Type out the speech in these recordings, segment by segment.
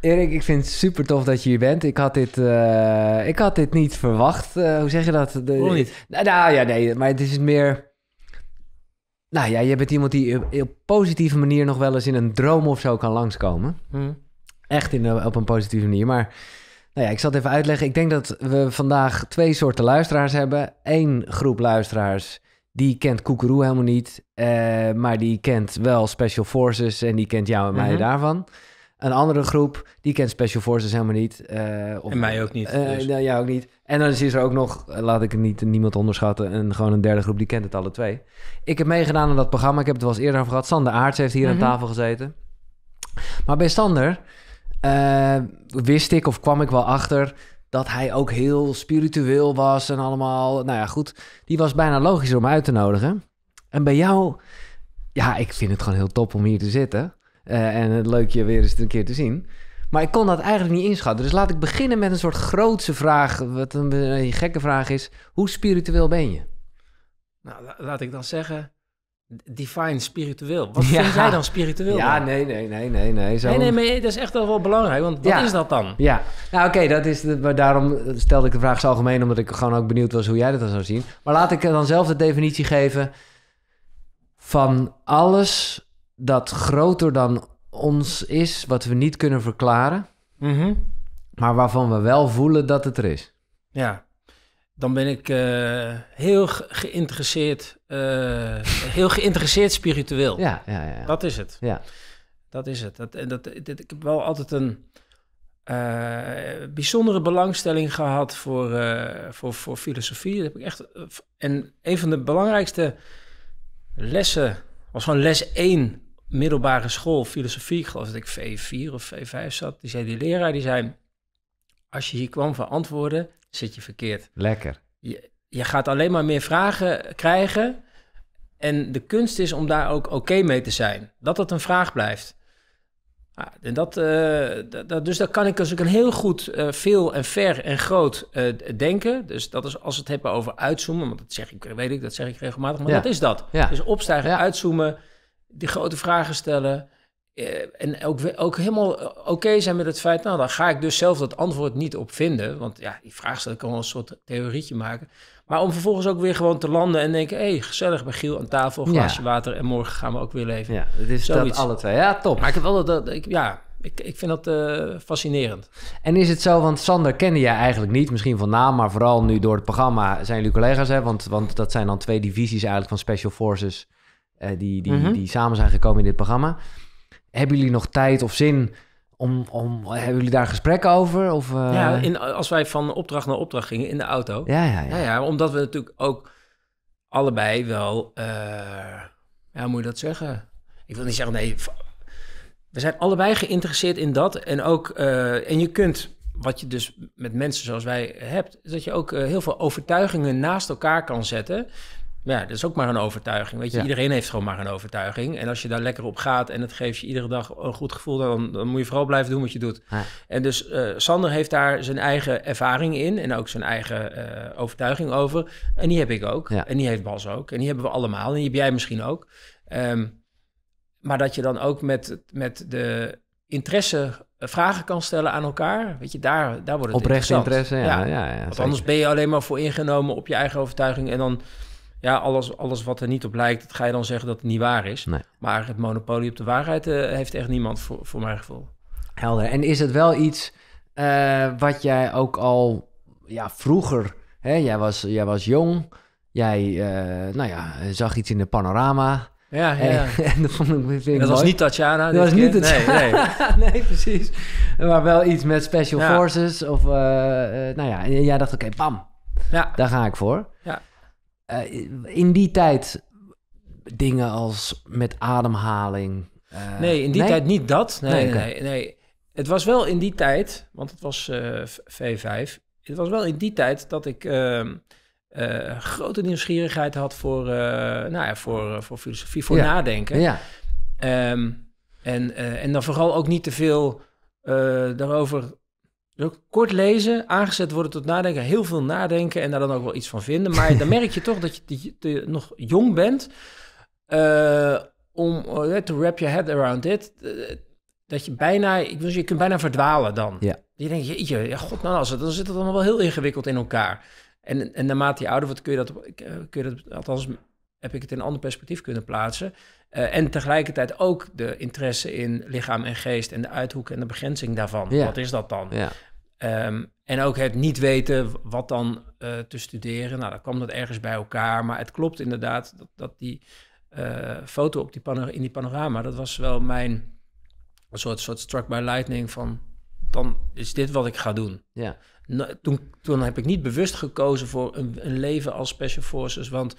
Erik, ik vind het super tof dat je hier bent. Ik had dit, eh, ik had dit niet verwacht. Eh, hoe zeg je dat? De, niet? Nou, nou, ja, nee, maar het is meer... Nou ja, je bent iemand die op, op positieve manier nog wel eens in een droom of zo kan langskomen. Hm. Echt in, de- op een positieve manier. Maar nou ja, ik zal het even uitleggen. Ik denk dat we vandaag twee soorten luisteraars hebben. Eén groep luisteraars die kent Koekeroe helemaal niet. eh, maar die kent wel Special Forces en die kent jou en mij Mhm. daarvan. Een andere groep die kent Special Forces helemaal niet. eh, of, En mij ook niet. eh, dus. nou, jou ook niet. En dan is er ook nog, eh, laat ik het niet niemand onderschatten, en gewoon een derde groep die kent het alle twee. Ik heb meegedaan aan dat programma. Ik heb het wel eens eerder over gehad. Sander Aarts heeft hier Mhm. aan tafel gezeten. Maar bij Sander eh, wist ik of kwam ik wel achter dat hij ook heel spiritueel was en allemaal. Nou ja, goed. Die was bijna logisch om uit te nodigen. En bij jou, ja, ik vind het gewoon heel top om hier te zitten. Eh, en het leuk je weer eens een keer te zien. Maar ik kon dat eigenlijk niet inschatten. Dus laat ik beginnen met een soort grootse vraag. Wat een, een gekke vraag is. Hoe spiritueel ben je? Nou, la- laat ik dan zeggen, define spiritueel. Wat Ja. vind jij dan spiritueel? Ja, dan? nee, nee, nee, nee, nee. Zo... nee, nee, maar dat is echt wel, belangrijk, want wat Ja. is dat dan? Ja, nou oké, dat is de, maar daarom stelde ik de vraag zo algemeen, omdat ik gewoon ook benieuwd was hoe jij dat dan zou zien. Maar laat ik dan zelf de definitie geven van alles dat groter dan ons is, wat we niet kunnen verklaren, Mhm. maar waarvan we wel voelen dat het er is. Ja, dan ben ik eh, heel ge- geïnteresseerd, eh, heel geïnteresseerd spiritueel. Ja, ja, ja. Dat is het. Ja. Dat is het. Dat, en dat, dit- ik heb wel altijd een eh, bijzondere belangstelling gehad voor, voor, voor filosofie. Dat heb ik echt, en een van de belangrijkste lessen was van les 1 middelbare school filosofie. Ik geloof dat ik V4 of V5 zat. Die zei die leraar, die zei... Als je hier kwam voor antwoorden, zit je verkeerd. Lekker. Je, je gaat alleen maar meer vragen krijgen. En de kunst is om daar ook oké mee te zijn. Dat het een vraag blijft. Ja, en dat, eh, dat, dat- dus daar kan ik dus ook een heel goed eh, veel en ver en groot eh, denken. Dus dat is als we het hebben over uitzoomen. Want dat zeg ik, weet ik, dat zeg ik regelmatig. Maar Ja. dat is dat. Ja. Dus opstijgen, uitzoomen, die grote vragen stellen. eh, en ook, ook helemaal oké zijn met het feit, nou, dan ga ik dus zelf dat antwoord niet op vinden. Want ja, die vraagstel kan wel een soort theorietje maken. Maar om vervolgens ook weer gewoon te landen en denken, hé, hey, gezellig bij Giel aan tafel, een Ja. glaasje water en morgen gaan we ook weer leven. Ja, het is dat alle twee. Ja, top. Maar ik heb wel dat, dat ik, ja, ik, ik vind dat eh, fascinerend. En is het zo, want Sander kende jij eigenlijk niet, misschien van naam, maar vooral nu door het programma zijn jullie collega's, hè? Want, want dat zijn dan twee divisies eigenlijk van Special Forces eh, die, die, Mhm. die samen zijn gekomen in dit programma. Hebben jullie nog tijd of zin om, om hebben jullie daar gesprekken over? Of, eh, ja, in, als wij van opdracht naar opdracht gingen in de auto. ja, ja, ja. Ja, ja, omdat we natuurlijk ook allebei wel, eh, ja, hoe moet je dat zeggen? Ik wil niet zeggen, nee, we zijn allebei geïnteresseerd in dat. En ook, en je kunt, wat je dus met mensen zoals wij hebt, is dat je ook heel veel overtuigingen naast elkaar kan zetten. Ja, dat is ook maar een overtuiging. Weet je, Ja. iedereen heeft gewoon maar een overtuiging. En als je daar lekker op gaat en het geeft je iedere dag een goed gevoel, dan, dan moet je vooral blijven doen wat je doet. Ja. En dus eh, Sander heeft daar zijn eigen ervaring in en ook zijn eigen eh, overtuiging over. En die heb ik ook. Ja. En die heeft Bas ook. En die hebben we allemaal. En die heb jij misschien ook. Ehm, maar dat je dan ook met, met de interesse eh, vragen kan stellen aan elkaar. Weet je, daar, daar wordt het interessant. interesse, ja. ja. ja, Want zeker. anders ben je alleen maar voor ingenomen op je eigen overtuiging. En dan, ja, alles, alles wat er niet op lijkt, dat ga je dan zeggen dat het niet waar is. Nee. Maar het monopolie op de waarheid eh, heeft echt niemand voor, voor mijn gevoel. Helder. En is het wel iets eh, wat jij ook al ja, vroeger, hè, jij, was, jij was jong, jij eh, nou ja, zag iets in de panorama. Ja, ja. En, en dat vond ik, vind ik dat was niet Tatjana. Dat was niet het. Nee, nee. nee, precies. Maar wel iets met Special Ja. Forces. Of, nou ja, en jij dacht, oké, bam, Ja, daar ga ik voor. Ja. Eh, in die tijd dingen als met ademhaling. eh, nee, in die tijd niet dat. Nee, Nee, nee, oké. nee, nee. Het was wel in die tijd, want het was eh, V- V5. Het was wel in die tijd dat ik ehm, eh, grote nieuwsgierigheid had voor, eh, nou ja, voor, eh, voor filosofie, voor Ja. nadenken. Ja, Ehm, en, eh, en dan vooral ook niet te veel eh, daarover kort lezen, aangezet worden tot nadenken, heel veel nadenken en daar dan ook wel iets van vinden. Maar dan merk je toch dat je, dat je nog jong bent eh, om eh, to wrap your head around it. Eh, dat je bijna, ik wil je kunt bijna verdwalen dan. Ja. Je denkt, jeetje, ja, god nou als het, dan zit het allemaal wel heel ingewikkeld in elkaar. En, en naarmate je ouder wordt, kun je dat, kun je dat, althans heb ik het in een ander perspectief kunnen plaatsen. Uh, en tegelijkertijd ook de interesse in lichaam en geest en de uithoeken en de begrenzing daarvan. Ja. Wat is dat dan? Ja. Ehm, en ook het niet weten wat dan uh, te studeren. Nou, dan kwam dat ergens bij elkaar. Maar het klopt inderdaad dat, dat die uh, foto op die in die panorama, dat was wel mijn een soort, soort struck by lightning van, dan is dit wat ik ga doen. Ja. Nou, toen, toen heb ik niet bewust gekozen voor een, een leven als Special Forces, want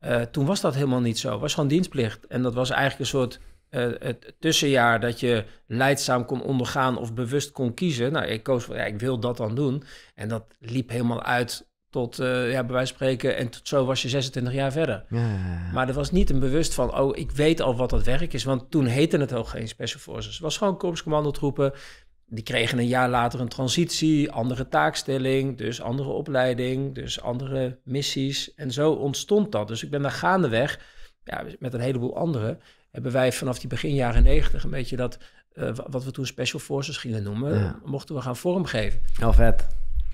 uh, toen was dat helemaal niet zo. Het was gewoon dienstplicht. En dat was eigenlijk een soort uh, het tussenjaar dat je leidzaam kon ondergaan of bewust kon kiezen. Nou, ik koos van, ja, ik wil dat dan doen. En dat liep helemaal uit tot, uh, ja, bij wijze van spreken, en tot zo was je 26 jaar verder. Ja, ja, ja. Maar er was niet een bewust van, oh, ik weet al wat dat werk is. Want toen heette het ook geen Special Forces. Het was gewoon korpscommandotroepen. Die kregen een jaar later een transitie, andere taakstelling, dus andere opleiding, dus andere missies. En zo ontstond dat. Dus ik ben daar gaandeweg, ja, met een heleboel anderen, hebben wij vanaf die begin jaren negentig een beetje dat, uh, wat we toen Special Forces gingen noemen, Ja. mochten we gaan vormgeven. Oh, vet.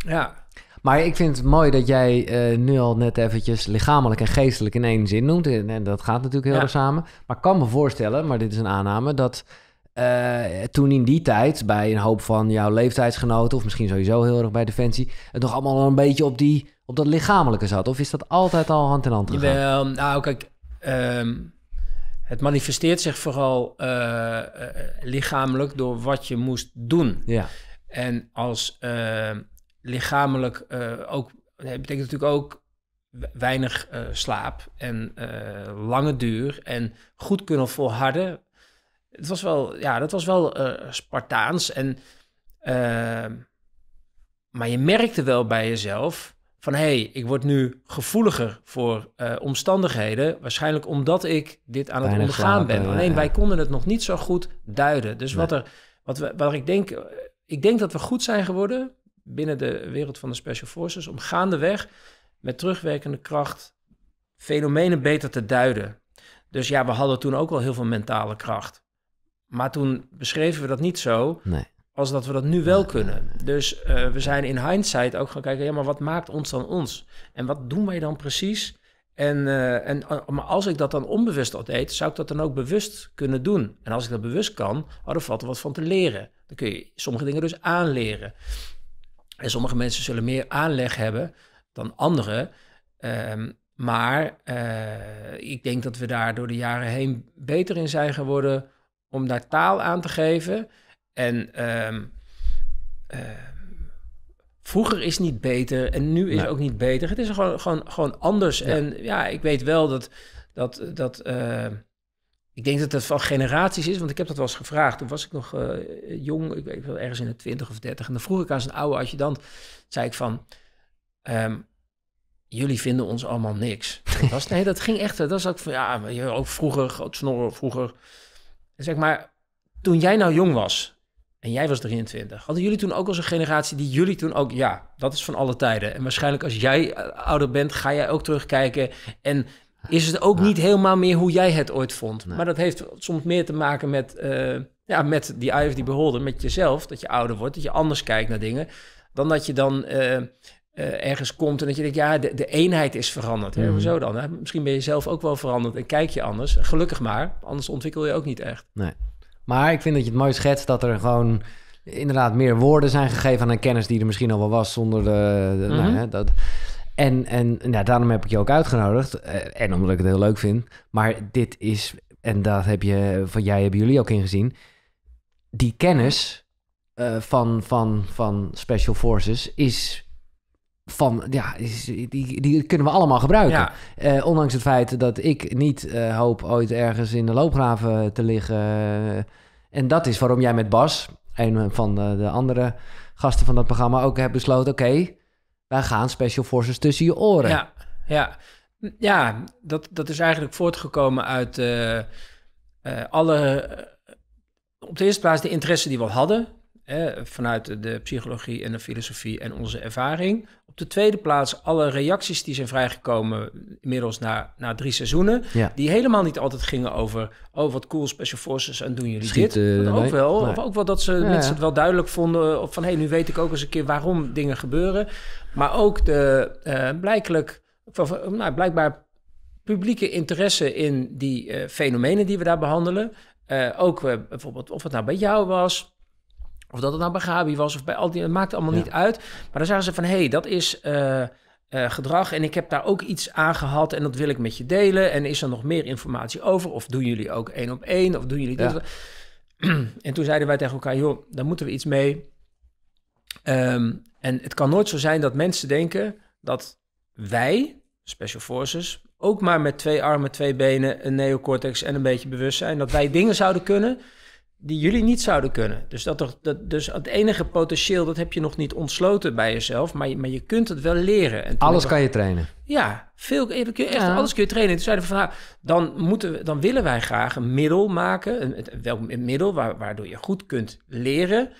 Ja, Maar ik vind het mooi dat jij eh, nu al net eventjes lichamelijk en geestelijk in één zin noemt. En, dat gaat natuurlijk heel Ja. erg samen. Maar ik kan me voorstellen, maar dit is een aanname, dat eh, toen in die tijd bij een hoop van jouw leeftijdsgenoten, of misschien sowieso heel erg bij Defensie, het nog allemaal een beetje op, die, op dat lichamelijke zat. Of is dat altijd al hand in hand gegaan? Jawel, nou kijk, ehm, het manifesteert zich vooral eh, eh, lichamelijk door wat je moest doen. Ja, En als eh, lichamelijk eh, ook, dat betekent natuurlijk ook we- weinig slaap en lange duur en goed kunnen volharden. Het was wel, ja, dat was wel Spartaans. En, eh, maar je merkte wel bij jezelf van hé, hey, ik word nu gevoeliger voor eh, omstandigheden. Waarschijnlijk omdat ik dit aan het ondergaan ben. Alleen ja. wij konden het nog niet zo goed duiden. Dus wat, er, wat, we, wat ik denk, eh, ik denk dat we goed zijn geworden binnen de wereld van de Special Forces om gaandeweg met terugwerkende kracht fenomenen beter te duiden. Dus ja, we hadden toen ook wel heel veel mentale kracht. Maar toen beschreven we dat niet zo nee. Als dat we dat nu wel kunnen. Dus eh, we zijn in hindsight ook gaan kijken, ja, maar wat maakt ons dan ons? En wat doen wij dan precies? En, eh, en eh, maar als ik dat dan onbewust al deed, zou ik dat dan ook bewust kunnen doen. En als ik dat bewust kan, oh, dan valt er wat van te leren. Dan kun je sommige dingen dus aanleren. En sommige mensen zullen meer aanleg hebben dan anderen. Ehm, maar ik denk dat we daar door de jaren heen beter in zijn geworden om daar taal aan te geven. En ehm, ehm, vroeger is niet beter en nu is Nee. ook niet beter. Het is gewoon, gewoon, gewoon anders. Ja. En ja, ik weet wel dat... dat, dat eh, ik denk dat het van generaties is, want ik heb dat wel eens gevraagd. Toen was ik nog eh, jong, ik weet wel, ergens in de 20 of 30. En dan vroeg ik aan zijn oude adjudant, zei ik van... ehm, jullie vinden ons allemaal niks. Dat was, nee, dat ging echt. Dat was ook van, ja, maar ook vroeger, groot snorren, vroeger. Zeg maar, toen jij nou jong was en jij was 23, hadden jullie toen ook als een generatie die jullie toen ook, ja, dat is van alle tijden. En waarschijnlijk als jij eh, ouder bent, ga jij ook terugkijken en is het ook niet helemaal meer hoe jij het ooit vond. Nee. Maar dat heeft soms meer te maken met, eh, ja, met die eye of die beholder, met jezelf, dat je ouder wordt, dat je anders kijkt naar dingen, dan dat je dan eh, ergens komt en dat je denkt, ja, de, de eenheid is veranderd. Hè? Mhm. Hoezo dan? Hè? Misschien ben je zelf ook wel veranderd en kijk je anders. Gelukkig maar, anders ontwikkel je ook niet echt. Maar ik vind dat je het mooi schetst dat er gewoon inderdaad meer woorden zijn gegeven aan een kennis die er misschien al wel was zonder de... de- nou Mhm. ja, dat. En, en nou, daarom heb ik je ook uitgenodigd. eh, En omdat ik het heel leuk vind. Maar dit is, en dat heb je, van jij hebben jullie ook ingezien. Die kennis eh, van, van, van Special Forces is van, ja, die, die kunnen we allemaal gebruiken. Ja, Eh, ondanks het feit dat ik niet eh, hoop ooit ergens in de loopgraven te liggen. En dat is waarom jij met Bas, een van de, de andere gasten van dat programma, ook hebt besloten: oké, wij gaan Special Forces tussen je oren. ja, ja. Ja, dat, dat is eigenlijk voortgekomen uit eh, alle... op de eerste plaats de interesse die we hadden. Vanuit de psychologie en de filosofie en onze ervaring. De tweede plaats alle reacties die zijn vrijgekomen inmiddels na, na drie seizoenen. Ja. Die helemaal niet altijd gingen over, oh wat cool Special Forces en doen jullie dit. Maar ook nee. wel, Nee. of ook wel dat ze Ja, mensen het wel duidelijk vonden. Of van, hé, hey, nu weet ik ook eens een keer waarom dingen gebeuren. Maar ook de, eh blijkelijk, van- nou, blijkbaar publieke interesse in die eh, fenomenen die we daar behandelen. Eh, ook eh, bijvoorbeeld of het nou bij jou was, of dat het nou bij Gabi was, of bij al die, het maakt allemaal Ja. niet uit. Maar dan zagen ze van, hé, hey, dat is eh, eh, gedrag en ik heb daar ook iets aan gehad en dat wil ik met je delen. En is er nog meer informatie over? Of doen jullie ook één op één? Of doen jullie dit? Ja. En toen zeiden wij tegen elkaar, joh, daar moeten we iets mee. Ehm, en het kan nooit zo zijn dat mensen denken dat wij, Special Forces, ook maar met twee armen, twee benen, een neocortex en een beetje bewustzijn, dat wij dingen zouden kunnen die jullie niet zouden kunnen. Dus, dat er, dat, dus het enige potentieel, dat heb je nog niet ontsloten bij jezelf, maar je, maar je kunt het wel leren. En Alles kan je trainen. Ja, veel, even kun je echt, Ja. alles kun je trainen. Toen zeiden we van, nou, dan, moeten we, dan willen wij graag een middel maken, een, een- welk een middel waar, waardoor je goed kunt leren.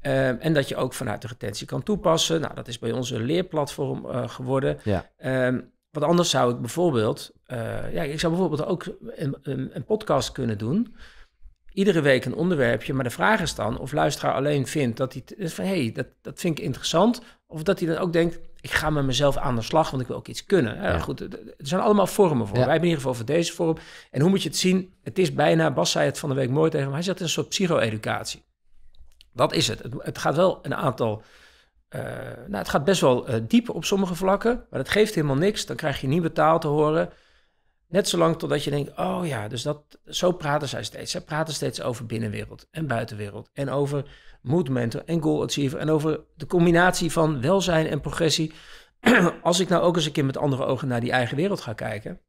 Ehm, en dat je ook vanuit de retentie kan toepassen. Nou, dat is bij ons een leerplatform eh, geworden. Ja. Ehm, wat anders zou ik bijvoorbeeld... eh, ja, ik zou bijvoorbeeld ook een, een, een podcast kunnen doen. Iedere week een onderwerpje. Maar de vraag is dan of luisteraar alleen vindt dat hij... van, hé, hey, dat, dat vind ik interessant. Of dat hij dan ook denkt... ik ga met mezelf aan de slag, want ik wil ook iets kunnen. Ja. Goed, er zijn allemaal vormen voor. Ja. Wij hebben in ieder geval voor deze vorm. En hoe moet je het zien? Het is bijna... Bas zei het van de week mooi tegen me. Hij zegt een soort psycho-educatie. Dat is het. het. Het gaat wel een aantal... eh, nou, het gaat best wel eh, diep op sommige vlakken, maar dat geeft helemaal niks. Dan krijg je nieuwe taal te horen. Net zolang totdat je denkt, oh ja, dus dat, zo praten zij steeds. Zij praten steeds over binnenwereld en buitenwereld. En over mood mentor en goal achiever. En over de combinatie van welzijn en progressie. Als ik nou ook eens een keer met andere ogen naar die eigen wereld ga kijken...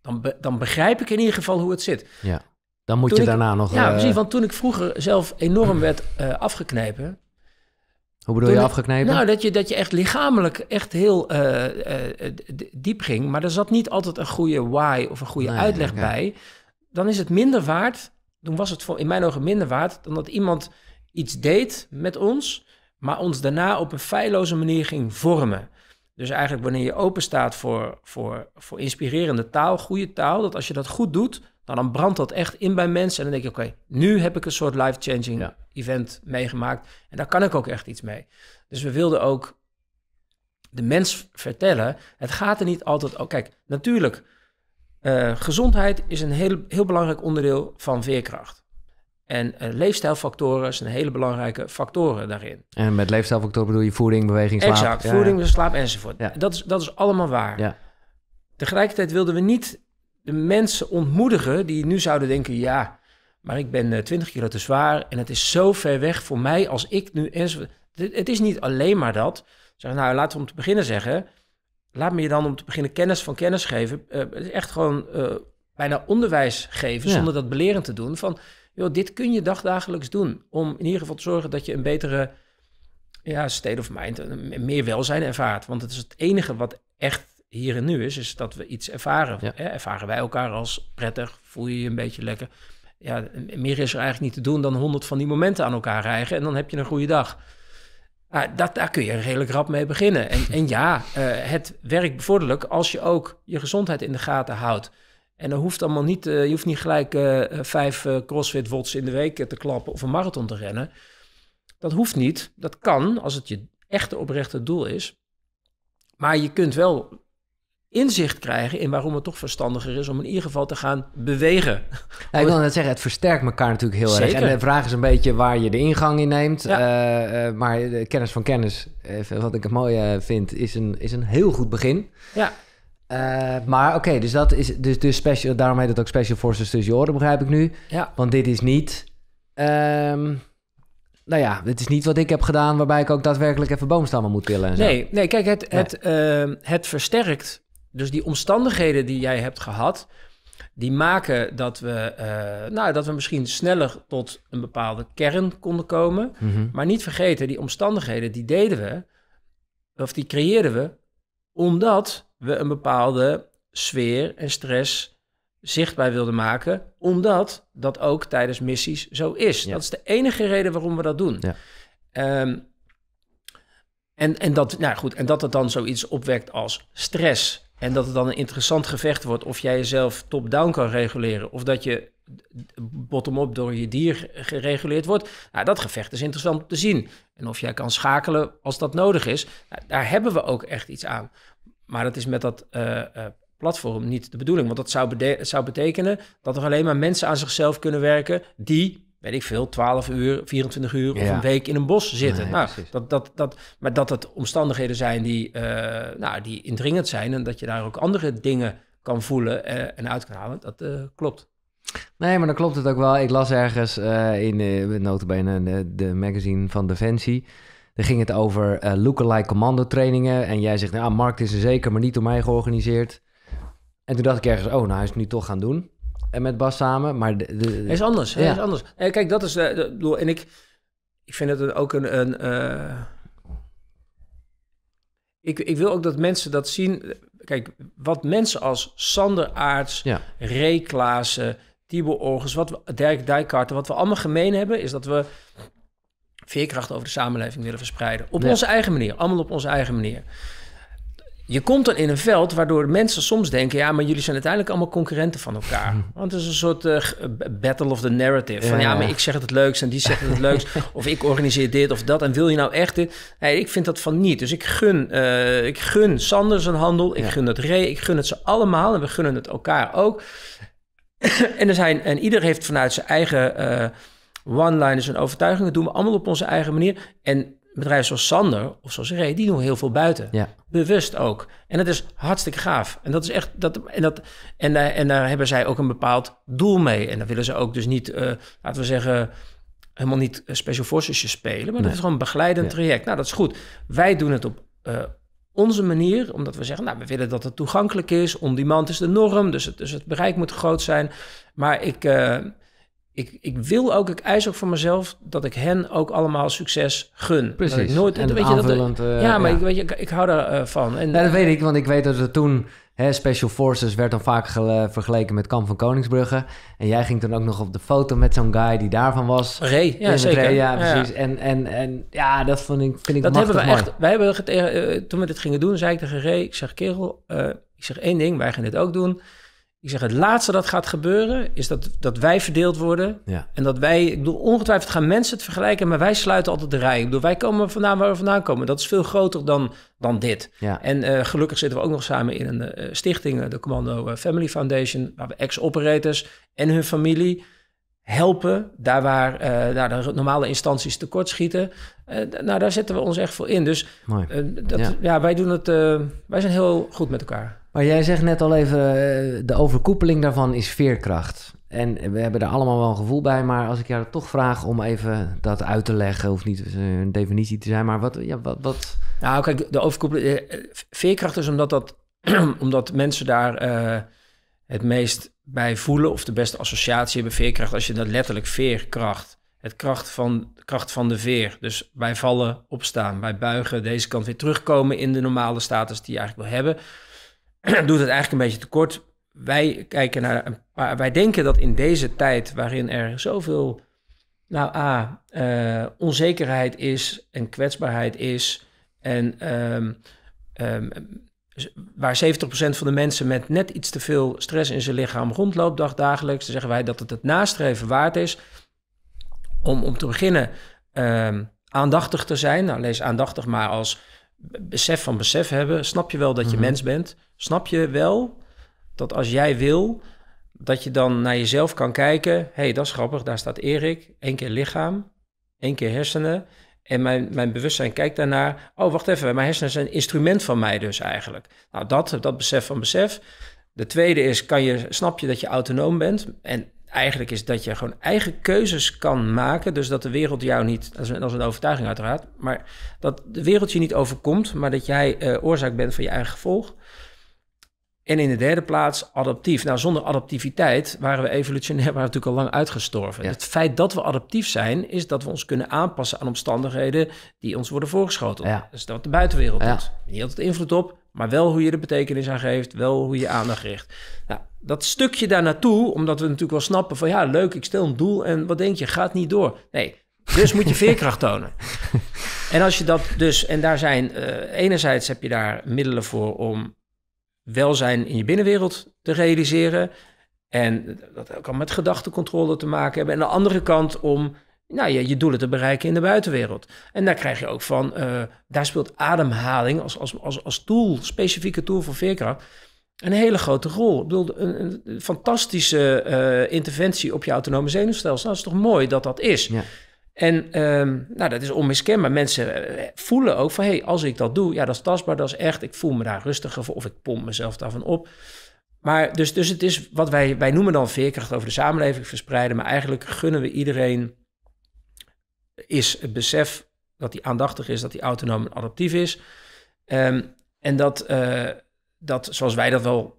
dan, be- dan begrijp ik in ieder geval hoe het zit. Ja. Dan moet Toen je ik- daarna nog... Ja, eh, precies. Want toen ik vroeger zelf enorm werd eh, afgeknepen... Hoe bedoel toen je afgeknepen? Nou, dat je, dat je echt lichamelijk echt heel eh, eh, diep ging. Maar er zat niet altijd een goede why of een goede Nee, uitleg bij. Dan is het minder waard. Toen was het voor, in mijn ogen minder waard dan dat iemand iets deed met ons. Maar ons daarna op een feilloze manier ging vormen. Dus eigenlijk wanneer je open staat voor, voor, voor inspirerende taal, goede taal. Dat als je dat goed doet, dan, dan brandt dat echt in bij mensen. En dan denk je, oké, nu heb ik een soort life-changing Ja. event meegemaakt. En daar kan ik ook echt iets mee. Dus we wilden ook de mens vertellen. Het gaat er niet altijd. Oh, kijk, natuurlijk. eh, gezondheid is een heel, heel belangrijk onderdeel van veerkracht. En eh, leefstijlfactoren zijn hele belangrijke factoren daarin. En met leefstijlfactoren bedoel je voeding, beweging, slaap? Exact, Ja, voeding, slaap enzovoort. Ja. Dat, is, dat is allemaal waar. Ja. Tegelijkertijd wilden we niet de mensen ontmoedigen die nu zouden denken... ja, maar ik ben eh, 20 kilo te zwaar en het is zo ver weg voor mij als ik nu... Het, is niet alleen maar dat. Zeg, nou, laten we om te beginnen zeggen... laat me je dan om te beginnen kennis van kennis geven. Eh, het is echt gewoon eh, bijna onderwijs geven... Ja. zonder dat belerend te doen. Van, joh, dit kun je dagdagelijks doen... om in ieder geval te zorgen dat je een betere ja, state of mind, meer welzijn ervaart. Want het is het enige wat echt hier en nu is, is dat we iets ervaren. Ja. Hè? Ervaren wij elkaar als prettig, voel je je een beetje lekker. Ja, meer is er eigenlijk niet te doen dan honderd van die momenten aan elkaar rijgen en dan heb je een goede dag. Ah, dat, daar kun je redelijk rap mee beginnen. En, en ja, eh, het werkt bevorderlijk als je ook je gezondheid in de gaten houdt. En dan hoeft allemaal niet, eh, je hoeft niet gelijk eh, vijf crossfit wots in de week te klappen of een marathon te rennen. Dat hoeft niet. Dat kan als het je echte oprechte doel is. Maar je kunt wel inzicht krijgen in waarom het toch verstandiger is om in ieder geval te gaan bewegen. Ja, ik wil net zeggen, het versterkt elkaar natuurlijk heel erg. En de vraag is een beetje waar je de ingang in neemt. Ja. Eh, eh, maar de kennis van kennis, even wat ik het mooie vind, is een, is een heel goed begin. Ja, Eh, maar oké, dus dat is dus, dus special, daarom heet het ook Special Forces tussen je oren, begrijp ik nu. ja, Want dit is niet, ehm, nou ja, het is niet wat ik heb gedaan, waarbij ik ook daadwerkelijk even boomstammen moet tillen en zo. nee, nee, kijk, het, Nee. Het, ehm, het versterkt. Dus die omstandigheden die jij hebt gehad, die maken dat we, eh, nou, dat we misschien sneller tot een bepaalde kern konden komen. Mhm. Maar niet vergeten, die omstandigheden, die deden we, of die creëerden we, omdat we een bepaalde sfeer en stress zichtbaar wilden maken, omdat dat ook tijdens missies zo is. Ja. Dat is de enige reden waarom we dat doen. Ja. Ehm, En, en, dat, nou goed, en dat het dan zoiets opwekt als stress. En dat het dan een interessant gevecht wordt of jij jezelf top-down kan reguleren. Of dat je bottom-up door je dier gereguleerd wordt. Nou, dat gevecht is interessant om te zien. En of jij kan schakelen als dat nodig is. Nou, daar hebben we ook echt iets aan. Maar dat is met dat uh, uh, platform niet de bedoeling. Want dat zou, zou betekenen dat er alleen maar mensen aan zichzelf kunnen werken die weet ik veel, 12 uur, 24 uur of een week in een bos zitten. nou, dat, dat, dat, maar dat het omstandigheden zijn die, uh, nou, die indringend zijn en dat je daar ook andere dingen kan voelen uh, en uit kan halen, dat uh, klopt. Nee, maar dan klopt het ook wel. Ik las ergens in de notabene de, de magazine van Defensie. Daar ging het over uh, lookalike commando trainingen. En jij zegt, nou, markt is er zeker, maar niet door mij georganiseerd. En toen dacht ik ergens, oh, nou, hij is het nu toch gaan doen. En met Bas samen, maar... De, de, Hij is anders, hij is anders. En kijk, dat is... De, de, en ik, ik vind het ook een... een uh, ik, ik wil ook dat mensen dat zien. Kijk, wat mensen als Sander Aarts, ja. Ray Klaassen, Thibaut Orgens, wat we, Dirk Dijkkarten, wat we allemaal gemeen hebben, is dat we veerkracht over de samenleving willen verspreiden. Op onze eigen manier, allemaal op onze eigen manier je komt dan in een veld waardoor mensen soms denken: ja, maar jullie zijn uiteindelijk allemaal concurrenten van elkaar. Want het is een soort uh, battle of the narrative. Van ja, maar ik zeg het het leukst en die zegt het het leukst. of ik organiseer dit of dat. En wil je nou echt dit? Nee, ik vind dat van niet. Dus ik gun, uh, ik gun Sander zijn handel. Ik gun het Ray. Ik gun het ze allemaal. En we gunnen het elkaar ook. en, er zijn, en ieder heeft vanuit zijn eigen uh, one-liners en overtuigingen. doen we allemaal op onze eigen manier. En bedrijven zoals Sander of zoals Ray, die doen heel veel buiten. Ja. Bewust ook. En dat is hartstikke gaaf. En dat is echt. Dat, en, dat, en, uh, en daar hebben zij ook een bepaald doel mee. En dan willen ze ook dus niet, uh, laten we zeggen, helemaal niet special forces spelen. Maar nee. dat is gewoon een begeleidend traject. Nou, dat is goed. Wij doen het op uh, onze manier, omdat we zeggen, nou, we willen dat het toegankelijk is. On-demand is de norm, dus het, dus het bereik moet groot zijn. Maar ik, ik, ik wil ook, ik eis ook van mezelf dat ik hen ook allemaal succes gun. Precies. nooit, en weet je, dat, uh, ja, maar ja. Ik, weet je, ik, ik hou daarvan. Uh, van. En, dat weet ik, want ik weet dat er toen... Hè, Special Forces werd dan vaak vergeleken met Kamp van Koningsbrugge. En jij ging toen ook nog op de foto met zo'n guy die daarvan was. Ray, ja zeker. Ray, ja, precies. En, en, en ja, dat vond ik, vind ik Dat hebben we echt... Wij hebben, uh, toen we dit gingen doen, zei ik tegen Ray... Ik zeg, kerel, ik zeg één ding, wij gaan dit ook doen... Ik zeg, het laatste dat gaat gebeuren is dat, dat wij verdeeld worden. Ja. En dat wij, ik bedoel, ongetwijfeld gaan mensen het vergelijken, maar wij sluiten altijd de rij. Ik bedoel, wij komen vandaan waar we vandaan komen. Dat is veel groter dan, dan dit. Ja. En uh, gelukkig zitten we ook nog samen in een uh, stichting, de Commando Family Foundation, waar we ex-operators en hun familie helpen, daar waar uh, daar de normale instanties tekortschieten. nou, daar zetten we ons echt voor in. Dus dat, ja. ja. wij doen het, wij zijn heel goed met elkaar. Maar jij zegt net al even, eh, de overkoepeling daarvan is veerkracht. En we hebben er allemaal wel een gevoel bij, maar als ik jou toch vraag om even dat uit te leggen, hoeft niet een definitie te zijn, maar wat, ja, wat, wat... Nou, kijk, de overkoepeling, eh, veerkracht is omdat, dat, omdat mensen daar het meest bij voelen of de beste associatie hebben veerkracht, als je dat letterlijk veerkracht, het kracht van, kracht van de veer. Dus wij vallen, opstaan, wij buigen, deze kant weer terugkomen in de normale status die je eigenlijk wil hebben doet het eigenlijk een beetje tekort. Wij kijken naar een paar, wij denken dat in deze tijd waarin er zoveel, nou A, uh, onzekerheid is en kwetsbaarheid is en um, um, waar 70% van de mensen met net iets te veel stress in zijn lichaam rondloopt dag dagelijks, zeggen wij dat het het nastreven waard is om, om te beginnen um, aandachtig te zijn. Nou, lees aandachtig maar als besef van besef hebben. Snap je wel dat je mm-hmm. mens bent? Snap je wel dat als jij wil, dat je dan naar jezelf kan kijken. Hé, hey, dat is grappig, daar staat Erik. Eén keer lichaam, één keer hersenen. En mijn, mijn bewustzijn kijkt daarnaar. Oh, wacht even, mijn hersenen zijn een instrument van mij dus eigenlijk. Nou, dat, dat besef van besef. De tweede is, kan je, snap je dat je autonoom bent? En eigenlijk is dat je gewoon eigen keuzes kan maken. Dus dat de wereld jou niet, dat is, dat is een overtuiging uiteraard, maar dat de wereld je niet overkomt, maar dat jij uh, oorzaak bent van je eigen gevolg. En in de derde plaats adaptief. Nou, zonder adaptiviteit waren we evolutionair waren we natuurlijk al lang uitgestorven. Het feit dat we adaptief zijn, is dat we ons kunnen aanpassen aan omstandigheden die ons worden voorgeschoten. Ja. Dus dat de buitenwereld ja. doet. Niet altijd invloed op, maar wel hoe je de betekenis aan geeft, wel hoe je aandacht richt. Nou, dat stukje daar naartoe, omdat we natuurlijk wel snappen van ja, leuk, ik stel een doel en wat denk je, gaat niet door. Nee, dus moet je veerkracht tonen. En als je dat dus, en daar zijn, eh, enerzijds heb je daar middelen voor om welzijn in je binnenwereld te realiseren. En dat kan met gedachtecontrole te maken hebben. En aan de andere kant om nou, je, je doelen te bereiken in de buitenwereld. En daar krijg je ook van, uh, daar speelt ademhaling als, als, als, als tool, specifieke tool voor veerkracht, een hele grote rol. Ik bedoel, een, een fantastische uh, interventie op je autonome zenuwstelsel. Nou, dat is toch mooi dat dat is. Ja. En um, nou, dat is onmiskenbaar. Mensen eh, voelen ook van, hé, hey, als ik dat doe, ja, dat is tastbaar, dat is echt. Ik voel me daar rustiger voor of ik pomp mezelf daarvan op. Maar dus, dus het is wat wij, wij noemen dan veerkracht over de samenleving verspreiden. Maar eigenlijk gunnen we iedereen is het besef dat hij aandachtig is, dat hij autonoom en adaptief is. Um, en dat, uh, dat, zoals wij dat wel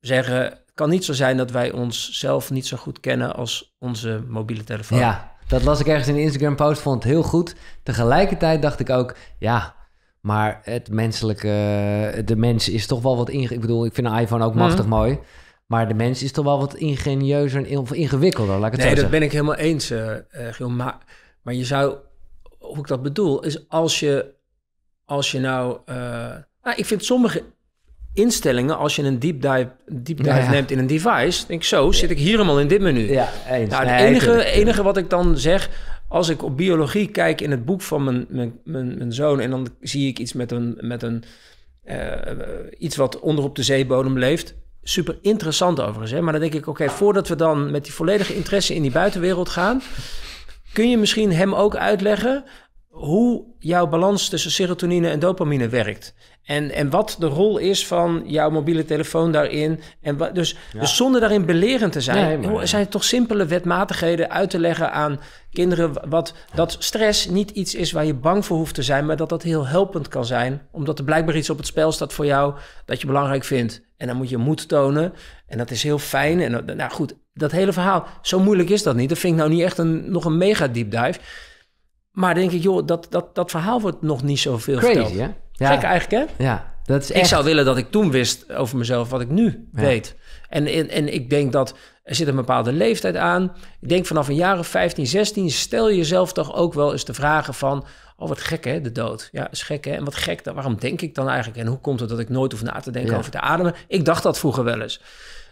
zeggen, kan niet zo zijn dat wij onszelf niet zo goed kennen als onze mobiele telefoon. Ja, dat las ik ergens in een Instagram post, vond het heel goed. Tegelijkertijd dacht ik ook, ja, maar het menselijke, de mens is toch wel wat inge... Ik bedoel, ik vind een iPhone ook machtig mm. mooi. Maar de mens is toch wel wat ingenieuzer en ingewikkelder, laat ik het nee, zo dat ben ik helemaal eens, uh, uh, Maar, maar je zou, hoe ik dat bedoel, is als je, als je nou... Uh, nou ik vind sommige instellingen, als je een deep dive, deep dive neemt in een device, denk ik zo, zit ik hier helemaal in dit menu. Ja, eens. Nou, het enige, enige wat ik dan zeg, als ik op biologie kijk in het boek van mijn, mijn, mijn, mijn zoon en dan zie ik iets met een, met een uh, iets wat onder op de zeebodem leeft, super interessant overigens. Hè? Maar dan denk ik, oké, voordat we dan met die volledige interesse in die buitenwereld gaan, kun je misschien hem ook uitleggen hoe jouw balans tussen serotonine en dopamine werkt. En, en wat de rol is van jouw mobiele telefoon daarin. En wat, dus, dus zonder daarin belerend te zijn, nee, zijn het toch simpele wetmatigheden uit te leggen aan kinderen. Wat, dat stress niet iets is waar je bang voor hoeft te zijn, maar dat dat heel helpend kan zijn. Omdat er blijkbaar iets op het spel staat voor jou dat je belangrijk vindt. En dan moet je moed tonen. En dat is heel fijn. En nou goed, dat hele verhaal, zo moeilijk is dat niet. Dat vind ik nou niet echt een, nog een mega deep dive. Maar denk ik, joh, dat, dat, dat verhaal wordt nog niet zoveel Crazy, verteld. Hè? Ja. Gek eigenlijk, hè? Ja, dat is Ik zou willen dat ik toen wist over mezelf wat ik nu weet. En, en, en ik denk dat er zit een bepaalde leeftijd aan. Ik denk vanaf een jaar of 15, 16 stel je jezelf toch ook wel eens de vragen van... Oh, wat gek hè, de dood. Ja, is gek hè. En wat gek, waarom denk ik dan eigenlijk? En hoe komt het dat ik nooit hoef na te denken over te ademen? Ik dacht dat vroeger wel eens.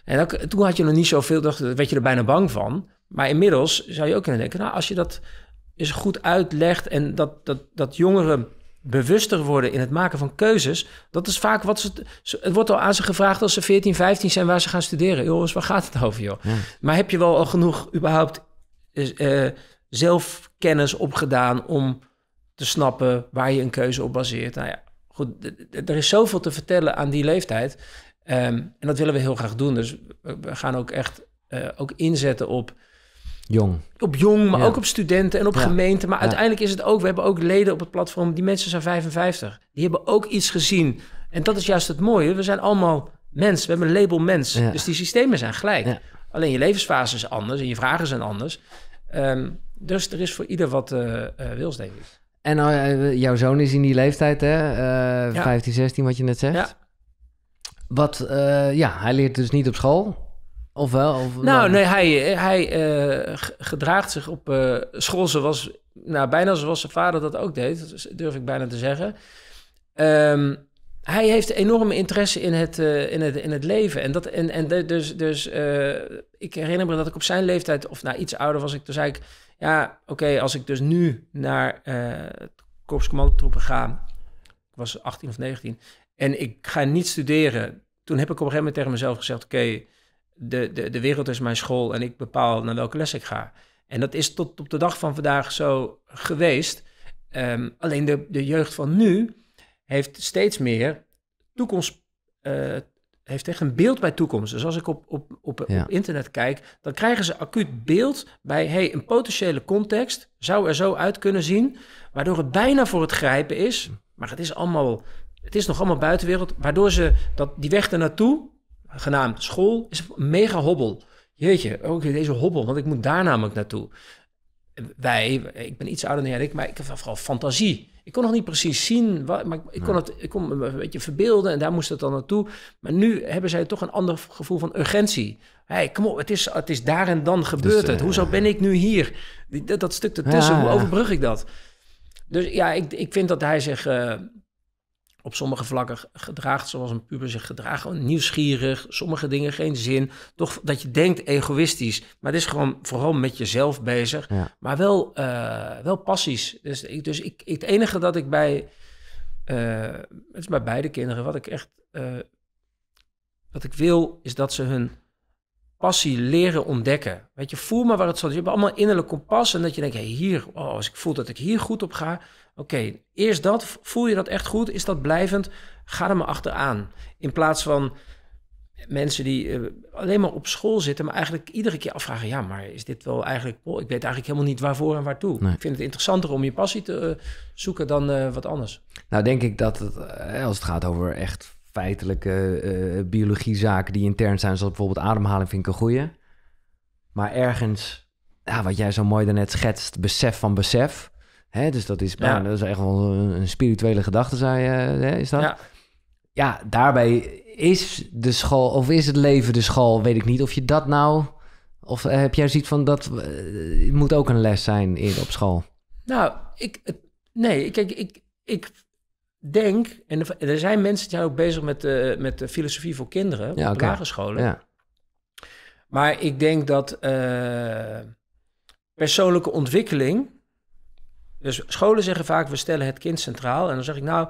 En toen had je nog niet zoveel, dacht, werd je er bijna bang van. Maar inmiddels zou je ook kunnen denken... Nou, als je dat eens goed uitlegt en dat, dat, dat jongeren bewuster worden in het maken van keuzes. Dat is vaak wat ze. Het wordt al aan ze gevraagd als ze 14, 15 zijn waar ze gaan studeren. Jongens, waar gaat het over, joh? Maar heb je wel al genoeg überhaupt uh, zelfkennis opgedaan om te snappen waar je een keuze op baseert? Nou ja, goed, er is zoveel te vertellen aan die leeftijd. Um, en dat willen we heel graag doen. Dus we gaan ook echt uh, ook inzetten op Jong. Op jong, maar ook op studenten en op gemeenten. Maar uiteindelijk is het ook, we hebben ook leden op het platform, die mensen zijn 55. Die hebben ook iets gezien. En dat is juist het mooie. We zijn allemaal mens. We hebben een label mens. Dus die systemen zijn gelijk. Alleen je levensfase is anders en je vragen zijn anders. Um, dus er is voor ieder wat uh, uh, wils, denk ik. En uh, jouw zoon is in die leeftijd, hè? 15, 16, wat je net zegt. Wat, ja, hij leert dus niet op school. Of wel? Of nou, nee, hij, hij uh, gedraagt zich op uh, school zoals, nou, bijna zoals zijn vader dat ook deed, dat durf ik bijna te zeggen. Um, hij heeft enorme interesse in het, uh, in het, in het leven. En, dat, en, en dus, dus ik herinner me dat ik op zijn leeftijd, of nou iets ouder was ik, toen zei ik, ja, oké, als ik dus nu naar het korpscommandotroepen ga, ik was 18 of 19, en ik ga niet studeren, toen heb ik op een gegeven moment tegen mezelf gezegd, oké, de, de, de wereld is mijn school en ik bepaal naar welke les ik ga. En dat is tot op de dag van vandaag zo geweest. Um, alleen de, de jeugd van nu heeft steeds meer toekomst. Uh, heeft echt een beeld bij toekomst. Dus als ik op, op, op, op, internet kijk, dan krijgen ze acuut beeld bij hey, een potentiële context zou er zo uit kunnen zien, waardoor het bijna voor het grijpen is. Maar het is allemaal, het is nog allemaal buitenwereld, waardoor ze dat, die weg ernaartoe genaamd school, is een mega hobbel. Jeetje, ook deze hobbel, want ik moet daar namelijk naartoe. Wij, ik ben iets ouder dan jij, maar ik heb vooral fantasie. Ik kon nog niet precies zien, wat, maar ik kon, het, ik kon me een beetje verbeelden en daar moest het dan naartoe. Maar nu hebben zij toch een ander gevoel van urgentie. hey, kom op, het is, het is daar en dan gebeurd dus, het. Hoezo ben ik nu hier? dat, dat stuk ertussen, hoe overbrug ik dat? Dus ja, ik, ik vind dat hij zich eh, op sommige vlakken gedraagt zoals een puber zich gedraagt. Nieuwsgierig, sommige dingen geen zin. Toch dat je denkt egoïstisch, maar het is gewoon vooral met jezelf bezig. Ja. Maar wel, eh, wel passies. Dus, ik, dus ik, het enige dat ik bij, eh, het is bij beide kinderen, wat ik echt, eh, wat ik wil, is dat ze hun passie leren ontdekken. Weet je, voel maar waar het zal. Je hebt allemaal innerlijk kompas en dat je denkt, hey, hier, oh, als ik voel dat ik hier goed op ga, oké, eerst dat, voel je dat echt goed, is dat blijvend, ga er maar achteraan. In plaats van mensen die eh, alleen maar op school zitten, maar eigenlijk iedere keer afvragen, ja, maar is dit wel eigenlijk, oh, ik weet eigenlijk helemaal niet waarvoor en waartoe. Nee. Ik vind het interessanter om je passie te eh, zoeken dan eh, wat anders. Nou, denk ik dat het, als het gaat over echt feitelijke biologiezaken die intern zijn, zoals bijvoorbeeld ademhaling, vind ik een goeie. Maar ergens, ja, wat jij zo mooi daarnet schetst, besef van besef. Hè, dus dat is, Ja. dat is echt wel een, een spirituele gedachte, zei je, hè, is dat? Ja. ja, daarbij is de school, of is het leven de school, weet ik niet. Of je dat nou, of eh, heb jij zoiets van, dat eh, moet ook een les zijn in, op school? Nou, ik, nee, kijk, ik, ik denk, en er- zijn mensen die zijn ook bezig met, eh, met de filosofie voor kinderen Ja, op de lagere scholen. Ja, Maar ik denk dat eh, persoonlijke ontwikkeling. Dus scholen zeggen vaak: we stellen het kind centraal. En dan zeg ik nou.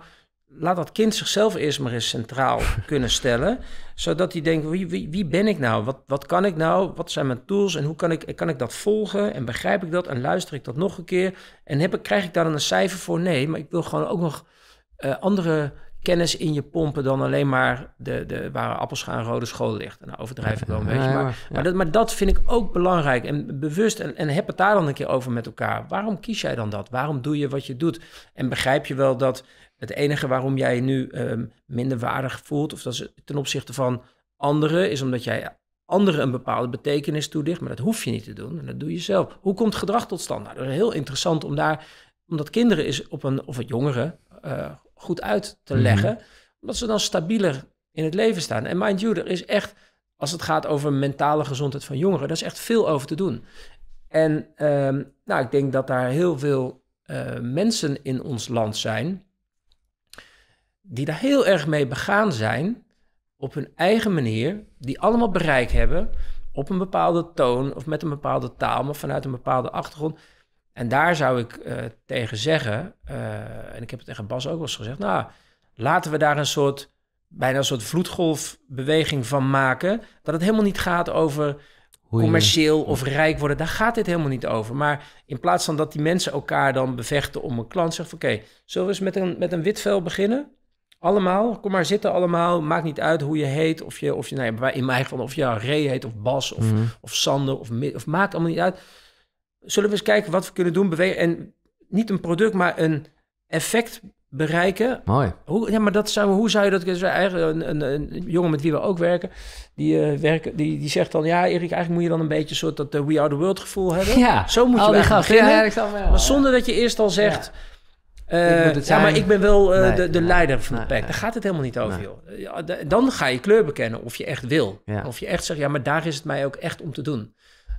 Laat dat kind zichzelf eerst maar eens centraal kunnen stellen. Zodat hij denkt: wie, wie, wie ben ik nou? Wat, wat kan ik nou? Wat zijn mijn tools? En hoe kan ik, kan ik dat volgen? En begrijp ik dat? En luister ik dat nog een keer? En heb ik, krijg ik daar dan een cijfer voor? Nee, maar ik wil gewoon ook nog eh, andere kennis in je pompen dan alleen maar de, de, waar appelscha en rode school ligt. Nou overdrijf ik wel een beetje. Ja, Maar, maar- ja. maar, dat, maar dat vind ik ook belangrijk en bewust. En, en heb het daar dan een keer over met elkaar. Waarom kies jij dan dat? Waarom doe je wat je doet? En begrijp je wel dat het enige waarom jij je nu ehm, minder waardig voelt... of dat is ten opzichte van anderen... is omdat jij anderen een bepaalde betekenis toedicht. Maar dat hoef je niet te doen. En dat doe je zelf. Hoe komt gedrag tot stand? Nou, dat is heel interessant om daar... omdat kinderen is op een... of het jongeren eh, goed uit te Mhm. leggen... omdat ze dan stabieler in het leven staan. En mind you, er is echt als het gaat over mentale gezondheid van jongeren, daar is echt veel over te doen. En ehm, nou, ik denk dat daar heel veel eh, mensen in ons land zijn die daar heel erg mee begaan zijn op hun eigen manier, die allemaal bereik hebben op een bepaalde toon of met een bepaalde taal, maar vanuit een bepaalde achtergrond. En daar zou ik eh, tegen zeggen, eh, en ik heb het tegen Bas ook wel eens gezegd, nou, laten we daar een soort, bijna een soort vloedgolfbeweging van maken, dat het helemaal niet gaat over Hoe je- commercieel of rijk worden. Daar gaat dit helemaal niet over. Maar in plaats van dat die mensen elkaar dan bevechten om een klant, zegt van, oké, zullen we eens met een, met een wit vel beginnen? Allemaal, kom maar zitten allemaal. Maakt niet uit hoe je heet. Of je, of je nou ja, in mijn geval, of je Ray heet, of Bas, of, Mhm. of Sander, of, of maakt allemaal niet uit. Zullen we eens kijken wat we kunnen doen, bewegen. En niet een product, maar een effect bereiken. Mooi. Hoe, ja, maar dat zou, hoe zou je dat kunnen eigenlijk een, een, een jongen met wie we ook werken, die, eh, werken, die, die zegt dan, ja Erik, eigenlijk moet je dan een beetje een soort dat eh, We Are The World gevoel hebben. Ja, Zo moet je eigenlijk. Ja, beginnen. ja, wel. Maar zonder dat je eerst al zegt, het ja, maar ik ben wel Nee, de, de nee, leider van de nee, pack. nee. Daar gaat het helemaal niet over, joh. Ja, da- dan ga je kleur bekennen of je echt wil. Ja. Of je echt zegt, ja, maar daar is het mij ook echt om te doen.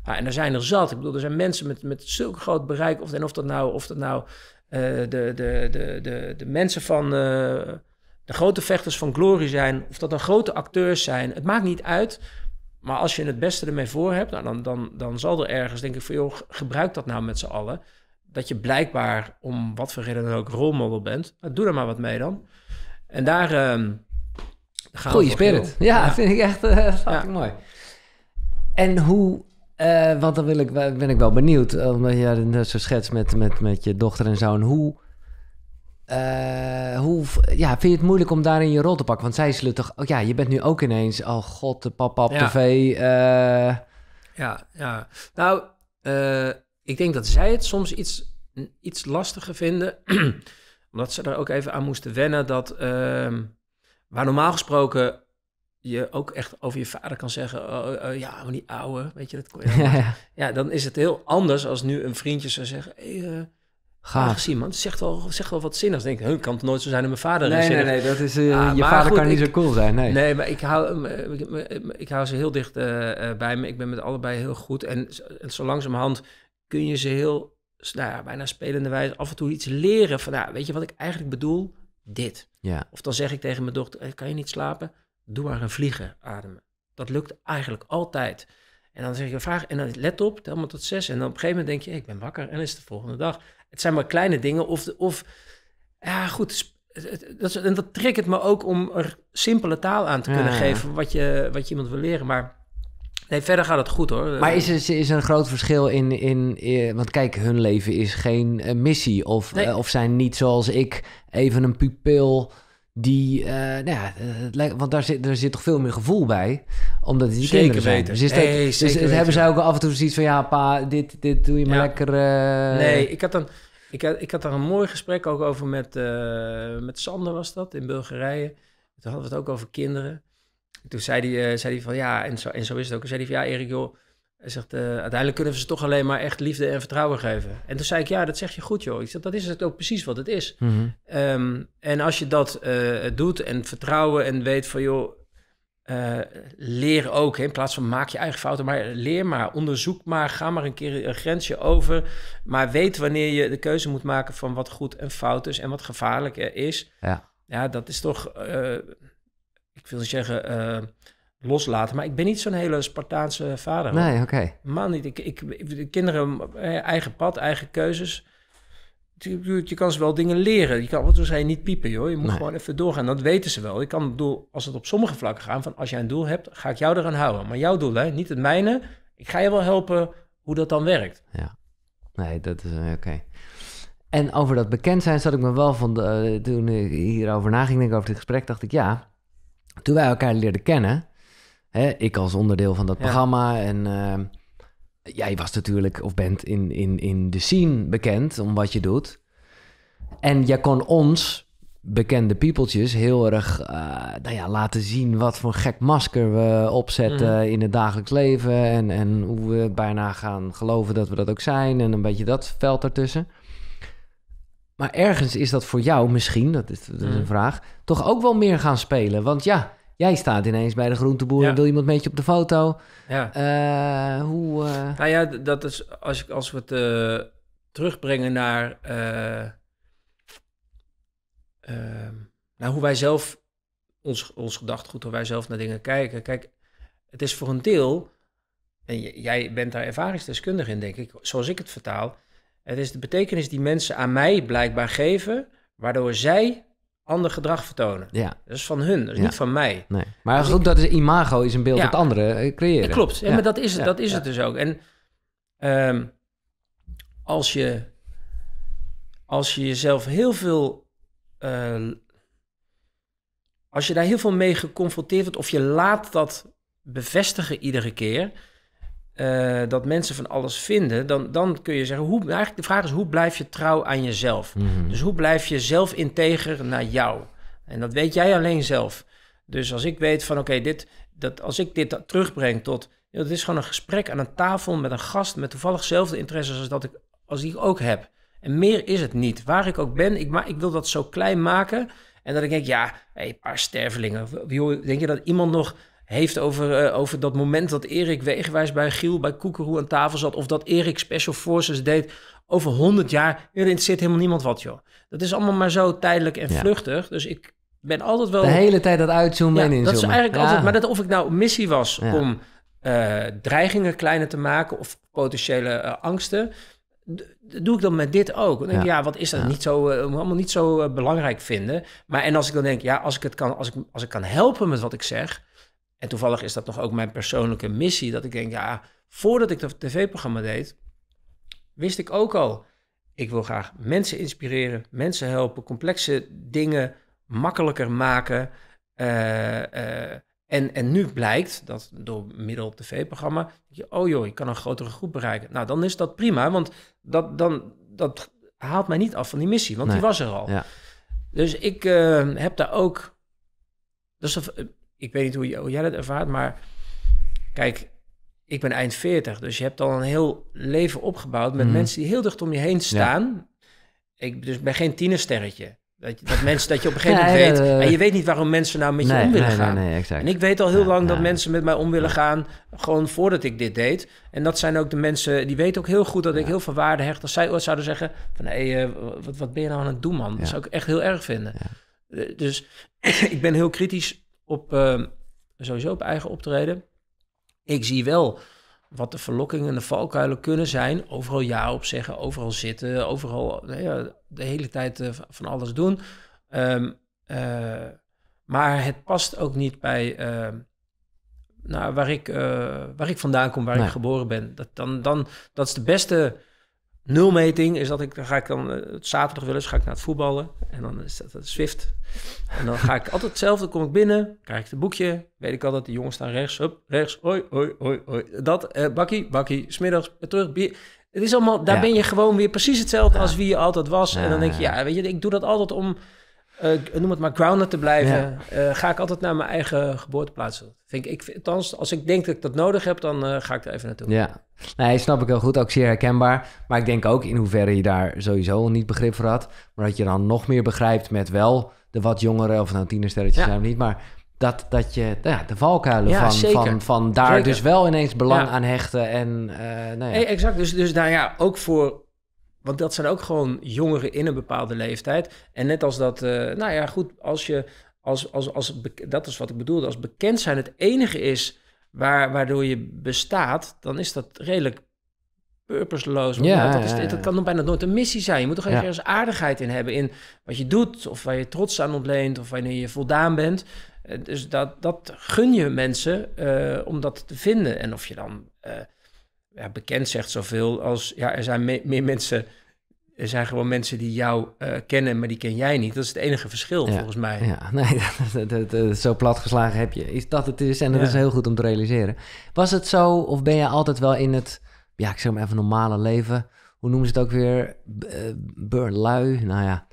Ja, en er zijn er zat. Ik bedoel, er zijn mensen met, met zulk groot bereik. Of, en of dat nou, of dat nou eh, de, de, de, de, de mensen van eh, de grote vechters van Glory zijn. Of dat dan grote acteurs zijn. Het maakt niet uit. Maar als je het beste ermee voor hebt, nou, dan, dan, dan zal er ergens, denk ik, van joh, gebruik dat nou met z'n allen. Dat je blijkbaar, om wat voor reden dan ook, rolmodel bent. Nou, doe er maar wat mee dan. En daar ehm gaan we Goeie spirit. Ja, vind ik echt eh fucking mooi. En hoe, eh, want dan wil ik, ben ik wel benieuwd, omdat je net zo schetst met, met, met je dochter en zo. En hoe, eh, hoe, ja, vind je het moeilijk om daarin je rol te pakken? Want zij zullen toch, oh ja, je bent nu ook ineens, oh god, de papa op Ja. tv. eh, Ja, ja. Nou, ik denk dat zij het soms iets, iets lastiger vinden. omdat ze er ook even aan moesten wennen dat... ehm, waar normaal gesproken je ook echt over je vader kan zeggen... Oh, oh, ja, maar die ouwe, weet je, dat kon je ja, ja, Ja, dan is het heel anders als nu een vriendje zou zeggen... Hey, eh, gaaf. man, zegt wel, zegt wel wat zinnigs. Dan denk ik, huh, kan het nooit zo zijn dat mijn vader Nee, nee, nee, dat is, eh, Ja, je vader goed, kan niet ik- zo cool zijn, nee. Nee, maar ik hou, eh, ik, ik- hou ze heel dicht bij me. Ik ben met allebei heel goed. En zo, langzamerhand kun je ze heel nou ja, bijna spelende wijze af en toe iets leren van, nou, weet je wat ik eigenlijk bedoel? Dit. Ja. Of dan zeg ik tegen mijn dochter, "Hey, kan je niet slapen? Doe maar een vliegen ademen. Dat lukt eigenlijk altijd. En dan zeg een vraag en dan let op, tel maar tot zes. En dan op een gegeven moment denk je, hey, ik ben wakker en is het de volgende dag. Het zijn maar kleine dingen. Of, of ja, goed. Dat, is- en dat triggert me ook om er simpele taal aan te kunnen ja. geven wat je, wat je iemand wil leren. Maar nee, verder gaat het goed hoor. Maar is er, is er een groot verschil in, in, eh, Want kijk, hun leven is geen eh, missie. Of, Nee. eh, of zijn niet zoals ik even een pupil die... eh, nou ja, eh, want daar zit, er zit toch veel meer gevoel bij. Omdat het die Zeker kinderen zijn. Dus, dat, dus hebben zij ook af en toe zoiets van... Ja, pa, dit, dit doe je maar Ja. lekker... eh, Nee, ik had, dan, ik, had, ik had daar een mooi gesprek ook over met, met Sander, was dat, in Bulgarije. Toen hadden we het ook over kinderen. Toen zei hij, eh, zei hij van ja, en zo, en zo is het ook. Toen zei hij van ja, Erik, joh, hij zegt, eh, uiteindelijk kunnen we ze toch alleen maar echt liefde en vertrouwen geven. En toen zei ik, ja, dat zeg je goed, joh. Ik zeg, dat is het ook precies wat het is. Mhm. Ehm, en als je dat eh, doet en vertrouwen en weet van joh, eh, leer ook, hè, in plaats van maak je eigen fouten, maar leer maar, onderzoek maar, ga maar een keer een grensje over. Maar weet wanneer je de keuze moet maken van wat goed en fout is en wat gevaarlijk is. Ja. Ja, dat is toch, ik wil zeggen loslaten, maar ik ben niet zo'n hele Spartaanse vader. hoor. Nee, oké. Man, niet. Ik, ik, de kinderen, eh, eigen pad, eigen keuzes. Je, je kan ze wel dingen leren. Je kan, wat zei, niet piepen, joh. Je moet Nee. gewoon even doorgaan. Dat weten ze wel. Ik kan het doel, als het op sommige vlakken gaat, van als jij een doel hebt, ga ik jou eraan houden. Maar jouw doel, hè, niet het mijne. Ik ga je wel helpen hoe dat dan werkt. Nee, dat is eh, oké. En over dat bekend zijn zat ik me wel van... De, eh, toen ik hierover naging, denk ik, over dit gesprek, dacht ik... Ja, toen wij elkaar leerden kennen... Hè, ik als onderdeel van dat Ja. programma en... eh, jij was natuurlijk, of bent in, in, in de scene bekend om wat je doet. En jij kon ons, bekende peopletjes, heel erg eh, nou ja, laten zien... wat voor gek masker we opzetten Mhm. in het dagelijks leven... En, en hoe we bijna gaan geloven dat we dat ook zijn... en een beetje dat veld ertussen. Maar ergens is dat voor jou misschien, dat is, dat is een Mhm. vraag... toch ook wel meer gaan spelen. Want ja, jij staat ineens bij de groenteboer... Ja. en wil iemand met je op de foto... Ja. Eh, hoe... eh, Nou ja, dat is als, ik, als we het eh, terugbrengen naar, eh, ehm, naar hoe wij zelf, ons, ons gedachtegoed, hoe wij zelf naar dingen kijken. Kijk, het is voor een deel, en jij bent daar ervaringsdeskundig in, denk ik, zoals ik het vertaal. Het is de betekenis die mensen aan mij blijkbaar geven, waardoor zij ander gedrag vertonen. ja, Dat is van hun, dat is Ja. niet van mij. nee. Maar Dus goed, dat is imago, is een beeld Ja. dat anderen eh, creëren. Ja, klopt. Ja. Maar dat is, het, dat is het dus ook. En ehm, als, je, als je jezelf heel veel... eh, als je daar heel veel mee geconfronteerd wordt... of je laat dat bevestigen iedere keer... eh, dat mensen van alles vinden... Dan, dan kun je zeggen... Hoe, eigenlijk de vraag is... hoe blijf je trouw aan jezelf? Mhm. Dus hoe blijf je zelf integer naar jou? En dat weet jij alleen zelf. Dus als ik weet van oké, dit, dat als ik dit terugbreng tot. Het is gewoon een gesprek aan een tafel met een gast met toevallig dezelfde interesses als dat ik als die ik ook heb. En meer is het niet. Waar ik ook ben, ik, ma ik wil dat zo klein maken. En dat ik denk, ja, hey, een paar stervelingen. Denk je dat iemand nog heeft over, eh, over dat moment dat Erik Wegenwijs bij Giel bij Koekeroe aan tafel zat... of dat Erik Special Forces deed over 100 jaar. Er interesseert helemaal niemand wat, joh. Dat is allemaal maar zo tijdelijk en Ja. vluchtig. Dus ik ben altijd wel... De hele tijd dat uitzoomen Ja, en inzoomen. dat is eigenlijk Ja. altijd... Maar dat of ik nou missie was om eh, dreigingen kleiner te maken... of potentiële eh, angsten... doe ik dan met dit ook. Dan denk ik, Ja. wat is dat niet zo, allemaal niet zo belangrijk vinden. Maar en als ik dan denk, ja, als ik het kan, als ik, als ik kan helpen met wat ik zeg. En toevallig is dat nog ook mijn persoonlijke missie. Dat ik denk, ja, voordat ik dat tv-programma deed, wist ik ook al. Ik wil graag mensen inspireren, mensen helpen, complexe dingen makkelijker maken. Eh, eh, en, en nu blijkt dat door middel tv-programma, oh joh, je kan een grotere groep bereiken. Nou, dan is dat prima, want dat, dan, dat haalt mij niet af van die missie, want Nee. die was er al. Ja. Dus ik eh, heb daar ook, dus ik weet niet hoe, jij dat ervaart, maar kijk, ik ben eind 40, dus je hebt al een heel leven opgebouwd met Mhm. mensen die heel dicht om je heen staan. Ik dus ben geen tienersterretje. Dat, je, dat mensen dat je op een gegeven Ja, moment ja, weet. en je weet niet waarom mensen nou met je nee, om willen nee, gaan. Exact. En ik weet al heel Ja, lang dat ja. mensen met mij om willen gaan, gewoon voordat ik dit deed. En dat zijn ook de mensen, die weten ook heel goed dat ik heel veel waarde hecht. Als zij ooit zouden zeggen van, hé, eh, wat, wat ben je nou aan het doen, man? Dat Ja. zou ik echt heel erg vinden. Eh, Dus ik ben heel kritisch op, eh, sowieso op eigen optreden. Ik zie wel wat de verlokkingen en de valkuilen kunnen zijn. Overal ja op zeggen, overal zitten, overal nou ja, de hele tijd eh, van alles doen. Ehm, eh, maar het past ook niet bij ehm, nou, waar, ik, eh, waar ik vandaan kom, waar Nee. ik geboren ben. Dat, dan, dan, dat is de beste nulmeting. Is dat ik, dan ga ik dan eh, het zaterdag wel eens ga ik naar het voetballen. En dan is dat het Swift. En dan ga ik altijd hetzelfde. Kom ik binnen, krijg ik het boekje. Weet ik altijd, de jongens staan rechts, hup, rechts, hoi, hoi, hoi, hoi. Dat, eh bakkie, bakkie, smiddags, weer terug, bier. Het is allemaal, daar Ja. ben je gewoon weer precies hetzelfde als wie je altijd was. En dan denk je, ja, weet je, ik doe dat altijd om, eh, noem het maar, grounded te blijven. Eh, ga ik altijd naar mijn eigen geboorteplaats. Vind ik, ik althans, als ik denk dat ik dat nodig heb, dan eh, ga ik er even naartoe. Ja, nee, snap ik heel goed. Ook zeer herkenbaar. Maar ik denk ook in hoeverre je daar sowieso niet begrip voor had. Maar dat je dan nog meer begrijpt met wel de wat jongere, of nou tienersterretjes Ja. zijn niet. Maar dat, dat je nou ja, de valkuilen Ja, van, zeker. van, van daar Zeker. dus wel ineens belang Ja. aan hechten. En eh nou ja. Hey, exact. Dus, dus nou ja, ook voor. Want dat zijn ook gewoon jongeren in een bepaalde leeftijd. En net als dat, eh, nou ja, goed, als je, als, als, als, dat is wat ik bedoelde, als bekend zijn het enige is waar, waardoor je bestaat, dan is dat redelijk purposeloos. Ja, dat, is, dat kan bijna nooit een missie zijn. Je moet toch Ja. ergens aardigheid in hebben in wat je doet, of waar je trots aan ontleent, of wanneer je voldaan bent. Eh, Dus dat, dat gun je mensen eh, om dat te vinden. En of je dan ja, bekend zegt zoveel als ja, er zijn me- meer mensen. Er zijn gewoon mensen die jou eh, kennen, maar die ken jij niet. Dat is het enige verschil Ja, volgens mij. Ja, nee, dat, dat, dat- zo platgeslagen heb je. Is dat het is en dat Ja. is heel goed om te realiseren. Was het zo, of ben je altijd wel in het, ja, ik zeg maar even normale leven, hoe noemen ze het ook weer, eh, burlui, nou ja.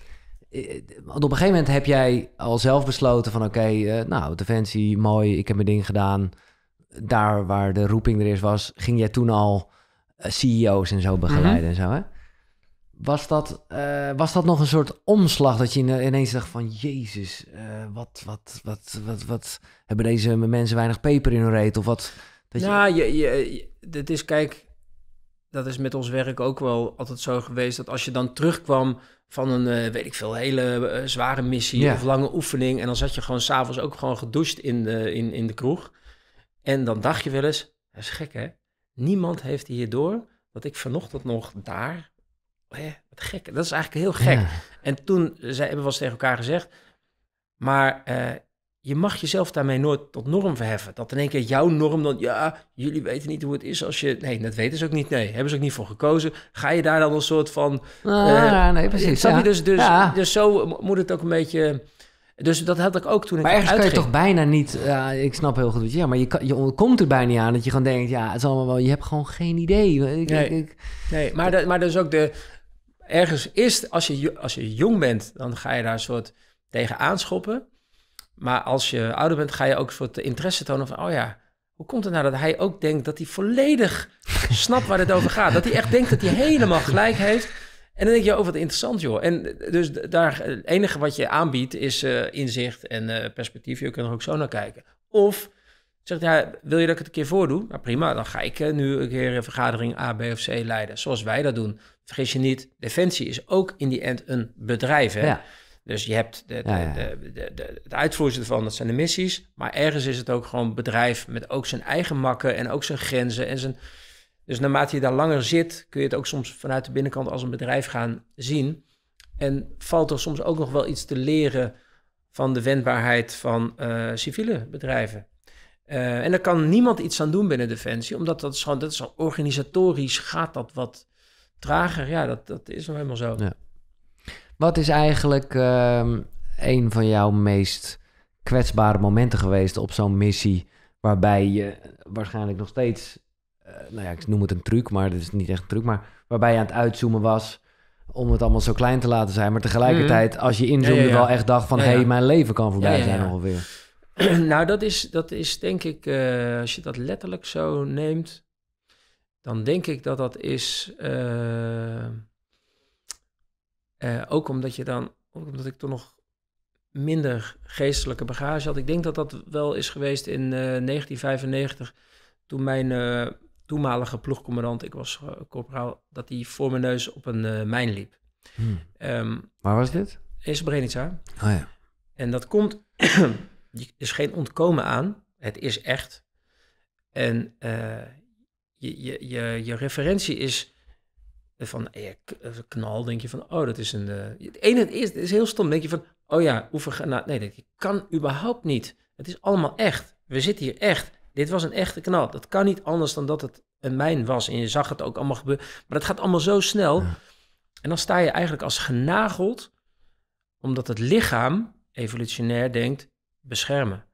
Eh, Want op een gegeven moment heb jij al zelf besloten van oké, eh, nou, Defensie, mooi, ik heb mijn ding gedaan. Daar waar de roeping er is was, ging jij toen al eh, CEO's en zo begeleiden en zo, hè? Was dat, eh, was dat nog een soort omslag dat je ine- ineens dacht van... Jezus, eh, wat, wat, wat, wat, wat... Hebben deze mensen weinig peper in hun reet? Of wat? Dat je, Nou, je, je, dit is, kijk, dat is met ons werk ook wel altijd zo geweest... dat als je dan terugkwam van een, eh, weet ik veel, hele eh, zware missie Ja. of lange oefening... en dan zat je gewoon s'avonds ook gewoon gedoucht in de, in, in de kroeg. En dan dacht je wel eens, dat is gek hè, niemand heeft hier door... dat ik vanochtend nog daar... Hè, wat gek, dat is eigenlijk heel gek. Ja. En toen zei, hebben we wel eens tegen elkaar gezegd, maar eh, je mag jezelf daarmee nooit tot norm verheffen. Dat in één keer jouw norm dan, ja, jullie weten niet hoe het is als je... Nee, dat weten ze ook niet. Nee, hebben ze ook niet voor gekozen. Ga je daar dan een soort van... Ah, eh, nee, precies. Ja. je? Dus, dus, Ja. dus zo mo- moet het ook een beetje... Dus dat had ik ook toen ik Maar ergens kan je uitging. toch bijna niet... ik snap heel goed wat je... Ja, maar je, kan, je komt er bijna niet aan dat je gewoon denkt... Ja, het is allemaal wel... Je hebt gewoon geen idee. Ik, Nee. ik, Nee, maar, dat, maar dus ook de... Ergens eerst, als je, als je jong bent, dan ga je daar een soort tegen aanschoppen. Maar als je ouder bent, ga je ook een soort interesse tonen van... Oh ja, hoe komt het nou dat hij ook denkt dat hij volledig snapt waar het over gaat? Dat hij echt denkt dat hij helemaal gelijk heeft. En dan denk je, oh wat interessant joh. En dus daar, het enige wat je aanbiedt is eh, inzicht en eh, perspectief. Je kunt er ook zo naar kijken. Of zegt ja, wil je dat ik het een keer voordoe? Nou prima, dan ga ik eh, nu een keer een vergadering A, B of C leiden. Zoals wij dat doen. Vergis je niet, Defensie is ook in die end een bedrijf. Hè? ja. Dus je hebt de, de, Ja, ja. De, het uitvoersel ervan, dat zijn de missies. Maar ergens is het ook gewoon bedrijf met ook zijn eigen makken en ook zijn grenzen. En zijn... Dus naarmate je daar langer zit, kun je het ook soms vanuit de binnenkant als een bedrijf gaan zien. En valt er soms ook nog wel iets te leren van de wendbaarheid van eh, civiele bedrijven. Eh, en daar kan niemand iets aan doen binnen Defensie, omdat dat is gewoon, dat is al organisatorisch gaat dat wat trager. Ja, dat, dat is nou helemaal zo. Ja. Wat is eigenlijk ehm, een van jouw meest kwetsbare momenten geweest op zo'n missie... waarbij je waarschijnlijk nog steeds... eh, nou ja, ik noem het een truc, maar dit is niet echt een truc... maar waarbij je aan het uitzoomen was om het allemaal zo klein te laten zijn... maar tegelijkertijd, als je inzoomde, Mhm. Ja, ja, ja. wel echt dacht van... Hé, hey, mijn leven kan voorbij zijn ongeveer. nou, dat is, dat is denk ik, eh, als je dat letterlijk zo neemt, dan denk ik dat dat is. eh, ook omdat je dan omdat ik toch nog minder geestelijke bagage had. Ik denk dat dat wel is geweest in eh, 1995, toen mijn toenmalige ploegcommandant, ik was uh, corporaal, dat hij voor mijn neus op een eh, mijn liep. Hmm. Ehm Waar was dit? in Srebrenica. Oh ja. En dat komt, er is geen ontkomen aan. Het is echt. En eh, je, je, je, je referentie is van eh, eh, knal, denk je van, oh, dat is een... eh, het ene is, het is heel stom, denk je van, oh ja, oefengranaat. Nee, dat kan überhaupt niet. Het is allemaal echt. We zitten hier echt. Dit was een echte knal. Dat kan niet anders dan dat het een mijn was. En je zag het ook allemaal gebeuren. Maar dat gaat allemaal zo snel. Ja. En dan sta je eigenlijk als genageld, omdat het lichaam evolutionair denkt, beschermen.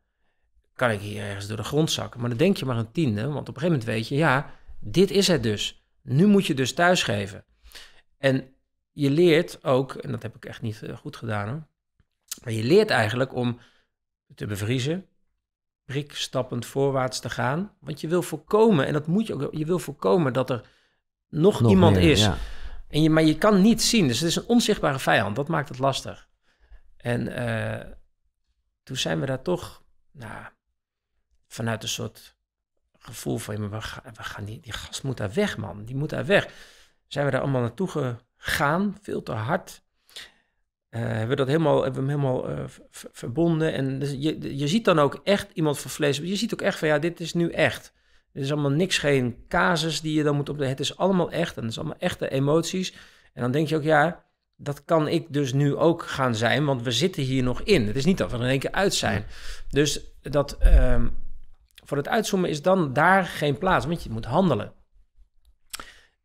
Kan ik hier ergens door de grond zakken? Maar dan denk je maar een tiende, want op een gegeven moment weet je, ja, dit is het dus. Nu moet je dus thuisgeven. En je leert ook, en dat heb ik echt niet eh, goed gedaan hoor, maar je leert eigenlijk om te bevriezen, prikstappend voorwaarts te gaan. Want je wil voorkomen, en dat moet je ook, je wil voorkomen dat er nog, Nog iemand meer, is. ja. En je, maar je kan niet zien. Dus het is een onzichtbare vijand. Dat maakt het lastig. En eh, toen zijn we daar toch, nou, vanuit een soort gevoel van, ja, maar we gaan die, die gast moet daar weg, man. Die moet daar weg. Zijn we daar allemaal naartoe gegaan, veel te hard. Eh, hebben we dat helemaal, hebben we hem helemaal eh, verbonden. En dus je, je ziet dan ook echt iemand van vlees. Je ziet ook echt van, ja, dit is nu echt. Het is allemaal niks, geen casus die je dan moet op. Het is allemaal echt en het is allemaal echte emoties. En dan denk je ook, ja, dat kan ik dus nu ook gaan zijn, want we zitten hier nog in. Het is niet dat we er in één keer uit zijn. Dus dat ehm, voor het uitzoomen is dan daar geen plaats, want je moet handelen.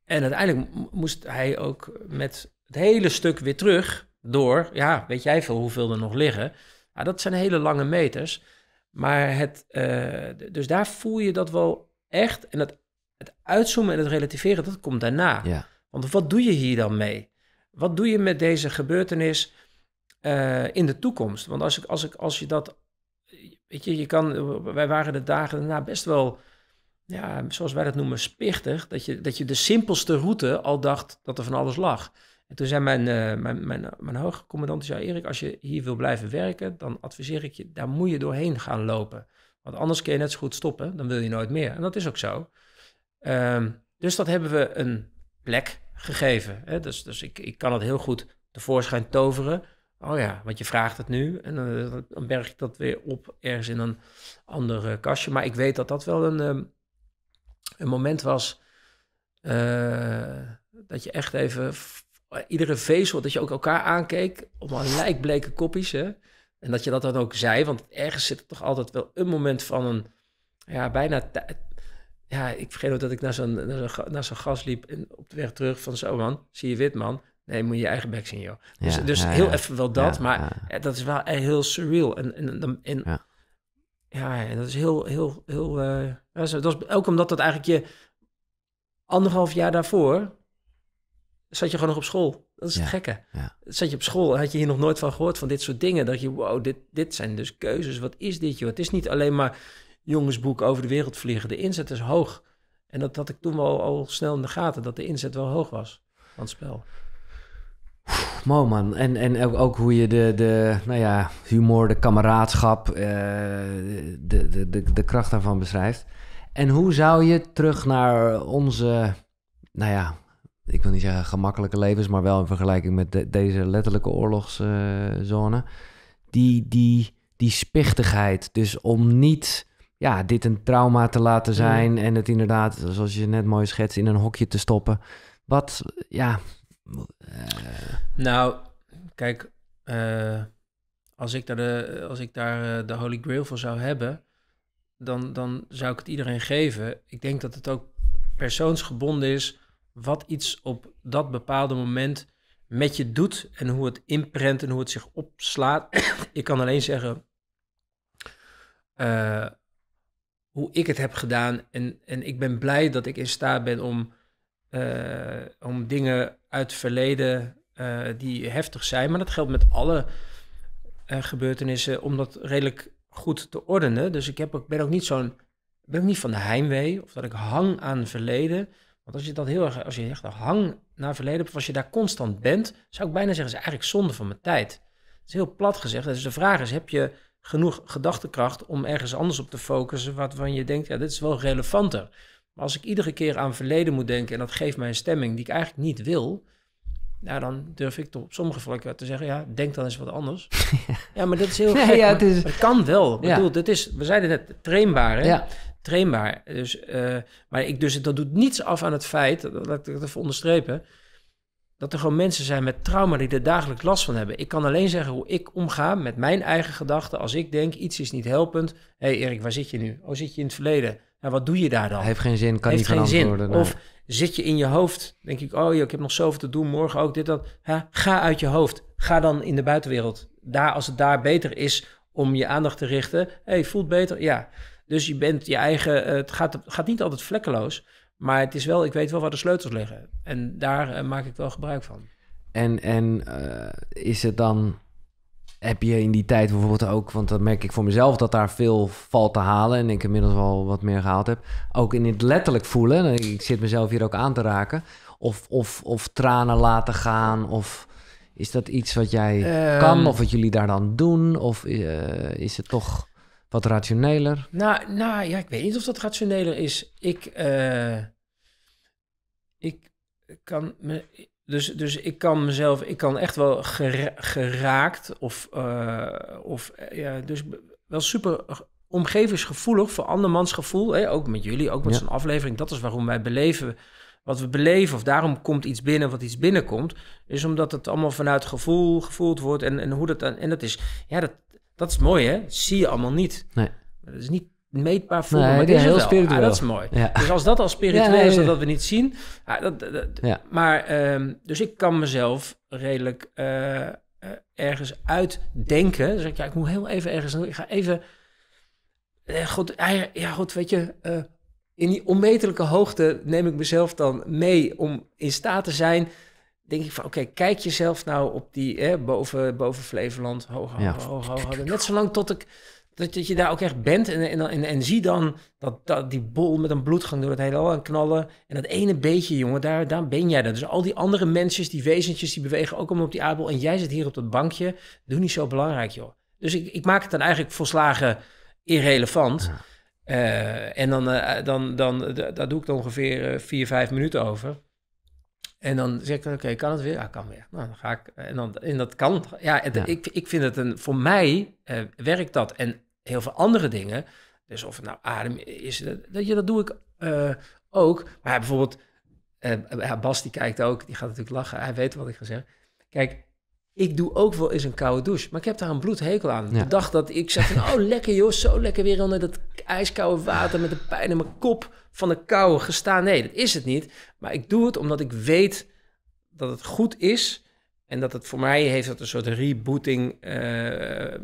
En uiteindelijk mo- moest hij ook met het hele stuk weer terug door, ja, weet jij veel hoeveel er nog liggen. Ja, dat zijn hele lange meters. Maar het, eh, dus daar voel je dat wel echt. En het, het uitzoomen en het relativeren, dat komt daarna. Ja. Want wat doe je hier dan mee? Wat doe je met deze gebeurtenis eh, in de toekomst? Want als, ik, als, ik, als je dat. Weet je, je kan. Wij waren de dagen daarna best wel. Ja, zoals wij dat noemen, spichtig. Dat je, dat je de simpelste route al dacht dat er van alles lag. En toen zei mijn, eh mijn, mijn, mijn hoge ja, Erik, als je hier wil blijven werken, dan adviseer ik je, daar moet je doorheen gaan lopen. Want anders kun je net zo goed stoppen, dan wil je nooit meer. En dat is ook zo. Ehm, dus dat hebben we een plek gegeven. Hè? Dus, dus ik, ik kan het heel goed tevoorschijn toveren. Oh ja, want je vraagt het nu. En dan, dan berg ik dat weer op ergens in een ander eh, kastje. Maar ik weet dat dat wel een, ehm, een moment was. eh, dat je echt even iedere vezel, dat je ook elkaar aankeek. Op een lijkbleke kopjes. Hè? En dat je dat dan ook zei. Want ergens zit er toch altijd wel een moment van een. Ja, bijna. Ja, ik vergeet ook dat ik naar zo'n, naar zo'n, naar zo'n gas liep. En op de weg terug van zo man, zie je wit man. Nee, moet je je eigen bek zien joh. Dus, Ja, dus ja, heel ja. even wel dat. Maar ja, dat is wel eh, heel surreal. En, en, en, en Ja. dat is heel, heel, heel. eh, dat, is, dat is ook omdat dat eigenlijk je anderhalf jaar daarvoor zat je gewoon nog op school. Dat is Ja, het gekke. ja. Zat je op school had je hier nog nooit van gehoord van dit soort dingen. Dat je, wow, dit, dit zijn dus keuzes. Wat is dit joh? Het is niet alleen maar jongensboek over de wereld vliegen. De inzet is hoog. En dat had ik toen wel al snel in de gaten, dat de inzet wel hoog was van het spel. Mooi man. En, en ook, ook hoe je de, de nou ja, humor, de kameraadschap, eh, de, de, de, de kracht daarvan beschrijft. En hoe zou je terug naar onze, nou ja, ik wil niet zeggen gemakkelijke levens, maar wel in vergelijking met de- deze letterlijke oorlogszone, die, die, die spichtigheid. Dus om niet ja, dit een trauma te laten zijn en het inderdaad, zoals je net mooi schetst, in een hokje te stoppen. Wat, ja... eh, Nou, kijk, eh, als ik daar, de, als ik daar eh, de Holy Grail voor zou hebben, dan, dan zou ik het iedereen geven. Ik denk dat het ook persoonsgebonden is wat iets op dat bepaalde moment met je doet en hoe het imprint en hoe het zich opslaat. ik kan alleen zeggen eh, hoe ik het heb gedaan en, en ik ben blij dat ik in staat ben om, eh, om dingen uit het verleden eh, die heftig zijn, maar dat geldt met alle gebeurtenissen, om dat redelijk goed te ordenen. Dus ik heb ook, ben ook niet zo'n, ben ook niet van de heimwee of dat ik hang aan verleden. Want als je dat heel erg, als je echt hang naar het verleden hebt, of als je daar constant bent, zou ik bijna zeggen, is eigenlijk zonde van mijn tijd. is heel plat gezegd. Dus de vraag is, heb je genoeg gedachtekracht om ergens anders op te focussen... waarvan je denkt, ja, dit is wel relevanter. Maar als ik iedere keer aan verleden moet denken... en dat geeft mij een stemming die ik eigenlijk niet wil... Nou, dan durf ik toch op sommige vlakken te zeggen, ja, denk dan eens wat anders. ja, maar dat is heel Nee, gek. ja, het is- het kan wel. Ik Ja. bedoel, dit is, we zeiden net, trainbaar, hè? Trainbaar. Dus, eh, maar ik, dus dat doet niets af aan het feit, dat laat ik het even onderstrepen, dat er gewoon mensen zijn met trauma die er dagelijks last van hebben. Ik kan alleen zeggen hoe ik omga met mijn eigen gedachten als ik denk, iets is niet helpend. Hé hey Erik, waar zit je nu? Oh, zit je in het verleden? Nou, wat doe je daar dan? Heeft geen zin, kan heeft niet geen zin. nee. Of zit je in je hoofd, denk ik, oh joh, ik heb nog zoveel te doen, morgen ook dit, dat. Ga uit je hoofd. Ga dan in de buitenwereld. Daar, als het daar beter is om je aandacht te richten. hey, voelt beter? Ja. Dus je bent je eigen, eh, het gaat, gaat niet altijd vlekkeloos, maar het is wel, ik weet wel waar de sleutels liggen. En daar eh, maak ik wel gebruik van. En, en eh, is het dan... Heb je in die tijd bijvoorbeeld ook... Want dan merk ik voor mezelf dat daar veel valt te halen... en ik inmiddels wel wat meer gehaald heb. Ook in het letterlijk voelen. Ik zit mezelf hier ook aan te raken. Of, of, of tranen laten gaan. Of is dat iets wat jij Ehm, kan? Of wat jullie daar dan doen? Of is het toch wat rationeler? Nou, nou ja, ik weet niet of dat rationeler is. Ik, eh, ik kan me, dus, dus ik kan mezelf, ik kan echt wel gera- geraakt of, eh, of eh, ja, dus wel super omgevingsgevoelig voor andermans gevoel. Hè? Ook met jullie, ook met Ja. zo'n aflevering. Dat is waarom wij beleven wat we beleven. Of daarom komt iets binnen wat iets binnenkomt. Is omdat het allemaal vanuit gevoel gevoeld wordt. En, en hoe dat dan, en dat is, ja, dat, dat is mooi hè. Dat zie je allemaal niet. Nee. Dat is niet meetbaar voelen, Nee, maar dit is heel het wel. spiritueel. Ah, dat is mooi. Ja. Dus als dat al spiritueel Ja, nee, is, dat, we niet zien. ah, dat, Ja. Maar, ehm, dus ik kan mezelf redelijk eh, ergens uitdenken. Dus ik, ja, ik moet heel even ergens. Ik ga even... eh, goed, ah, ja, goed, weet je... in die onmetelijke hoogte neem ik mezelf dan mee om in staat te zijn... Denk ik van, oké, kijk jezelf nou op die, hè, boven, boven Flevoland, hoog, hoog, Ja. hoog. Net zolang tot ik, dat, dat je daar ook echt bent en, en, en, en zie dan dat, dat die bol met een bloedgang door het heelal aan knallen. En dat ene beetje, jongen, daar, daar ben jij dan. Dus al die andere mensen, die wezentjes, die bewegen ook allemaal op die aardbol. En jij zit hier op dat bankje. Doe niet zo belangrijk, joh. Dus ik, ik maak het dan eigenlijk volslagen irrelevant. Eh, en dan, eh, dan, dan, d- daar doe ik dan ongeveer eh, vier, vijf minuten over. En dan zeg ik, oké, kan het weer? Ja, kan weer. Nou, dan ga ik, en, dan, en dat kan. Ja, het- Ja. Ik, ik vind het een, voor mij eh, werkt dat. En heel veel andere dingen, dus of het nou adem is, dat, dat, je, dat doe ik eh, ook. Maar bijvoorbeeld, eh, ja, Bas die kijkt ook, die gaat natuurlijk lachen. Hij weet wat ik ga zeggen. Kijk, ik doe ook wel eens een koude douche, maar ik heb daar een bloedhekel aan. Ja. De dag dat ik zeg van, oh lekker joh, zo lekker weer onder dat ijskoude water met de pijn in mijn kop van de kou gestaan. Nee, dat is het niet. Maar ik doe het omdat ik weet dat het goed is en dat het voor mij heeft dat een soort rebooting, eh,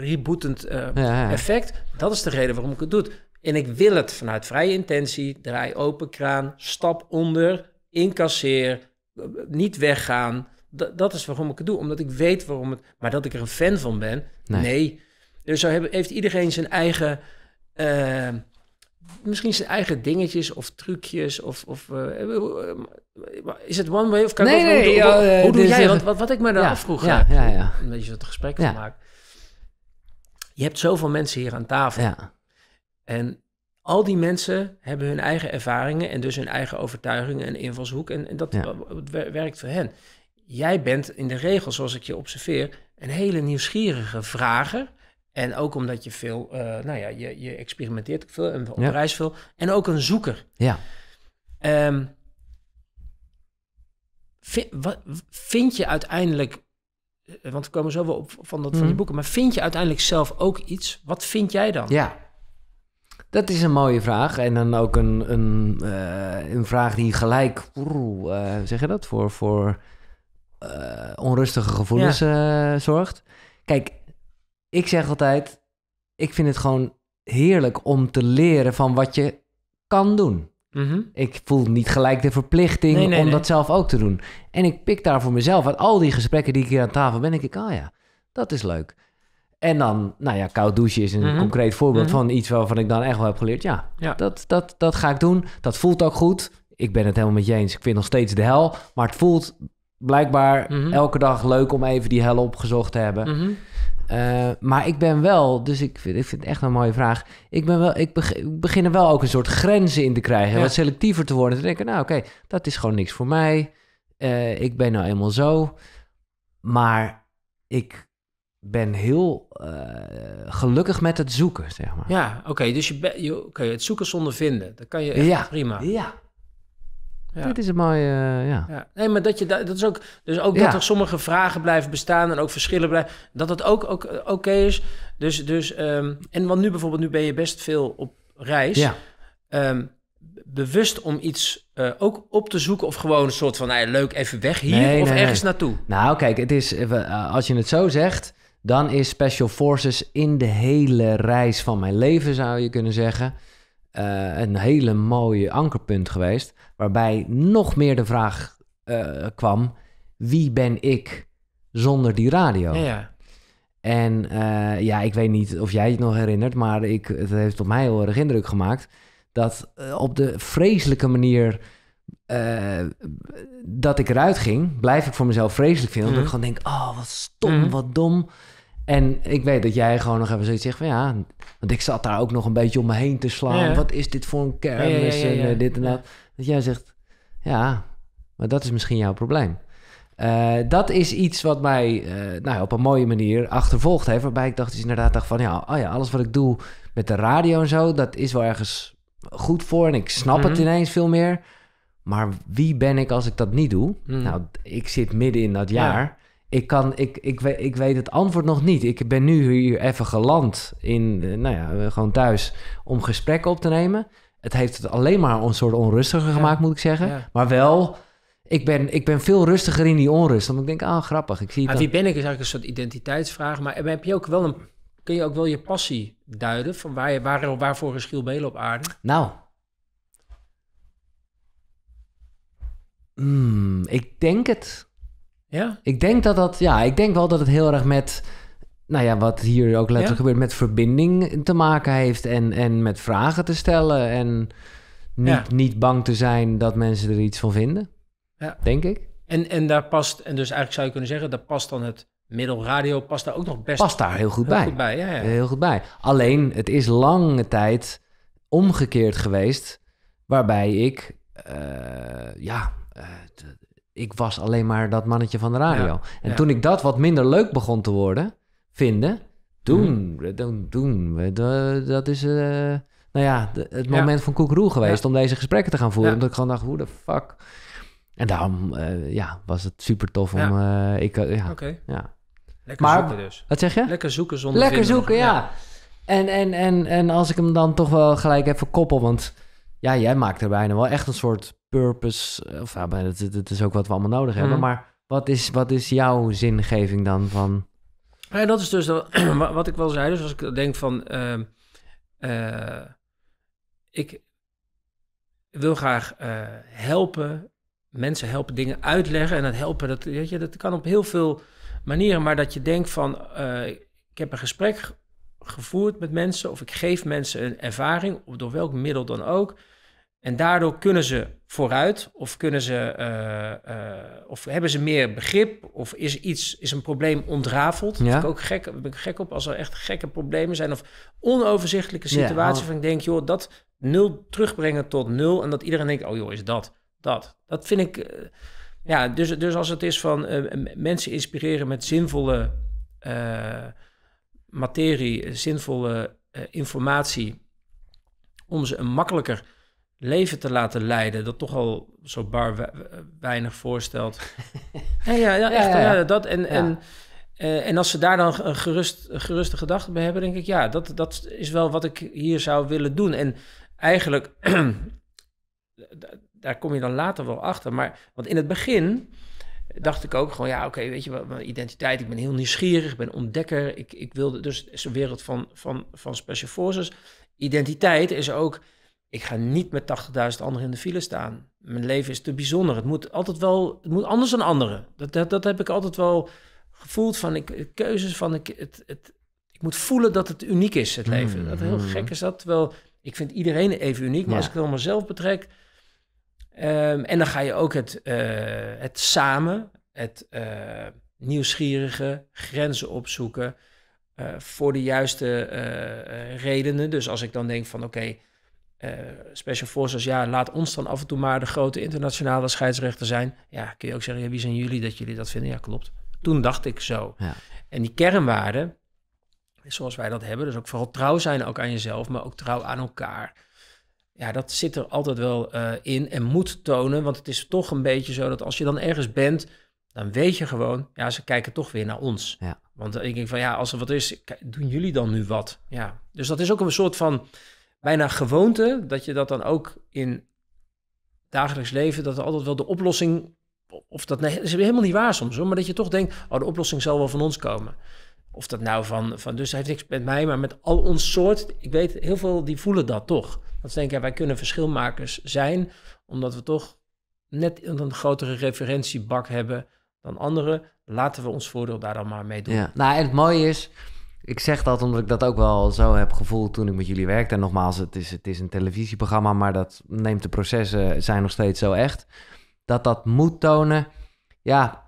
rebootend eh, Ja, ja. effect. Dat is de reden waarom ik het doe. En ik wil het vanuit vrije intentie. Draai open kraan, stap onder, incasseer, niet weggaan. Dat, dat is waarom ik het doe. Omdat ik weet waarom het... Maar dat ik er een fan van ben, Nee. nee. Dus zo heb- heeft iedereen zijn eigen... eh, misschien zijn eigen dingetjes of trucjes of... of eh, is het one way of kan ik Nee, hoe- nee, hoe, hoe, eh, doe is jij? Want wat, wat ik me dan Ja, afvroeg... ja, ja, ja. Een beetje het gesprek Ja. Je hebt zoveel mensen hier aan tafel. Ja, En al die mensen hebben hun eigen ervaringen en dus hun eigen overtuigingen en invalshoek. En, en dat Ja. werkt voor hen. Jij bent in de regel, zoals ik je observeer, een hele nieuwsgierige vrager. En ook omdat je veel, eh, nou ja, je, je experimenteert veel en op Ja. reis veel. En ook een zoeker. ja. Ehm, vi- wat, vind je uiteindelijk, eh, want we komen zo wel op van, dat, van die Mhm. boeken, maar vind je uiteindelijk zelf ook iets? Wat vind jij dan? Ja, dat is een mooie vraag. En dan ook een, een, eh, een vraag die gelijk, oeh, eh, zeg je dat, voor, voor onrustige gevoelens eh, zorgt. Kijk, ik zeg altijd, ik vind het gewoon heerlijk om te leren van wat je kan doen. Mhm. Ik voel niet gelijk de verplichting Nee, nee, om nee. dat zelf ook te doen. En ik pik daar voor mezelf uit al die gesprekken die ik hier aan tafel ben, denk ik, ah ja, dat is leuk. En dan, nou ja, koud douchen is een Mhm. concreet voorbeeld Mhm. van iets waarvan ik dan echt wel heb geleerd. Ja, Ja. Dat, dat, dat ga ik doen. Dat voelt ook goed. Ik ben het helemaal met je eens. Ik vind nog steeds de hel. Maar het voelt blijkbaar Mhm. elke dag leuk om even die hel opgezocht te hebben. Mhm. Eh, maar ik ben wel, dus ik vind, ik vind het echt een mooie vraag. Ik, ben wel, ik, beg- ik begin er wel ook een soort grenzen in te krijgen. Ja. Wat selectiever te worden. Te denken, nou oké, dat is gewoon niks voor mij. Eh, ik ben nou eenmaal zo. Maar ik ben heel eh, gelukkig met het zoeken, zeg maar. Ja, oké. dus je, je oké, het zoeken zonder vinden. Dat kan je echt Ja. prima. Ja, Ja. dit is een mooie, eh, ja. Ja. Nee, maar dat je da- dat is ook. Dus ook Ja. dat er sommige vragen blijven bestaan en ook verschillen blijven. Dat het ook, ook eh, oké is. Dus, dus ehm, en want nu bijvoorbeeld, nu ben je best veel op reis. Ja. Ehm, bewust om iets eh, ook op te zoeken of gewoon een soort van, nou leuk even weg hier Nee, of nee, ergens nee. naartoe. Nou, kijk, het is, als je het zo zegt, dan is Special Forces in de hele reis van mijn leven, zou je kunnen zeggen, eh, een hele mooie ankerpunt geweest. Waarbij nog meer de vraag eh, kwam: wie ben ik zonder die radio? Ja, ja. En eh, ja, ik weet niet of jij het nog herinnert, maar ik, het heeft op mij heel erg indruk gemaakt. Dat op de vreselijke manier dat ik eruit ging, blijf ik voor mezelf vreselijk vinden. Omdat ik Mhm. gewoon denk, oh, wat stom, Mhm. wat dom. En ik weet dat jij gewoon nog even zoiets zegt van ja, want ik zat daar ook nog een beetje om me heen te slaan. Ja. Wat is dit voor een kermis Ja, ja, en eh, dit en dat. Dat jij zegt, ja, maar dat is misschien jouw probleem. Eh, dat is iets wat mij eh, nou, ja, op een mooie manier achtervolgd heeft. Waarbij ik dacht, dus inderdaad dacht van ja, oh ja, alles wat ik doe met de radio en zo, dat is wel ergens goed voor. En ik snap het Mhm. ineens veel meer. Maar wie ben ik als ik dat niet doe? Mhm. Nou, ik zit midden in dat Ja. jaar. Ik, kan, ik, ik, weet, ik weet het antwoord nog niet. Ik ben nu hier even geland in, eh, nou ja, eh, gewoon thuis om gesprekken op te nemen. Het heeft het alleen maar een soort onrustiger Ja. gemaakt, moet ik zeggen. Ja. Maar wel, ik ben, ik ben veel rustiger in die onrust. Omdat ik denk, ah, grappig, ik zie het wie ben ik is eigenlijk een soort identiteitsvraag. Maar heb je ook wel een, kun je ook wel je passie duiden? Van waar je, waar, waarvoor is Giel Belen op aarde? Nou. Hmm, ik denk het. Ja? Ik denk dat dat, ja, ik denk wel dat het heel erg met, nou ja, wat hier ook letterlijk Ja? gebeurt, met verbinding te maken heeft en, en met vragen te stellen en niet, Ja. niet bang te zijn dat mensen er iets van vinden. Ja. Denk ik. En, en daar past, en dus eigenlijk zou je kunnen zeggen, daar past dan het middel radio, past daar ook nog best Past daar heel goed heel bij. goed bij. Ja, ja. Heel goed bij. Alleen, het is lange tijd omgekeerd geweest, waarbij ik, eh, ja, eh, ik was alleen maar dat mannetje van de radio. Ja, en ja. toen ik dat wat minder leuk begon te worden, vinden, toen, toen, toen we- de- dat is, eh, nou ja, het Ja. moment van koekeroe geweest Ja. om deze gesprekken te gaan voeren. Ja. Omdat ik gewoon dacht, hoe de fuck. En daarom, eh, ja, was het super tof om, eh, ik, ja, ja. lekker Maar- zoeken dus. Wat zeg je? Lekker zoeken zonder Lekker vinden. zoeken, ja. En, en, en, en als ik hem dan toch wel gelijk even koppel, want ja, jij maakt er bijna wel echt een soort purpose, eh, of ja, dat, dat is ook wat we allemaal nodig hebben, Mhm. maar wat is, wat is jouw zingeving dan van... Ja, dat is dus wat ik wel zei. Dus als ik denk van... ehm, eh, ik wil graag eh, helpen, mensen helpen, dingen uitleggen. En dat helpen, dat, weet je, dat kan op heel veel manieren. Maar dat je denkt van... ik heb een gesprek ge- gevoerd met mensen... of ik geef mensen een ervaring, door welk middel dan ook... En daardoor kunnen ze vooruit, of kunnen ze, eh, eh, of hebben ze meer begrip, of is iets, is een probleem ontrafeld. Dat Ja. vind ik ook gek, ben ik gek op als er echt gekke problemen zijn of onoverzichtelijke situaties. al- van ik denk, joh, dat nul terugbrengen tot nul en dat iedereen denkt, oh joh, is dat, dat. Dat vind ik, eh, ja, dus, dus als het is van mensen inspireren met zinvolle materie, zinvolle informatie, om ze een makkelijker leven te laten leiden, dat toch al zo bar we- weinig voorstelt. ja, ja, ja, echt, Ja, ja, ja. ja, dat en, en, eh, en als ze daar dan een gerust, een geruste gedachte bij hebben, denk ik, ja, dat, dat is wel wat ik hier zou willen doen. En eigenlijk, da- daar kom je dan later wel achter. Maar, want in het begin dacht ik ook gewoon, ja, oké, weet je wat, mijn identiteit, ik ben heel nieuwsgierig, ik ben ontdekker, ik, ik wilde, dus is een wereld van, van, van Special Forces. Identiteit is ook, ik ga niet met 80.000 anderen in de file staan. Mijn leven is te bijzonder. Het moet altijd wel, het moet anders dan anderen. Dat, dat, dat heb ik altijd wel gevoeld van, ik, keuzes van, ik, het, het, ik moet voelen dat het uniek is, het leven. Dat heel Mhm. gek is dat, terwijl ik vind iedereen even uniek, maar Ja. als ik het allemaal zelf betrek, Ehm, en dan ga je ook het, eh, het samen het nieuwsgierige, grenzen opzoeken voor de juiste redenen. Dus als ik dan denk van oké, Special Forces, ja, laat ons dan af en toe maar de grote internationale scheidsrechter zijn. Ja, kun je ook zeggen, ja, wie zijn jullie dat jullie dat vinden? Ja, klopt. Toen dacht ik zo. Ja. En die kernwaarden, zoals wij dat hebben, dus ook vooral trouw zijn ook aan jezelf, maar ook trouw aan elkaar. Ja, dat zit er altijd wel uh, in en moet tonen, want het is toch een beetje zo dat als je dan ergens bent, dan weet je gewoon, ja, ze kijken toch weer naar ons. Ja. Want ik denk van, ja, als er wat is, doen jullie dan nu wat? Ja, dus dat is ook een soort van bijna gewoonte, dat je dat dan ook in dagelijks leven, dat er altijd wel de oplossing, of dat, nee, is helemaal niet waar soms, hoor, maar dat je toch denkt, oh, de oplossing zal wel van ons komen. Of dat nou van, van dus heeft niks met mij, maar met al ons soort. Ik weet, heel veel die voelen dat toch. Dat ze denken, wij kunnen verschilmakers zijn, omdat we toch net een grotere referentiebak hebben dan anderen. Laten we ons voordeel daar dan maar mee doen. Ja. Nou, en het mooie is, ik zeg dat omdat ik dat ook wel zo heb gevoeld toen ik met jullie werkte. En nogmaals, het is, het is een televisieprogramma, maar dat neemt de processen, zijn nog steeds zo echt. Dat dat moet tonen, ja,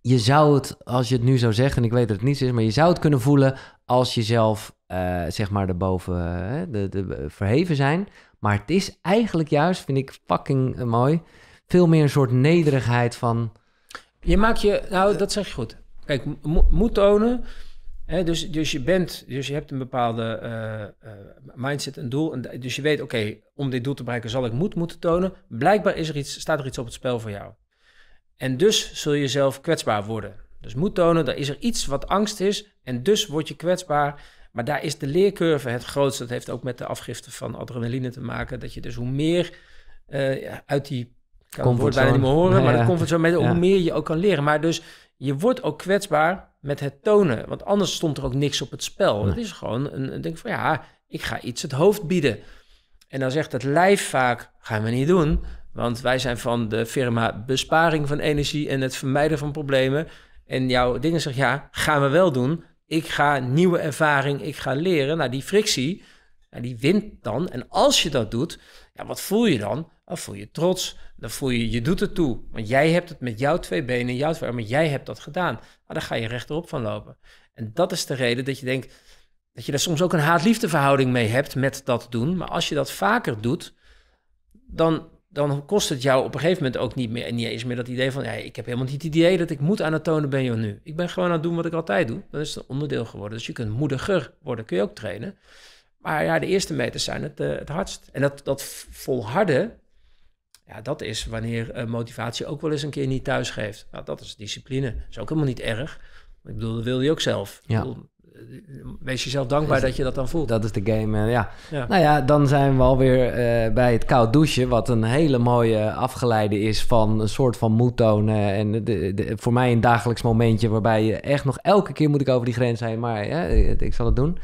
je zou het, als je het nu zou zeggen, en ik weet dat het niet is, maar je zou het kunnen voelen als je zelf, uh, zeg maar, erboven uh, de, de, verheven zijn. Maar het is eigenlijk juist, vind ik fucking mooi, veel meer een soort nederigheid van... Je maakt je, nou, dat zeg je goed. Kijk, moet tonen, dus, dus je bent, dus je hebt een bepaalde uh, mindset, een doel. En, dus je weet, oké, om dit doel te bereiken zal ik moed moeten tonen. Blijkbaar is er iets, staat er iets op het spel voor jou. En dus zul je zelf kwetsbaar worden. Dus moet tonen, dat is er iets wat angst is en dus word je kwetsbaar. Maar daar is de leercurve het grootste. Dat heeft ook met de afgifte van adrenaline te maken. Dat je dus hoe meer uh, uit die... Ik kan het woord bijna niet meer horen, maar dat komt zo met hoe meer je ook kan leren. Maar dus je wordt ook kwetsbaar met het tonen. Want anders stond er ook niks op het spel. Het is gewoon een, een denk van ja, ik ga iets het hoofd bieden. En dan zegt het lijf vaak, gaan we niet doen. Want wij zijn van de firma besparing van energie en het vermijden van problemen. En jouw dingen zegt, ja, gaan we wel doen. Ik ga nieuwe ervaring, ik ga leren. Nou, die frictie, nou, die wint dan. En als je dat doet, ja, wat voel je dan? Dan voel je trots. Dan voel je, je doet het toe. Want jij hebt het met jouw twee benen, jouw armen, jij hebt dat gedaan. Maar nou, dan ga je rechterop van lopen. En dat is de reden dat je denkt, dat je daar soms ook een haat-liefde mee hebt met dat doen. Maar als je dat vaker doet, dan dan kost het jou op een gegeven moment ook niet meer, niet eens meer dat idee van, ja, ik heb helemaal niet het idee dat ik moet aan het tonen ben je nu. Ik ben gewoon aan het doen wat ik altijd doe. Dan is het een onderdeel geworden. Dus je kunt moediger worden, kun je ook trainen. Maar ja, de eerste meters zijn het, uh, het hardst. En dat, dat volharden, ja, dat is wanneer uh, motivatie ook wel eens een keer niet thuis geeft. Nou, dat is discipline. Dat is ook helemaal niet erg. Ik bedoel, dat wil je ook zelf. Ja wees jezelf dankbaar dat je dat dan voelt. Dat is de game, uh, ja. Nou ja, dan zijn we alweer uh, bij het koud douchen... wat een hele mooie afgeleide is van een soort van moed tonen. En de, de, voor mij een dagelijks momentje... waarbij je echt nog elke keer moet ik over die grens zijn... maar ja, ik zal het doen.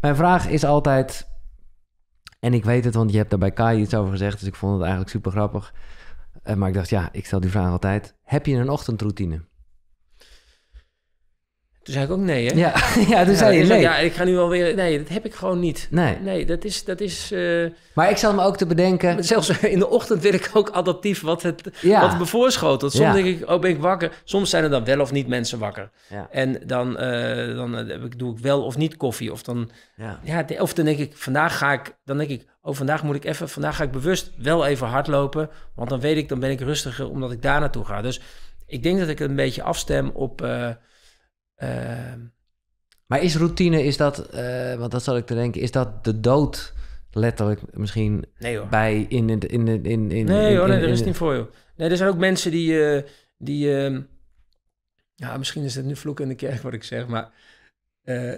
Mijn vraag is altijd... en ik weet het, want je hebt daar bij Kai iets over gezegd... dus ik vond het eigenlijk super grappig. Uh, maar ik dacht, ja, ik stel die vraag altijd. Heb je een ochtendroutine? Toen zei ik ook nee, hè? Ja, ja toen zei je nee. ja, ik ga nu alweer... Nee, dat heb ik gewoon niet. Nee. Nee, dat is... Dat is uh, maar ik zat me ook te bedenken... Zelfs in de ochtend wil ik ook adaptief wat het, ja. wat me voorschotelt. Soms denk ik, oh, ben ik wakker? Soms zijn er dan wel of niet mensen wakker. En dan, uh, dan uh, doe ik wel of niet koffie. Of dan, ja. Ja, of dan denk ik, vandaag ga ik... Dan denk ik, oh, vandaag moet ik even... Vandaag ga ik bewust wel even hardlopen. Want dan weet ik, dan ben ik rustiger omdat ik daar naartoe ga. Dus ik denk dat ik een beetje afstem op... Ehm, maar is routine, is dat, uh, want dat zal ik te denken, is dat de dood letterlijk misschien nee, hoor. bij in in in in in Nee hoor, nee, dat is niet voor jou. Nee, er zijn ook mensen die uh, die uh, ja, misschien is het nu vloek in de kerk wat ik zeg, maar uh,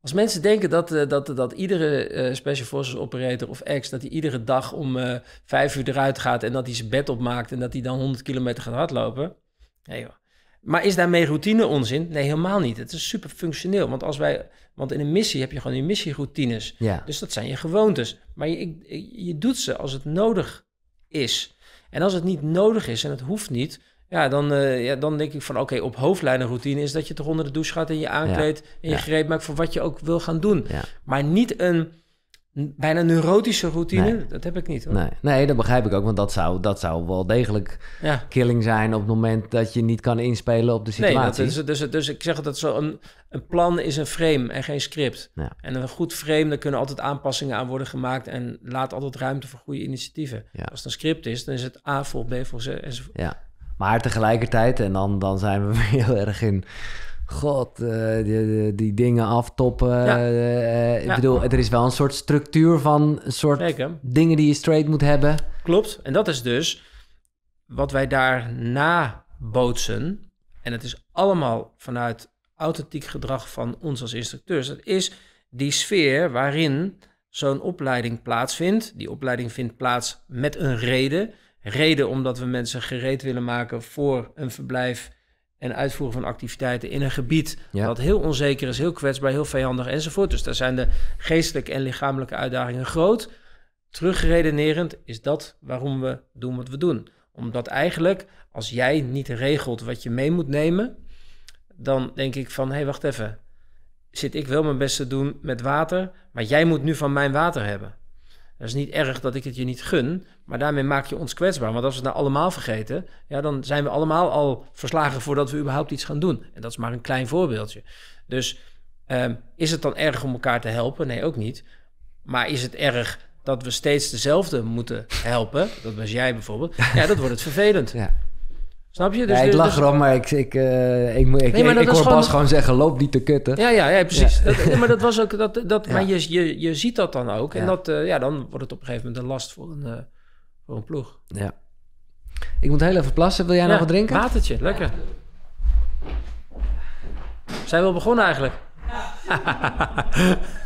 als mensen denken dat, dat, dat iedere Special Forces operator of ex, dat hij iedere dag om vijf uur eruit gaat en dat hij zijn bed opmaakt en dat hij dan 100 kilometer gaat hardlopen. Nee joh. Maar is daarmee routine onzin? Nee, helemaal niet. Het is super functioneel. Want, als wij, want in een missie heb je gewoon die missieroutines. Ja. Dus dat zijn je gewoontes. Maar je, je doet ze als het nodig is. En als het niet nodig is en het hoeft niet, ja, dan, uh, ja, dan denk ik van oké, okay, op hoofdlijnen routine is dat je toch onder de douche gaat en je aankleedt en je ja. gereed maakt voor wat je ook wil gaan doen. Maar niet een bijna neurotische routine. Nee. Dat heb ik niet hoor. Nee, nee, dat begrijp ik ook, want dat zou, dat zou wel degelijk Ja. killing zijn op het moment dat je niet kan inspelen op de Nee, situatie. dat is, dus, dus ik zeg dat zo een, een plan is een frame en geen script. Ja. En een goed frame, daar kunnen altijd aanpassingen aan worden gemaakt en laat altijd ruimte voor goede initiatieven. Ja. Als het een script is, dan is het A vol, B vol, C enzovoort. Ja, maar tegelijkertijd, en dan, dan zijn we weer heel erg in... God, eh, die, die, dingen aftoppen. Ja. eh, ik Ja. bedoel, er is wel een soort structuur van... een soort Zeker. dingen die je straight moet hebben. Klopt. En dat is dus wat wij daarna bootsen. En het is allemaal vanuit authentiek gedrag van ons als instructeurs. Het is die sfeer waarin zo'n opleiding plaatsvindt. Die opleiding vindt plaats met een reden. Reden omdat we mensen gereed willen maken voor een verblijf en uitvoeren van activiteiten in een gebied Ja. dat heel onzeker is, heel kwetsbaar, heel vijandig enzovoort. Dus daar zijn de geestelijke en lichamelijke uitdagingen groot. Terugredenerend is dat waarom we doen wat we doen. Omdat eigenlijk, als jij niet regelt wat je mee moet nemen, dan denk ik van, hé, hey, wacht even. Zit ik wel mijn best te doen met water, maar jij moet nu van mijn water hebben. Dat is niet erg dat ik het je niet gun, maar daarmee maak je ons kwetsbaar. Want als we het nou allemaal vergeten, ja, dan zijn we allemaal al verslagen voordat we überhaupt iets gaan doen. En dat is maar een klein voorbeeldje. Dus ehm, is het dan erg om elkaar te helpen? Nee, ook niet. Maar is het erg dat we steeds dezelfde moeten helpen? Dat was jij bijvoorbeeld. Ja, dat wordt het vervelend. Ja. Snap je? ja, ik dus- lach dus- erom, maar ik, ik, eh, ik, moet- ik, Nee, maar ik, ik hoor gewoon- Bas gewoon zeggen, loop niet te kutten. Ja, ja, ja precies. Dat, maar dat was ook dat. dat Ja. Maar je, je, je ziet dat dan ook. En Ja. dat, eh, ja, dan wordt het op een gegeven moment een last voor een, eh, voor een ploeg. Ja. Ik moet heel even plassen. Wil jij nog wat drinken? Watertje, lekker. Zijn we al begonnen eigenlijk?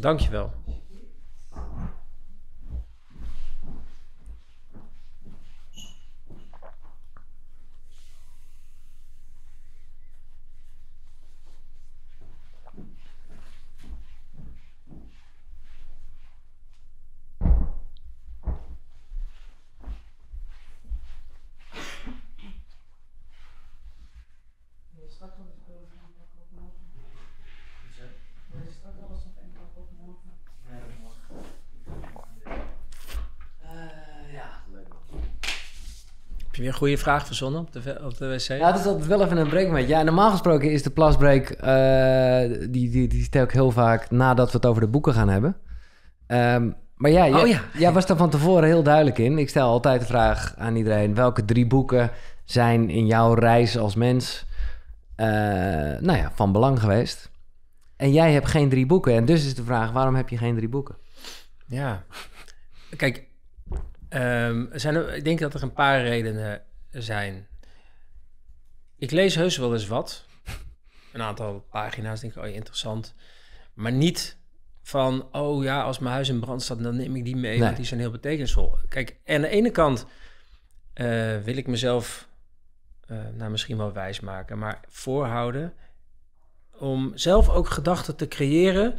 Dankjewel. Heb je weer een goede vraag verzonnen op de, op de wc? Ja, het is altijd wel even een breakmoment. Ja, normaal gesproken is de plasbreak... eh, die, die, die stel ik heel vaak nadat we het over de boeken gaan hebben. Ehm, maar ja, jij, Oh ja. jij was daar van tevoren heel duidelijk in. Ik stel altijd de vraag aan iedereen... welke drie boeken zijn in jouw reis als mens... eh, nou ja, van belang geweest? En jij hebt geen drie boeken. En dus is de vraag, waarom heb je geen drie boeken? Ja, kijk, ehm, er zijn, er- ik denk dat er een paar redenen zijn. Ik lees heus wel eens wat. Een aantal pagina's, denk ik, oh interessant. Maar niet van, oh ja, als mijn huis in brand staat, dan neem ik die mee, Nee. want die zijn heel betekenisvol. Kijk, aan de ene kant eh, wil ik mezelf, eh, nou misschien wel wijs maken, maar voorhouden om zelf ook gedachten te creëren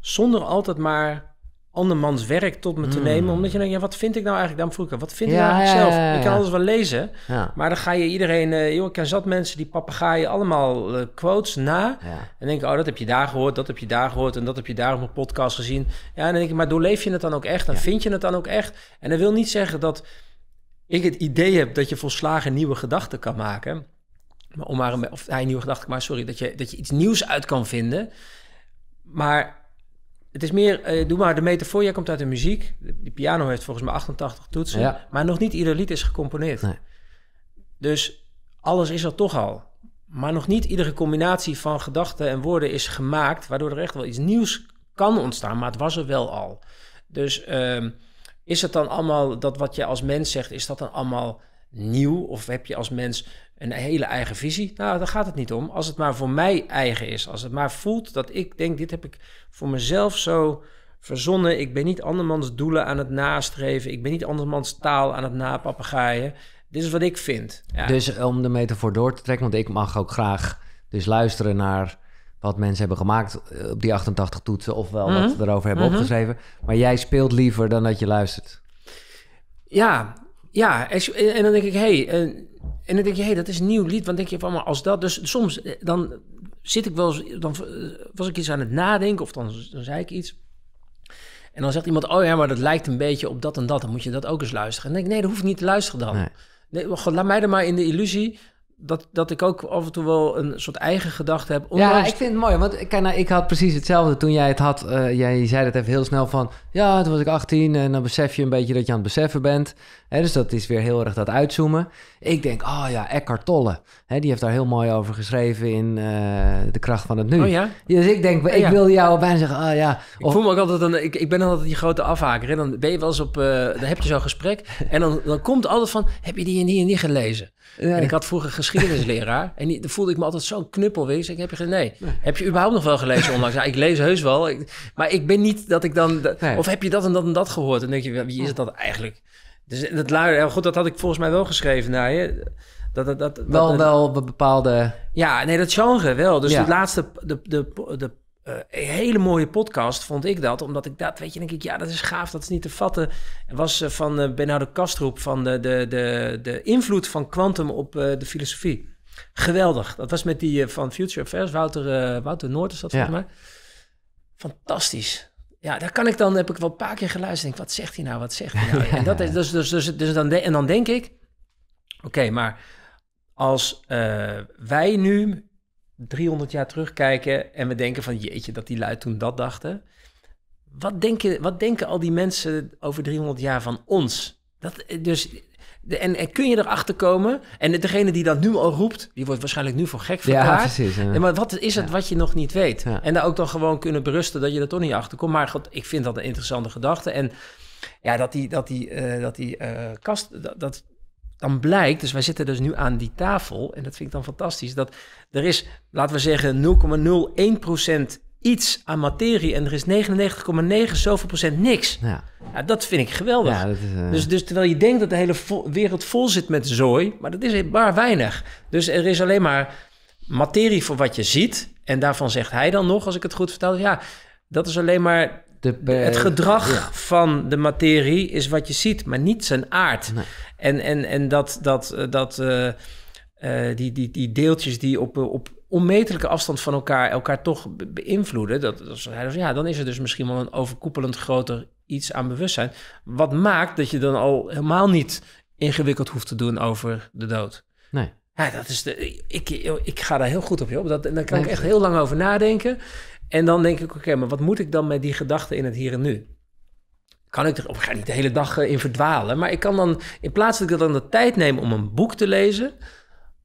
zonder altijd maar andermans werk tot me te Mm. nemen. Omdat je denkt, ja, wat vind ik nou eigenlijk? Dan vroeg ik, wat vind ik Ja, nou eigenlijk ja, zelf? Ik kan alles wel lezen, maar dan ga je iedereen... eh joh, ik ken zat mensen die papegaaien allemaal eh, quotes na... En denk oh, dat heb je daar gehoord, dat heb je daar gehoord... en dat heb je daar op een podcast gezien. Ja, en dan denk ik, maar doorleef je het dan ook echt? En vind je het dan ook echt? En dat wil niet zeggen dat ik het idee heb... dat je volslagen nieuwe gedachten kan maken... Maar om maar een, of hij nieuwe gedachten, maar sorry, dat je, dat je iets nieuws uit kan vinden. Maar het is meer, eh, doe maar de metafoor, jij komt uit de muziek. De, die piano heeft volgens mij 88 toetsen, Ja. maar nog niet ieder lied is gecomponeerd. Nee. Dus alles is er toch al. Maar nog niet iedere combinatie van gedachten en woorden is gemaakt, waardoor er echt wel iets nieuws kan ontstaan, maar het was er wel al. Dus ehm, is het dan allemaal, dat wat je als mens zegt, is dat dan allemaal nieuw? Of heb je als mens een hele eigen visie? Nou, daar gaat het niet om. Als het maar voor mij eigen is, als het maar voelt dat ik denk, dit heb ik voor mezelf zo verzonnen. Ik ben niet andermans doelen aan het nastreven. Ik ben niet andermans taal aan het napapagaaien. Dit is wat ik vind. Ja. Dus om de metafoor door te trekken, want ik mag ook graag dus luisteren naar wat mensen hebben gemaakt eh, op die 88 toetsen, ofwel wat Mhm. ze erover hebben Mhm. opgeschreven. Maar jij speelt liever dan dat je luistert. Ja, ja. En, en dan denk ik, hé, hey, en, dan denk je, hé, hey, dat is een nieuw lied. Want denk je van, maar als dat... Dus soms, eh, dan zit ik wel eens, dan eh, was ik iets aan het nadenken of dan, dan zei ik iets. En dan zegt iemand, oh ja, maar dat lijkt een beetje op dat en dat. Dan moet je dat ook eens luisteren. En dan denk ik, nee, dat hoef ik niet te luisteren dan. Nee. God, laat mij er maar in de illusie dat, dat ik ook af en toe wel een soort eigen gedachte heb. Ja, ik vind het mooi. Want kijk, nou, ik had precies hetzelfde toen jij het had. eh, jij zei dat even heel snel van... Ja, toen was ik 18 en dan besef je een beetje dat je aan het beseffen bent. Dus dat is weer heel erg dat uitzoomen. Ik denk, oh ja, Eckhart Tolle. Die heeft daar heel mooi over geschreven in eh, De Kracht van het Nu. Oh ja? Dus ik denk, ik ja. wilde jou bijna zeggen, ah ja. Ik Of, voel me ook altijd een, ik, ik ben dan altijd die grote afhaker. En dan ben je wel eens op, eh, dan heb je zo'n gesprek. En dan, dan komt altijd van, heb je die en die en die gelezen? Ja. En ik had vroeger geschiedenisleraar. en die, dan voelde ik me altijd zo'n knuppel. Weet je. Ik heb je ge- nee. Heb je überhaupt nog wel gelezen onlangs? Ja, ik lees heus wel. Ik- maar ik ben niet dat ik dan... Nee. Of heb je dat en dat en dat gehoord? En dan denk je, wie is dat eigenlijk? Dus dat, luider- ja, goed, dat had ik volgens mij wel geschreven naar je. Dat, dat, dat, dat- wel, dat- wel be- bepaalde... ja, nee, dat genre wel. Dus Ja. de laatste, de, de, de, eh, hele mooie podcast vond ik dat. Omdat ik dat, weet je, denk ik, ja, dat is gaaf, dat is niet te vatten. Was eh, van eh Bernardo Kastrup, van de, de, de, de invloed van quantum op eh, de filosofie. Geweldig. Dat was met die eh, van Future Affairs, Wouter, eh, Wouter Noord is dat Ja. volgens mij. Fantastisch. Ja, daar kan ik dan, heb ik wel een paar keer geluisterd. Denk, wat zegt hij nou, wat zegt hij nou? En, dat is, dus, dus, dus, dus dan, de- en dan denk ik, oké, maar als eh, wij nu 300 jaar terugkijken en we denken van jeetje, dat die lui toen dat dachten. Wat denken, wat denken al die mensen over 300 jaar van ons? Dat, dus, de, en, en kun je erachter komen? En degene die dat nu al roept, die wordt waarschijnlijk nu voor gek Ja, verklaard. precies. En- Ja, maar wat is het Ja. wat je nog niet weet? Ja. En daar ook dan gewoon kunnen berusten dat je er toch niet achter komt. Maar god, ik vind dat een interessante gedachte. En ja, dat die, dat die, eh, dat die eh, kast, dat, dat dan blijkt, dus wij zitten dus nu aan die tafel. En dat vind ik dan fantastisch. Dat er is, laten we zeggen, 0,01% iets aan materie. En er is 99,9 zoveel procent niks. ja, Ja, dat vind ik geweldig. ja, dat is... eh, Dus, dus terwijl je denkt dat de hele vo- wereld vol zit met zooi, maar dat is maar weinig. Dus er is alleen maar materie voor wat je ziet. En daarvan zegt hij dan nog, als ik het goed vertel, ja, dat is alleen maar de, het eh, gedrag ja. van de materie is wat je ziet, maar niet zijn aard. Nee. En, en, en dat, dat, eh, dat die, die, die deeltjes die op, op onmetelijke afstand van elkaar elkaar toch be- beïnvloeden, dat, dat ja, dan is er dus misschien wel een overkoepelend groter iets aan bewustzijn. Wat maakt dat je dan al helemaal niet ingewikkeld hoeft te doen over de dood. Nee. Ja, dat is de, ik, ik ga daar heel goed op, joh. Dat, en daar kan ik echt heel lang over nadenken. En dan denk ik, oké, maar wat moet ik dan met die gedachten in het hier en nu? Kan ik er, of ik ga niet de hele dag eh, in verdwalen, maar ik kan dan, in plaats dat ik dan de tijd neem om een boek te lezen,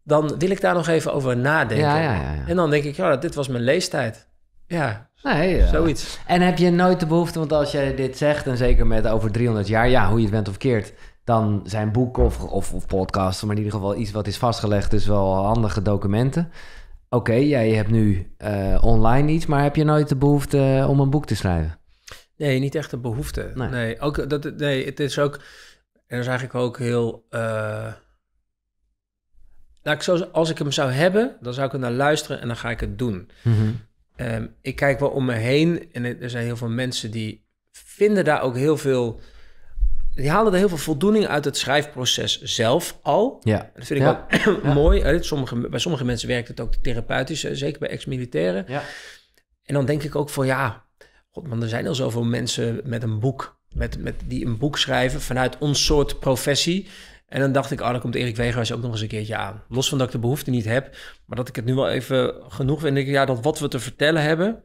dan wil ik daar nog even over nadenken. Ja, ja, ja, ja. En dan denk ik, ja, dit was mijn leestijd. Ja, Nee, ja. zoiets. En heb je nooit de behoefte, want als jij dit zegt, en zeker met over 300 jaar, ja, hoe je het bent of keert, dan zijn boeken of, of, of podcasts, maar in ieder geval iets wat is vastgelegd, dus wel handige documenten. Oké, jij hebt nu eh, online iets, maar heb je nooit de behoefte eh, om een boek te schrijven? Nee, niet echt een behoefte. Nee. Nee, ook, dat, nee het is ook... En dat is eigenlijk ook heel... eh nou, ik zou, als ik hem zou hebben, dan zou ik er naar luisteren en dan ga ik het doen. Ehm, ik kijk wel om me heen en er zijn heel veel mensen die vinden daar ook heel veel... Die halen er heel veel voldoening uit het schrijfproces zelf al. Ja. Dat vind ik Ja. ook Ja. mooi. Sommige, bij sommige mensen werkt het ook therapeutisch, zeker bij ex-militairen. Ja. En dan denk ik ook van ja, god, man, er zijn al zoveel mensen met een boek, met, met, die een boek schrijven vanuit ons soort professie. En dan dacht ik, oh, dan komt Erik Wegenhuis ook nog eens een keertje aan. Los van dat ik de behoefte niet heb, maar dat ik het nu wel even genoeg vind. Ik, ja, dat wat we te vertellen hebben,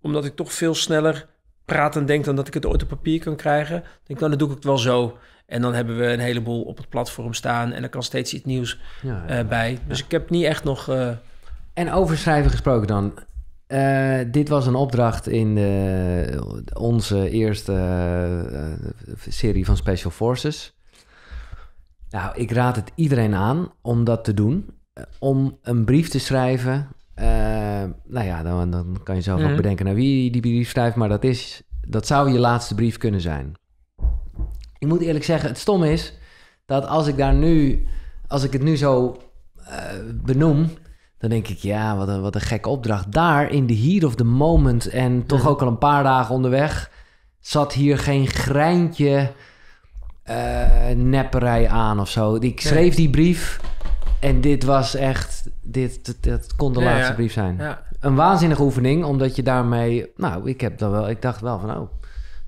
omdat ik toch veel sneller praat en denk dan dat ik het ooit op papier kan krijgen. Denk ik, nou, dan doe ik het wel zo. En dan hebben we een heleboel op het platform staan en er kan steeds iets nieuws Ja. eh, bij. Dus ik heb niet echt nog... eh, En over schrijven gesproken dan. Eh, dit was een opdracht in de, onze eerste serie van Special Forces. Nou, ik raad het iedereen aan om dat te doen. Eh, om een brief te schrijven. Eh, nou ja, dan, dan kan je zelf ook Mhm. bedenken naar wie die brief schrijft. Maar dat, is, dat zou je laatste brief kunnen zijn. Ik moet eerlijk zeggen, het stom is dat als ik daar nu, als ik het nu zo eh, benoem, Dan denk ik, ja, wat een, wat een gekke opdracht. Daar in de heat of the moment en toch Mhm. ook al een paar dagen onderweg... zat hier geen greintje eh, nepperij aan of zo. Ik schreef die brief en dit was echt... Dit, dit, dit kon de Ja, laatste ja. brief zijn. Ja, Een waanzinnige oefening, omdat je daarmee... Nou, ik heb dan wel... Ik dacht wel van, oh...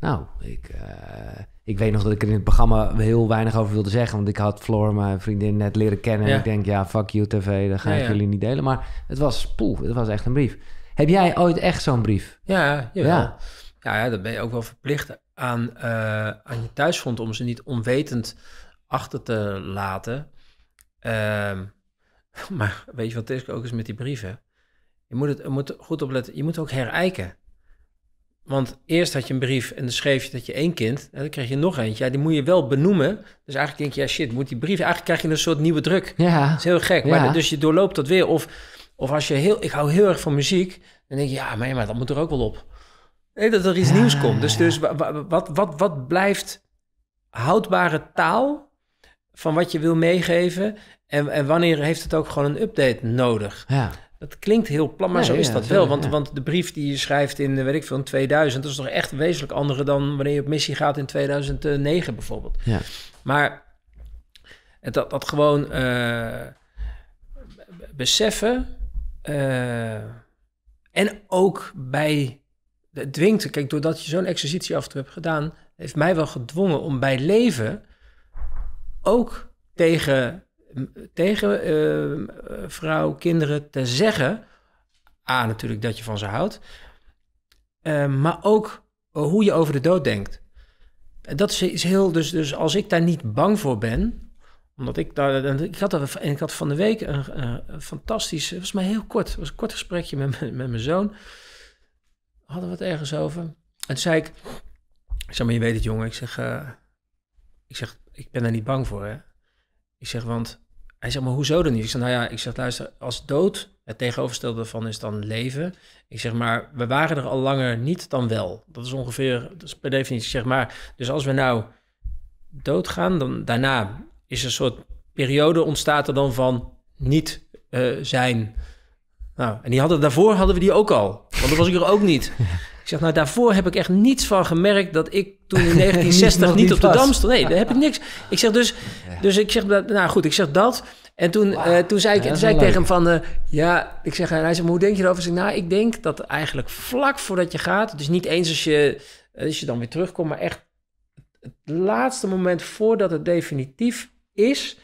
Nou, ik, eh, ik weet nog dat ik er in het programma heel weinig over wilde zeggen. Want ik had Floor, mijn vriendin, net leren kennen. En ik denk, ja, fuck you tv, dat ik jullie niet delen. Maar het was, poeh, het was echt een brief. Heb jij ooit echt zo'n brief? ja, jawel. Ja. Ja. Ja, dan ben je ook wel verplicht aan, eh, aan je thuisfront om ze niet onwetend achter te laten. Ehm, maar weet je wat het is ook eens met die brieven? Je moet het je moet goed opletten, je moet ook herijken. Want eerst had je een brief en dan schreef je dat je één kind, en dan kreeg je nog eentje. Ja, die moet je wel benoemen. Dus eigenlijk denk je, ja shit, moet die brief, eigenlijk krijg je een soort nieuwe druk. Ja, Dat is heel gek. Ja. Maar dus je doorloopt dat weer. Of, of als je heel... Ik hou heel erg van muziek. Dan denk je, ja, maar, ja, maar dat moet er ook wel op. Nee, dat er iets Ja, nieuws komt. Dus, dus wa- wa- wat, wat, wat blijft houdbare taal van wat je wil meegeven? En, en wanneer heeft het ook gewoon een update nodig? ja. Dat klinkt heel plat, maar Nee, zo is ja, dat wel. Want, ja. want de brief die je schrijft in, eh, weet ik veel, in 2000... dat is toch echt wezenlijk andere dan wanneer je op missie gaat in 2009 bijvoorbeeld. Ja. Maar dat, dat gewoon eh, beseffen... eh, en ook bij... Het dwingt, kijk, doordat je zo'n exercitie af en toe hebt gedaan... heeft mij wel gedwongen om bij leven ook tegen, tegen eh, vrouw, kinderen te zeggen... A, natuurlijk dat je van ze houdt... eh, maar ook hoe je over de dood denkt. En dat is, is heel... Dus, dus als ik daar niet bang voor ben... Omdat ik daar... Ik had, ik had van de week een, fantastisch... Het was maar heel kort. Het was een kort gesprekje met, met mijn zoon. Hadden we het ergens over. En toen zei ik... Ik zeg, maar je weet het jongen. Ik zeg... eh, ik zeg, ik ben daar niet bang voor hè. Ik zeg, want... Hij zegt, maar hoezo dan niet? Ik zeg, nou ja, ik zeg, luister, als dood het tegenovergestelde daarvan is dan leven. Ik zeg maar, we waren er al langer niet dan wel. Dat is ongeveer, dat is per definitie, zeg maar. Dus als we nou doodgaan, dan daarna is een soort periode ontstaat er dan van niet eh, zijn. Nou, en die hadden, daarvoor hadden we die ook al. Want dan was ik er ook niet. Ik zeg, nou, daarvoor heb ik echt niets van gemerkt dat ik toen in 1960 nog niet, niet op de dam stond. Nee, daar heb ik niks. Ik zeg dus, dus ik zeg, dat- nou goed, ik zeg dat. En toen, eh, toen zei ik, Ja, dat toen is zei ik tegen hem van, eh, ja, ik zeg, en hij zegt, maar hoe denk je erover? Ik zeg, nou, ik denk dat eigenlijk vlak voordat je gaat, dus niet eens als je, als je dan weer terugkomt, maar echt het laatste moment voordat het definitief is,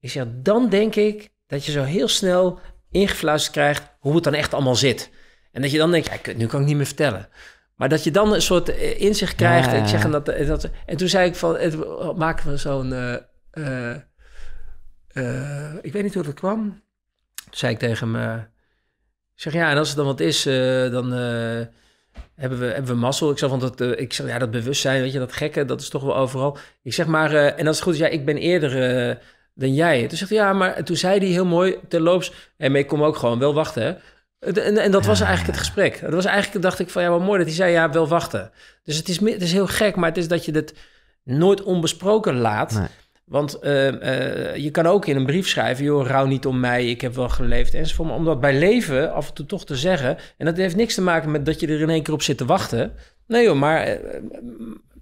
ik zeg, dan denk ik dat je zo heel snel ingefluisterd krijgt hoe het dan echt allemaal zit. En dat je dan denkt, ja, kut, nu kan ik niet meer vertellen. Maar dat je dan een soort eh, inzicht krijgt. Ja, Ik zeg, en, dat, en dat, en toen zei ik van, het, maken we zo'n... eh, eh, eh, ik weet niet hoe dat kwam. Toen zei ik tegen hem... eh, ik zeg, ja, en als het dan wat is, eh, dan eh, hebben, we, hebben we mazzel. Ik zeg, want dat, eh, ik zeg, ja, dat bewustzijn, weet je, dat gekke, dat is toch wel overal. Ik zeg maar, eh, en als het goed is, ja, ik ben eerder eh, dan jij. Toen zegt hij, ja, maar en toen zei hij heel mooi, terloops, en mee kom ook gewoon, wel wachten, hè. En, en dat was eigenlijk het gesprek. Dat was eigenlijk, dacht ik van, ja, wat mooi dat hij zei, ja, wel wachten. Dus het is, het is heel gek, maar het is dat je het nooit onbesproken laat. Nee. Want eh, eh, je kan ook in een brief schrijven, joh, rouw niet om mij, ik heb wel geleefd enzovoort. Maar om dat bij leven af en toe toch te zeggen, en dat heeft niks te maken met dat je er in één keer op zit te wachten. Nee joh, maar eh,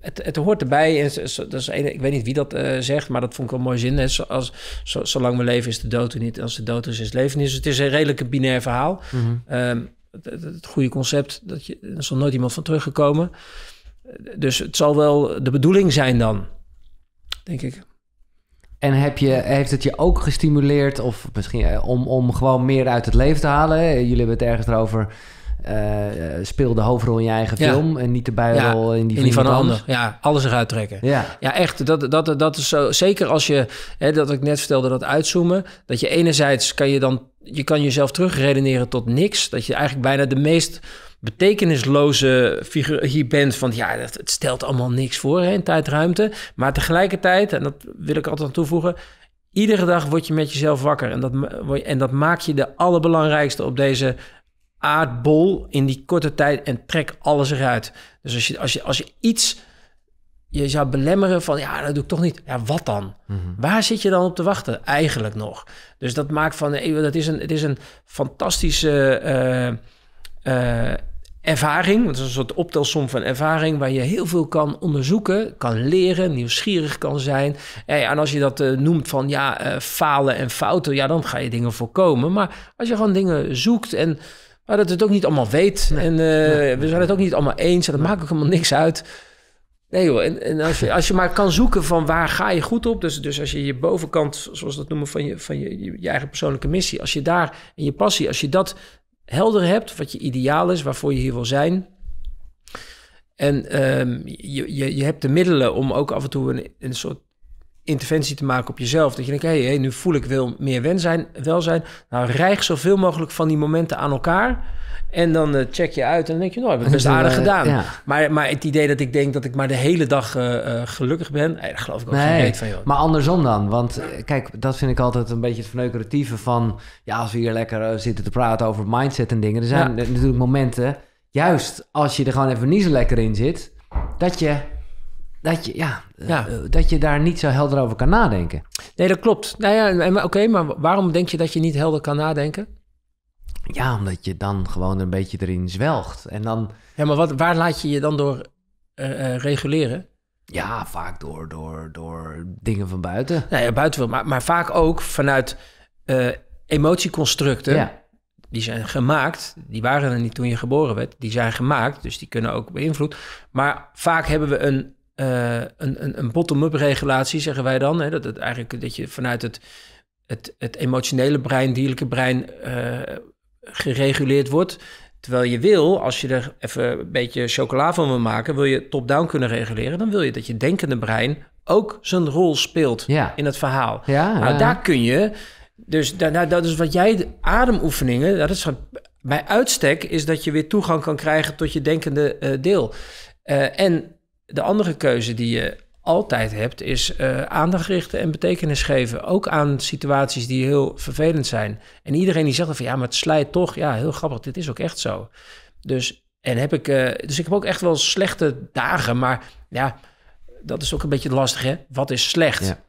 het, het hoort erbij. En dat is een, ik weet niet wie dat eh, zegt, maar dat vond ik wel een mooi zin. Hè. Zoals, zo, zolang we leven is de dood er niet, als de dood er is, is het leven niet. Dus het is een redelijk binair verhaal. Ehm, het, het, het goede concept, dat je, er nog nooit iemand van teruggekomen. Dus het zal wel de bedoeling zijn dan, denk ik. En heb je, heeft het je ook gestimuleerd, of misschien eh, om, om gewoon meer uit het leven te halen? Jullie hebben het ergens erover. Eh, eh, speel de hoofdrol in je eigen film en niet de bijrol in die in die van een iemand ander. Ja, alles eruit trekken. Ja, Ja, echt. Dat, dat, dat is zo. Zeker als je, hè, dat ik net vertelde, dat uitzoomen. Dat je enerzijds kan je dan, je kan jezelf terugredeneren tot niks. Dat je eigenlijk bijna de meest betekenisloze figuur hier bent. Van ja, het, het stelt allemaal niks voor hè, in tijd, ruimte. Maar tegelijkertijd, en dat wil ik altijd aan toevoegen. Iedere dag word je met jezelf wakker. En dat, en dat maak je de allerbelangrijkste op deze aardbol in die korte tijd. En trek alles eruit. Dus als je, als je, als je iets je zou belemmeren van, ja, dat doe ik toch niet. Ja, wat dan? Mhm. Waar zit je dan op te wachten eigenlijk nog? Dus dat maakt van, eh, dat is een, het is een fantastische eh, eh, ervaring. Het is een soort optelsom van ervaring waar je heel veel kan onderzoeken, kan leren, nieuwsgierig kan zijn. En als je dat noemt van ja, falen en fouten, ja, dan ga je dingen voorkomen. Maar als je gewoon dingen zoekt en maar dat het ook niet allemaal weet. En eh, we zijn het ook niet allemaal eens en dat maakt ook helemaal niks uit. Nee joh, en, en als, je, als je maar kan zoeken van waar ga je goed op, dus, dus als je je bovenkant, zoals we dat noemen, van, je, van je, je, je eigen persoonlijke missie, als je daar en je passie, als je dat helder hebt, wat je ideaal is, waarvoor je hier wil zijn, en ehm, je, je, je hebt de middelen om ook af en toe een, een soort interventie te maken op jezelf. Dat je denkt, hé, hey, nu voel ik wel meer welzijn, welzijn. Nou, rijg zoveel mogelijk van die momenten aan elkaar. En dan eh, check je uit en dan denk je, nou, heb ik best Dus, eh, aardig gedaan. ja. Maar, maar het idee dat ik denk dat ik maar de hele dag eh, gelukkig ben, nee, daar geloof ik ook geen Nee, reet van, joh. maar andersom dan. Want kijk, dat vind ik altijd een beetje het verneukeratieve van... ja, als we hier lekker zitten te praten over mindset en dingen... er zijn Ja. natuurlijk momenten, juist als je er gewoon even niet zo lekker in zit... dat je, dat je, ja, eh, Ja. eh, dat je daar niet zo helder over kan nadenken. Nee, dat klopt. Nou ja, oké, maar waarom denk je dat je niet helder kan nadenken? Ja, omdat je dan gewoon een beetje erin zwelgt. En dan, Ja, maar wat, waar laat je je dan door eh, reguleren? ja, vaak door, door, door dingen van buiten. Nou ja, buiten wel, maar, maar vaak ook vanuit emotieconstructen. Ja, Die zijn gemaakt, die waren er niet toen je geboren werd. Die zijn gemaakt, dus die kunnen ook beïnvloed. Maar vaak hebben we een, eh, een, een, een bottom-up regulatie, zeggen wij dan. Hè? Dat, het eigenlijk, dat je vanuit het, het, het emotionele brein, dierlijke brein, eh, gereguleerd wordt. Terwijl je wil, als je er even een beetje chocola van wil maken, wil je top-down kunnen reguleren. Dan wil je dat je denkende brein ook zijn rol speelt ja. in het verhaal. Ja, Nou, ja. daar kun je. Dus nou, dat is wat jij, de ademoefeningen, dat is wat, bij uitstek, is dat je weer toegang kan krijgen tot je denkende eh, deel. En de andere keuze die je altijd hebt, is eh, aandacht richten en betekenis geven. Ook aan situaties die heel vervelend zijn. En iedereen die zegt dan van ja, maar het slijt toch. Ja, heel grappig, dit is ook echt zo. Dus, en heb ik, eh, dus ik heb ook echt wel slechte dagen, maar ja, dat is ook een beetje lastig, hè? Wat is slecht? Ja.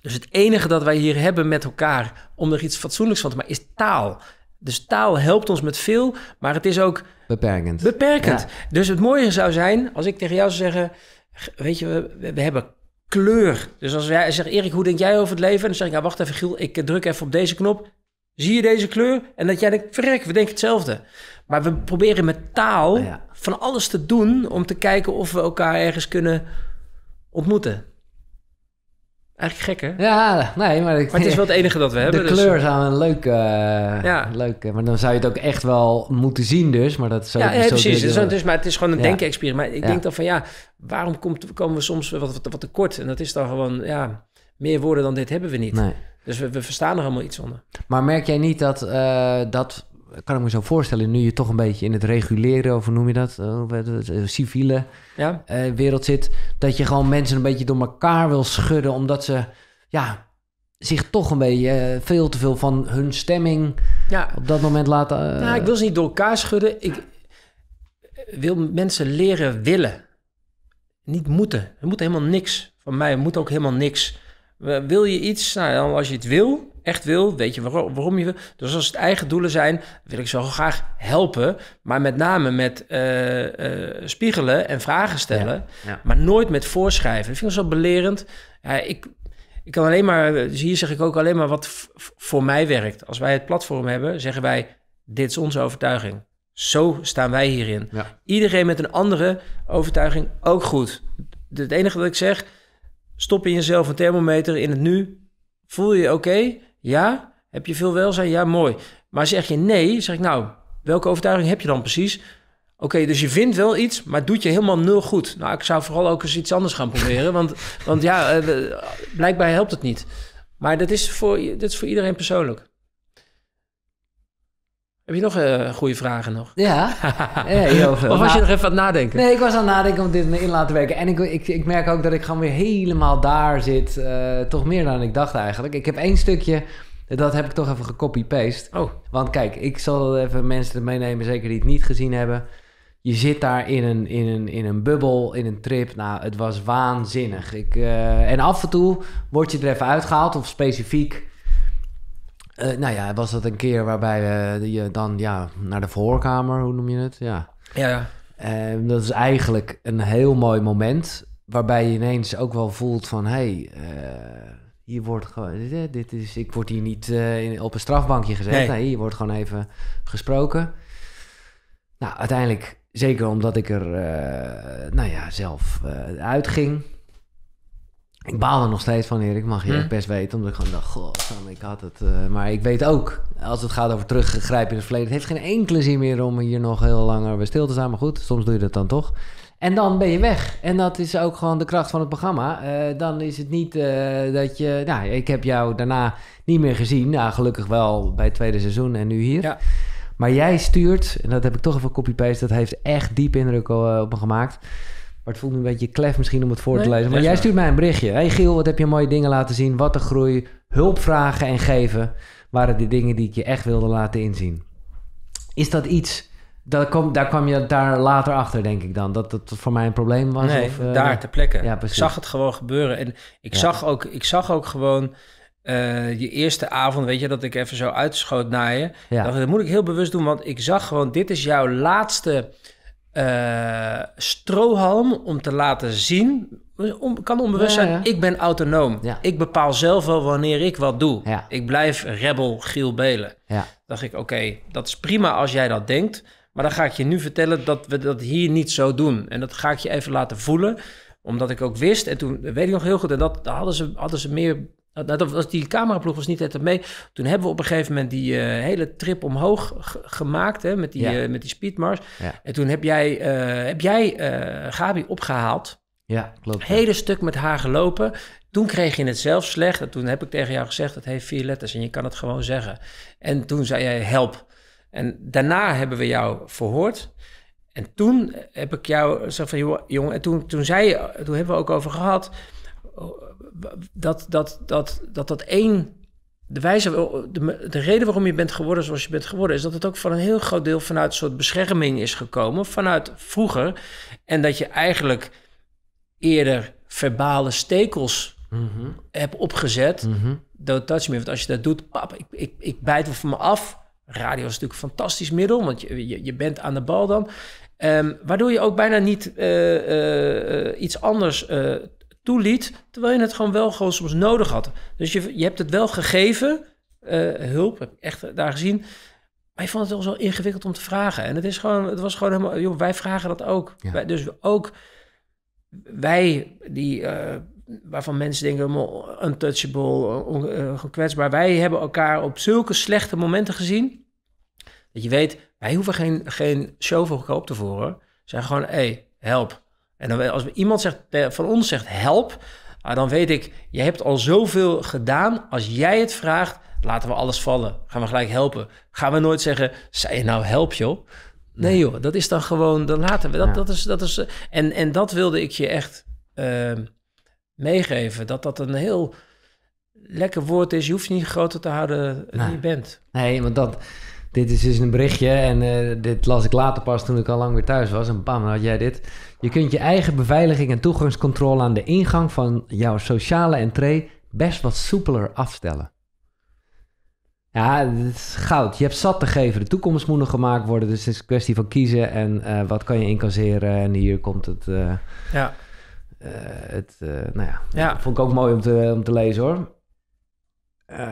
Dus het enige dat wij hier hebben met elkaar om er iets fatsoenlijks van te maken, is taal. Dus taal helpt ons met veel, maar het is ook Beperkend. beperkend. Ja. Dus het mooie zou zijn als ik tegen jou zou zeggen: Weet je, we, hebben kleur. Dus als jij zegt, Erik, hoe denk jij over het leven? En dan zeg ik, nou wacht even, Giel, ik eh, druk even op deze knop. Zie je deze kleur? En dat jij denkt, verrek, we denken hetzelfde. Maar we proberen met taal Ja. van alles te doen om te kijken of we elkaar ergens kunnen ontmoeten. Eigenlijk gek, hè? Ja, nee, maar, ik, Maar het is wel het enige dat we hebben. de dus- kleur zou een leuk, eh, Ja. leuk, eh, maar dan zou je het ook echt wel moeten zien dus, maar dat is zo, Ja, nee, zo precies. Dus, het is, maar het is gewoon een Ja. denkexperiment. Ik Ja. denk dan van ja, waarom komt, komen we soms wat, wat, wat tekort? En dat is dan gewoon, ja, meer woorden dan dit hebben we niet. Nee. Dus we, we verstaan er allemaal iets onder. Maar merk jij niet dat, eh, dat, kan ik me zo voorstellen, nu je toch een beetje in het reguleren, of hoe noem je dat? Eh, civiele Ja, eh, wereld zit, dat je gewoon mensen een beetje door elkaar wil schudden, omdat ze, ja, zich toch een beetje eh, veel te veel van hun stemming ja. op dat moment laten... nou, ik wil ze niet door elkaar schudden. Ik wil mensen leren willen. Niet moeten. Er moet helemaal niks. Van mij moet ook helemaal niks. Wil je iets? Nou, dan als je het wil, echt wil, weet je waarom, waarom je wil. Dus als het eigen doelen zijn, wil ik zo graag helpen. Maar met name met eh, eh, spiegelen en vragen stellen. ja. Maar nooit met voorschrijven. Ik vind dat zo belerend. Ja, ik, ik kan alleen maar, dus hier zeg ik ook alleen maar wat voor mij werkt. Als wij het platform hebben, zeggen wij, dit is onze overtuiging. Zo staan wij hierin. Ja. Iedereen met een andere overtuiging ook goed. Het enige wat ik zeg, stop in jezelf een thermometer in het nu. Voel je je oké? Ja? Heb je veel welzijn? Ja, mooi. Maar zeg je nee, zeg ik nou, welke overtuiging heb je dan precies? Oké, dus je vindt wel iets, maar doet je helemaal nul goed. Nou, ik zou vooral ook eens iets anders gaan proberen, want, want ja, eh, blijkbaar helpt het niet. Maar dat is voor, dat is voor iedereen persoonlijk. Heb je nog eh, goede vragen nog? Ja, heel veel. Of was je Nou, nog even aan het nadenken? Nee, ik was aan het nadenken om dit in laten werken. En ik, ik, ik merk ook dat ik gewoon weer helemaal daar zit. eh, toch meer dan ik dacht eigenlijk. Ik heb één stukje, dat heb ik toch even gecopy-paste. Oh, Want kijk, ik zal even mensen meenemen, zeker die het niet gezien hebben. je zit daar in een, in, een, in een bubbel, in een trip. Nou, het was waanzinnig. Ik, eh, en af en toe word je er even uitgehaald, of specifiek. Eh, nou ja, was dat een keer waarbij eh, je dan ja, naar de verhoorkamer, hoe noem je het? Ja. Ja, dat is eigenlijk een heel mooi moment. Waarbij je ineens ook wel voelt van... hé, hey, eh, hier wordt gewoon... Dit, dit is, ik word hier niet in- op een strafbankje gezet. Nee. Wordt gewoon even gesproken. Nou, uiteindelijk... Zeker omdat ik er, nou ja, zelf uitging. Ik baal er nog steeds van, Erik. Mag je Hm. echt best weten. Omdat ik gewoon dacht, goh, ik had het... eh, maar ik weet ook, als het gaat over teruggrijpen in het verleden... het heeft geen enkele zin meer om hier nog heel langer bij stil te staan. Maar goed, soms doe je dat dan toch. En dan ben je weg. En dat is ook gewoon de kracht van het programma. Eh, dan is het niet eh, dat je... Nou, ik heb jou daarna niet meer gezien. Nou, gelukkig wel bij het tweede seizoen en nu hier. Ja. Maar jij stuurt, en dat heb ik toch even copy-paste... dat heeft echt diep indruk op me gemaakt... Maar het voelt nu een beetje klef misschien om het voor te lezen. Maar jij stuurt mij een berichtje. Hey Giel, wat heb je mooie dingen laten zien? Wat een groei. Hulp vragen en geven waren de dingen die ik je echt wilde laten inzien. Is dat iets... Dat kwam, daar kwam je daar later achter, denk ik dan. Dat dat voor mij een probleem was? Nee, of, eh, daar ter plekke. Ja, ik precies. zag het gewoon gebeuren. En ik, Ja. zag, ook, ik zag ook gewoon eh, je eerste avond, weet je, dat ik even zo uitschoot naar je. Ja. Dat, dat moet ik heel bewust doen, want ik zag gewoon, dit is jouw laatste eh, strohalm om te laten zien. On, kan onbewust zijn, ja. ik ben autonoom. Ja. Ik bepaal zelf wel wanneer ik wat doe. Ik blijf rebel Giel Belen. Ja. dacht ik, oké, dat is prima als jij dat denkt. Maar dan ga ik je nu vertellen dat we dat hier niet zo doen. En dat ga ik je even laten voelen. Omdat ik ook wist, en toen weet ik nog heel goed... en dat hadden ze, hadden ze meer... nou, Dat was, die cameraploeg was niet altijd mee. Toen hebben we op een gegeven moment die eh, hele trip omhoog gemaakt... Hè, met, die, Ja. eh, met die speedmars. Ja. En toen heb jij, eh, heb jij Gabi opgehaald... Ja, klopt. Hele stuk met haar gelopen. Toen kreeg je het zelf slecht. En toen heb ik tegen jou gezegd, het heeft vier letters en je kan het gewoon zeggen. En toen zei jij, help. En daarna hebben we jou verhoord. En toen heb ik jou gezegd van, jongen, en toen, toen zei je, toen hebben we ook over gehad, dat dat, dat, dat, dat één, de wijze, de, de reden waarom je bent geworden zoals je bent geworden, is dat het ook van een heel groot deel vanuit een soort bescherming is gekomen, vanuit vroeger. En dat je eigenlijk eerder verbale stekels Mhm, hebt opgezet. mhm. Don't touch me. Want als je dat doet, pap, ik, ik, ik bijt wel van me af. Radio is natuurlijk een fantastisch middel, want je, je, je bent aan de bal dan. Ehm, waardoor je ook bijna niet eh, eh, eh, iets anders eh, toeliet, terwijl je het gewoon wel gewoon soms nodig had. Dus je, je hebt het wel gegeven, eh, hulp, heb ik echt daar gezien. Maar je vond het wel zo ingewikkeld om te vragen. En het, is gewoon, het was gewoon helemaal, joh, wij vragen dat ook. Ja. Wij, dus ook wij, die, eh, waarvan mensen denken, untouchable, on, eh, gekwetsbaar. Wij hebben elkaar op zulke slechte momenten gezien. Dat je weet, wij hoeven geen, geen show voor elkaar op te voeren. Zeg gewoon, hé, hey, help. En dan, als iemand zegt, eh, van ons zegt help, ah, dan weet ik, je hebt al zoveel gedaan. Als jij het vraagt, laten we alles vallen. Gaan we gelijk helpen. Gaan we nooit zeggen, zei je nou help joh? Nee joh, dat is dan gewoon, dan laten we. Dat, Ja. dat is, dat is, eh, en, en dat wilde ik je echt ehm, meegeven. Dat dat een heel lekker woord is. Je hoeft je niet groter te houden dan Nee. je bent. Nee, want dat, dit is dus een berichtje en eh, dit las ik later pas toen ik al lang weer thuis was. En bam, had jij dit. Je kunt je eigen beveiliging en toegangscontrole aan de ingang van jouw sociale entree best wat soepeler afstellen. Ja, het is goud. Je hebt zat te geven. De toekomst moet nog gemaakt worden. Dus het is een kwestie van kiezen en eh, wat kan je incasseren. En hier komt het... eh, Ja, het, nou ja, Ja. vond ik ook mooi om te, om te lezen hoor. Eh,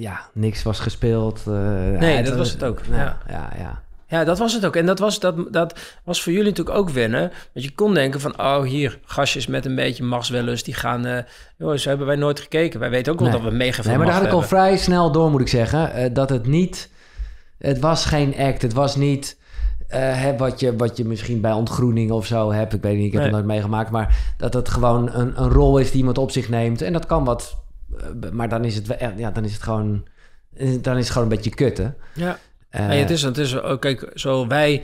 ja, niks was gespeeld. eh, Nee, dat was het ook, ja. ja, ja. ja, dat was het ook. En dat was, dat, dat was voor jullie natuurlijk ook wennen. Want je kon denken van, oh hier, gastjes met een beetje machtswellust, die gaan... eh joh, zo hebben wij nooit gekeken. Wij weten ook wel Nee. dat we mega veel Nee, maar daar had ik al vrij snel door, moet ik zeggen. dat het niet... Het was geen act. Het was niet... hè, wat, je, wat je misschien bij ontgroening of zo hebt. Ik weet niet, ik heb Nee. het nooit meegemaakt. Maar dat het gewoon een, een rol is die iemand op zich neemt. En dat kan wat... eh, maar dan is het, ja, dan is het gewoon... Dan is het gewoon een beetje kutten. Ja. Nee, het is, het is ook, kijk, zo wij,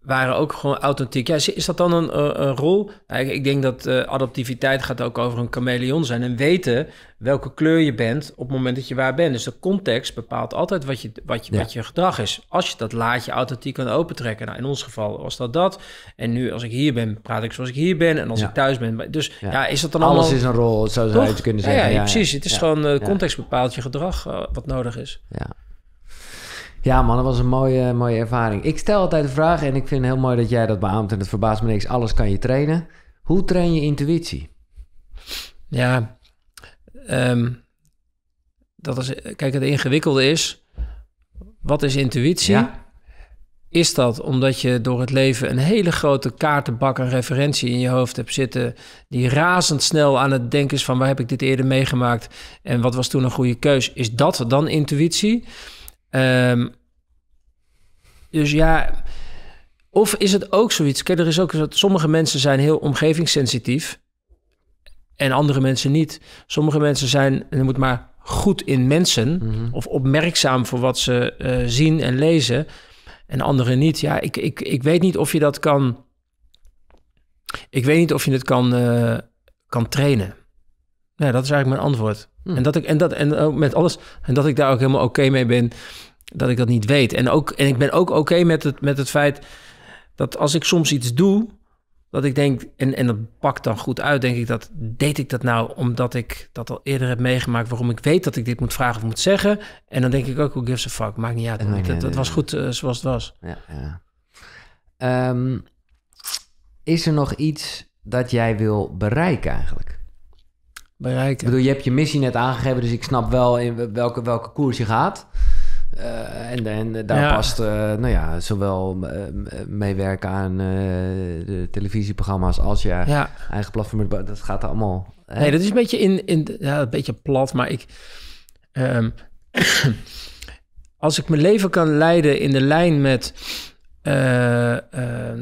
waren ook gewoon authentiek. Ja, is, dat dan een, eh, een rol? Nou, ik, denk dat eh, adaptiviteit gaat ook over een chameleon zijn en weten welke kleur je bent op het moment dat je waar bent. Dus de context bepaalt altijd wat je, wat je, Ja. wat je gedrag is. Als je dat laadje authentiek kan opentrekken. Nou, in ons geval was dat dat. En nu als ik hier ben, praat ik zoals ik hier ben. En als Ja. ik thuis ben. Dus ja, Ja. is dat dan Alles allemaal... is een rol, zo zou je het kunnen Ja, zeggen. ja, precies. Het is gewoon eh, context bepaalt je gedrag wat nodig is. Ja. Ja, man, dat was een mooie, mooie ervaring. Ik stel altijd de vraag, en ik vind het heel mooi dat jij dat beaamt, en het verbaast me niks, alles kan je trainen. Hoe train je intuïtie? Ja, ehm, dat is, kijk, het ingewikkelde is, wat is intuïtie? Ja. Is dat omdat je door het leven een hele grote kaartenbak aan referentie in je hoofd hebt zitten, die razendsnel aan het denken is van waar heb ik dit eerder meegemaakt en wat was toen een goede keus? Is dat dan intuïtie? Ehm, dus ja, of is het ook zoiets? Kijk, er is ook zo- sommige mensen zijn heel omgevingssensitief en andere mensen niet. Sommige mensen zijn, en je moet maar goed in mensen Mhm. of opmerkzaam voor wat ze eh, zien en lezen en anderen niet. Ja, ik, ik, ik weet niet of je dat kan. Ik weet niet of je het kan, eh, kan trainen. Ja, dat is eigenlijk mijn antwoord. Hm. En dat ik en dat en met alles en dat ik daar ook helemaal oké mee ben dat ik dat niet weet. En ook en ik ben ook oké met het met het feit dat als ik soms iets doe dat ik denk en en dat pakt dan goed uit, denk ik dat deed ik dat nou omdat ik dat al eerder heb meegemaakt, waarom ik weet dat ik dit moet vragen of moet zeggen. En dan denk ik ook, who gives a fuck, maakt niet uit. Het, uit, was goed eh, zoals het was. Ja, ja. Ehm, is er nog iets dat jij wil bereiken eigenlijk? Ik Bereiken. bedoel, je hebt je missie net aangegeven, dus ik snap wel in welke, welke koers je gaat. Eh, en, en daar Ja. past, eh, nou ja, zowel eh, meewerken aan de televisieprogramma's als je Ja. eigen platform. Dat gaat allemaal. hè? Nee, dat is een beetje in, in ja, een beetje plat, maar ik. ehm, als ik mijn leven kan leiden in de lijn met. nou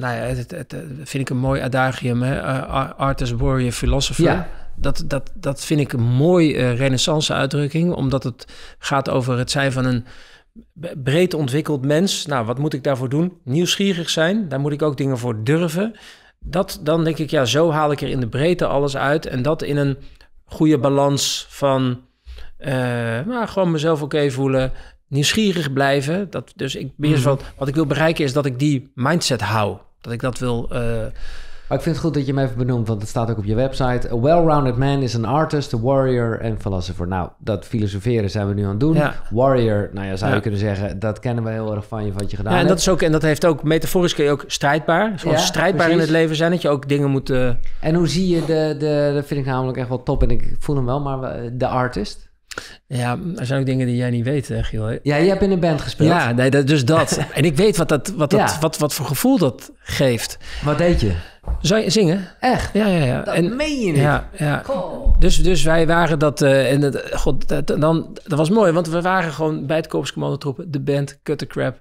ja, het, het, het- vind ik een mooi adagium, hè? eh, ar- artist, warrior, philosopher. Ja. Dat, dat, dat vind ik een mooi eh, renaissance uitdrukking, omdat het gaat over het zijn van een breed ontwikkeld mens. Nou, wat moet ik daarvoor doen? Nieuwsgierig zijn, daar moet ik ook dingen voor durven. Dat, dan denk ik, ja, zo haal ik er in de breedte alles uit. En dat in een goede balans van, eh, nou, gewoon mezelf oké voelen, nieuwsgierig blijven. Dat, dus ik ben Mhm. van, wat ik wil bereiken is dat ik die mindset hou. Dat ik dat wil, eh, Maar ik vind het goed dat je hem even benoemt, want het staat ook op je website. A well-rounded man is an artist, a warrior en philosopher. Nou, dat filosoferen zijn we nu aan het doen. Ja. Warrior, nou ja, zou je Ja. kunnen zeggen, dat kennen we heel erg van je, wat je gedaan ja, en dat hebt. is ook, en dat heeft ook, metaforisch kun je ook strijdbaar, gewoon strijdbaar in het leven zijn, dat je ook dingen moet, eh, En hoe zie je de, de, dat vind ik namelijk echt wel top en ik voel hem wel, maar we- de artist? ja, er zijn ook dingen die jij niet weet, hè, Giel. Ja, je hebt in een band gespeeld. Ja, nee, dat, dus dat. en ik weet wat, dat, wat, dat, Ja. wat, wat voor gevoel dat geeft. Wat deed je? Zou je zingen? Echt? Ja, ja, ja. Dat en, meen je niet. ja, ja. Goh. Dus, dus wij waren dat... eh, en het, god, dat, dan, dat was mooi, want we waren gewoon bij het Korpscommandotroepen, de band, Cut the Crap.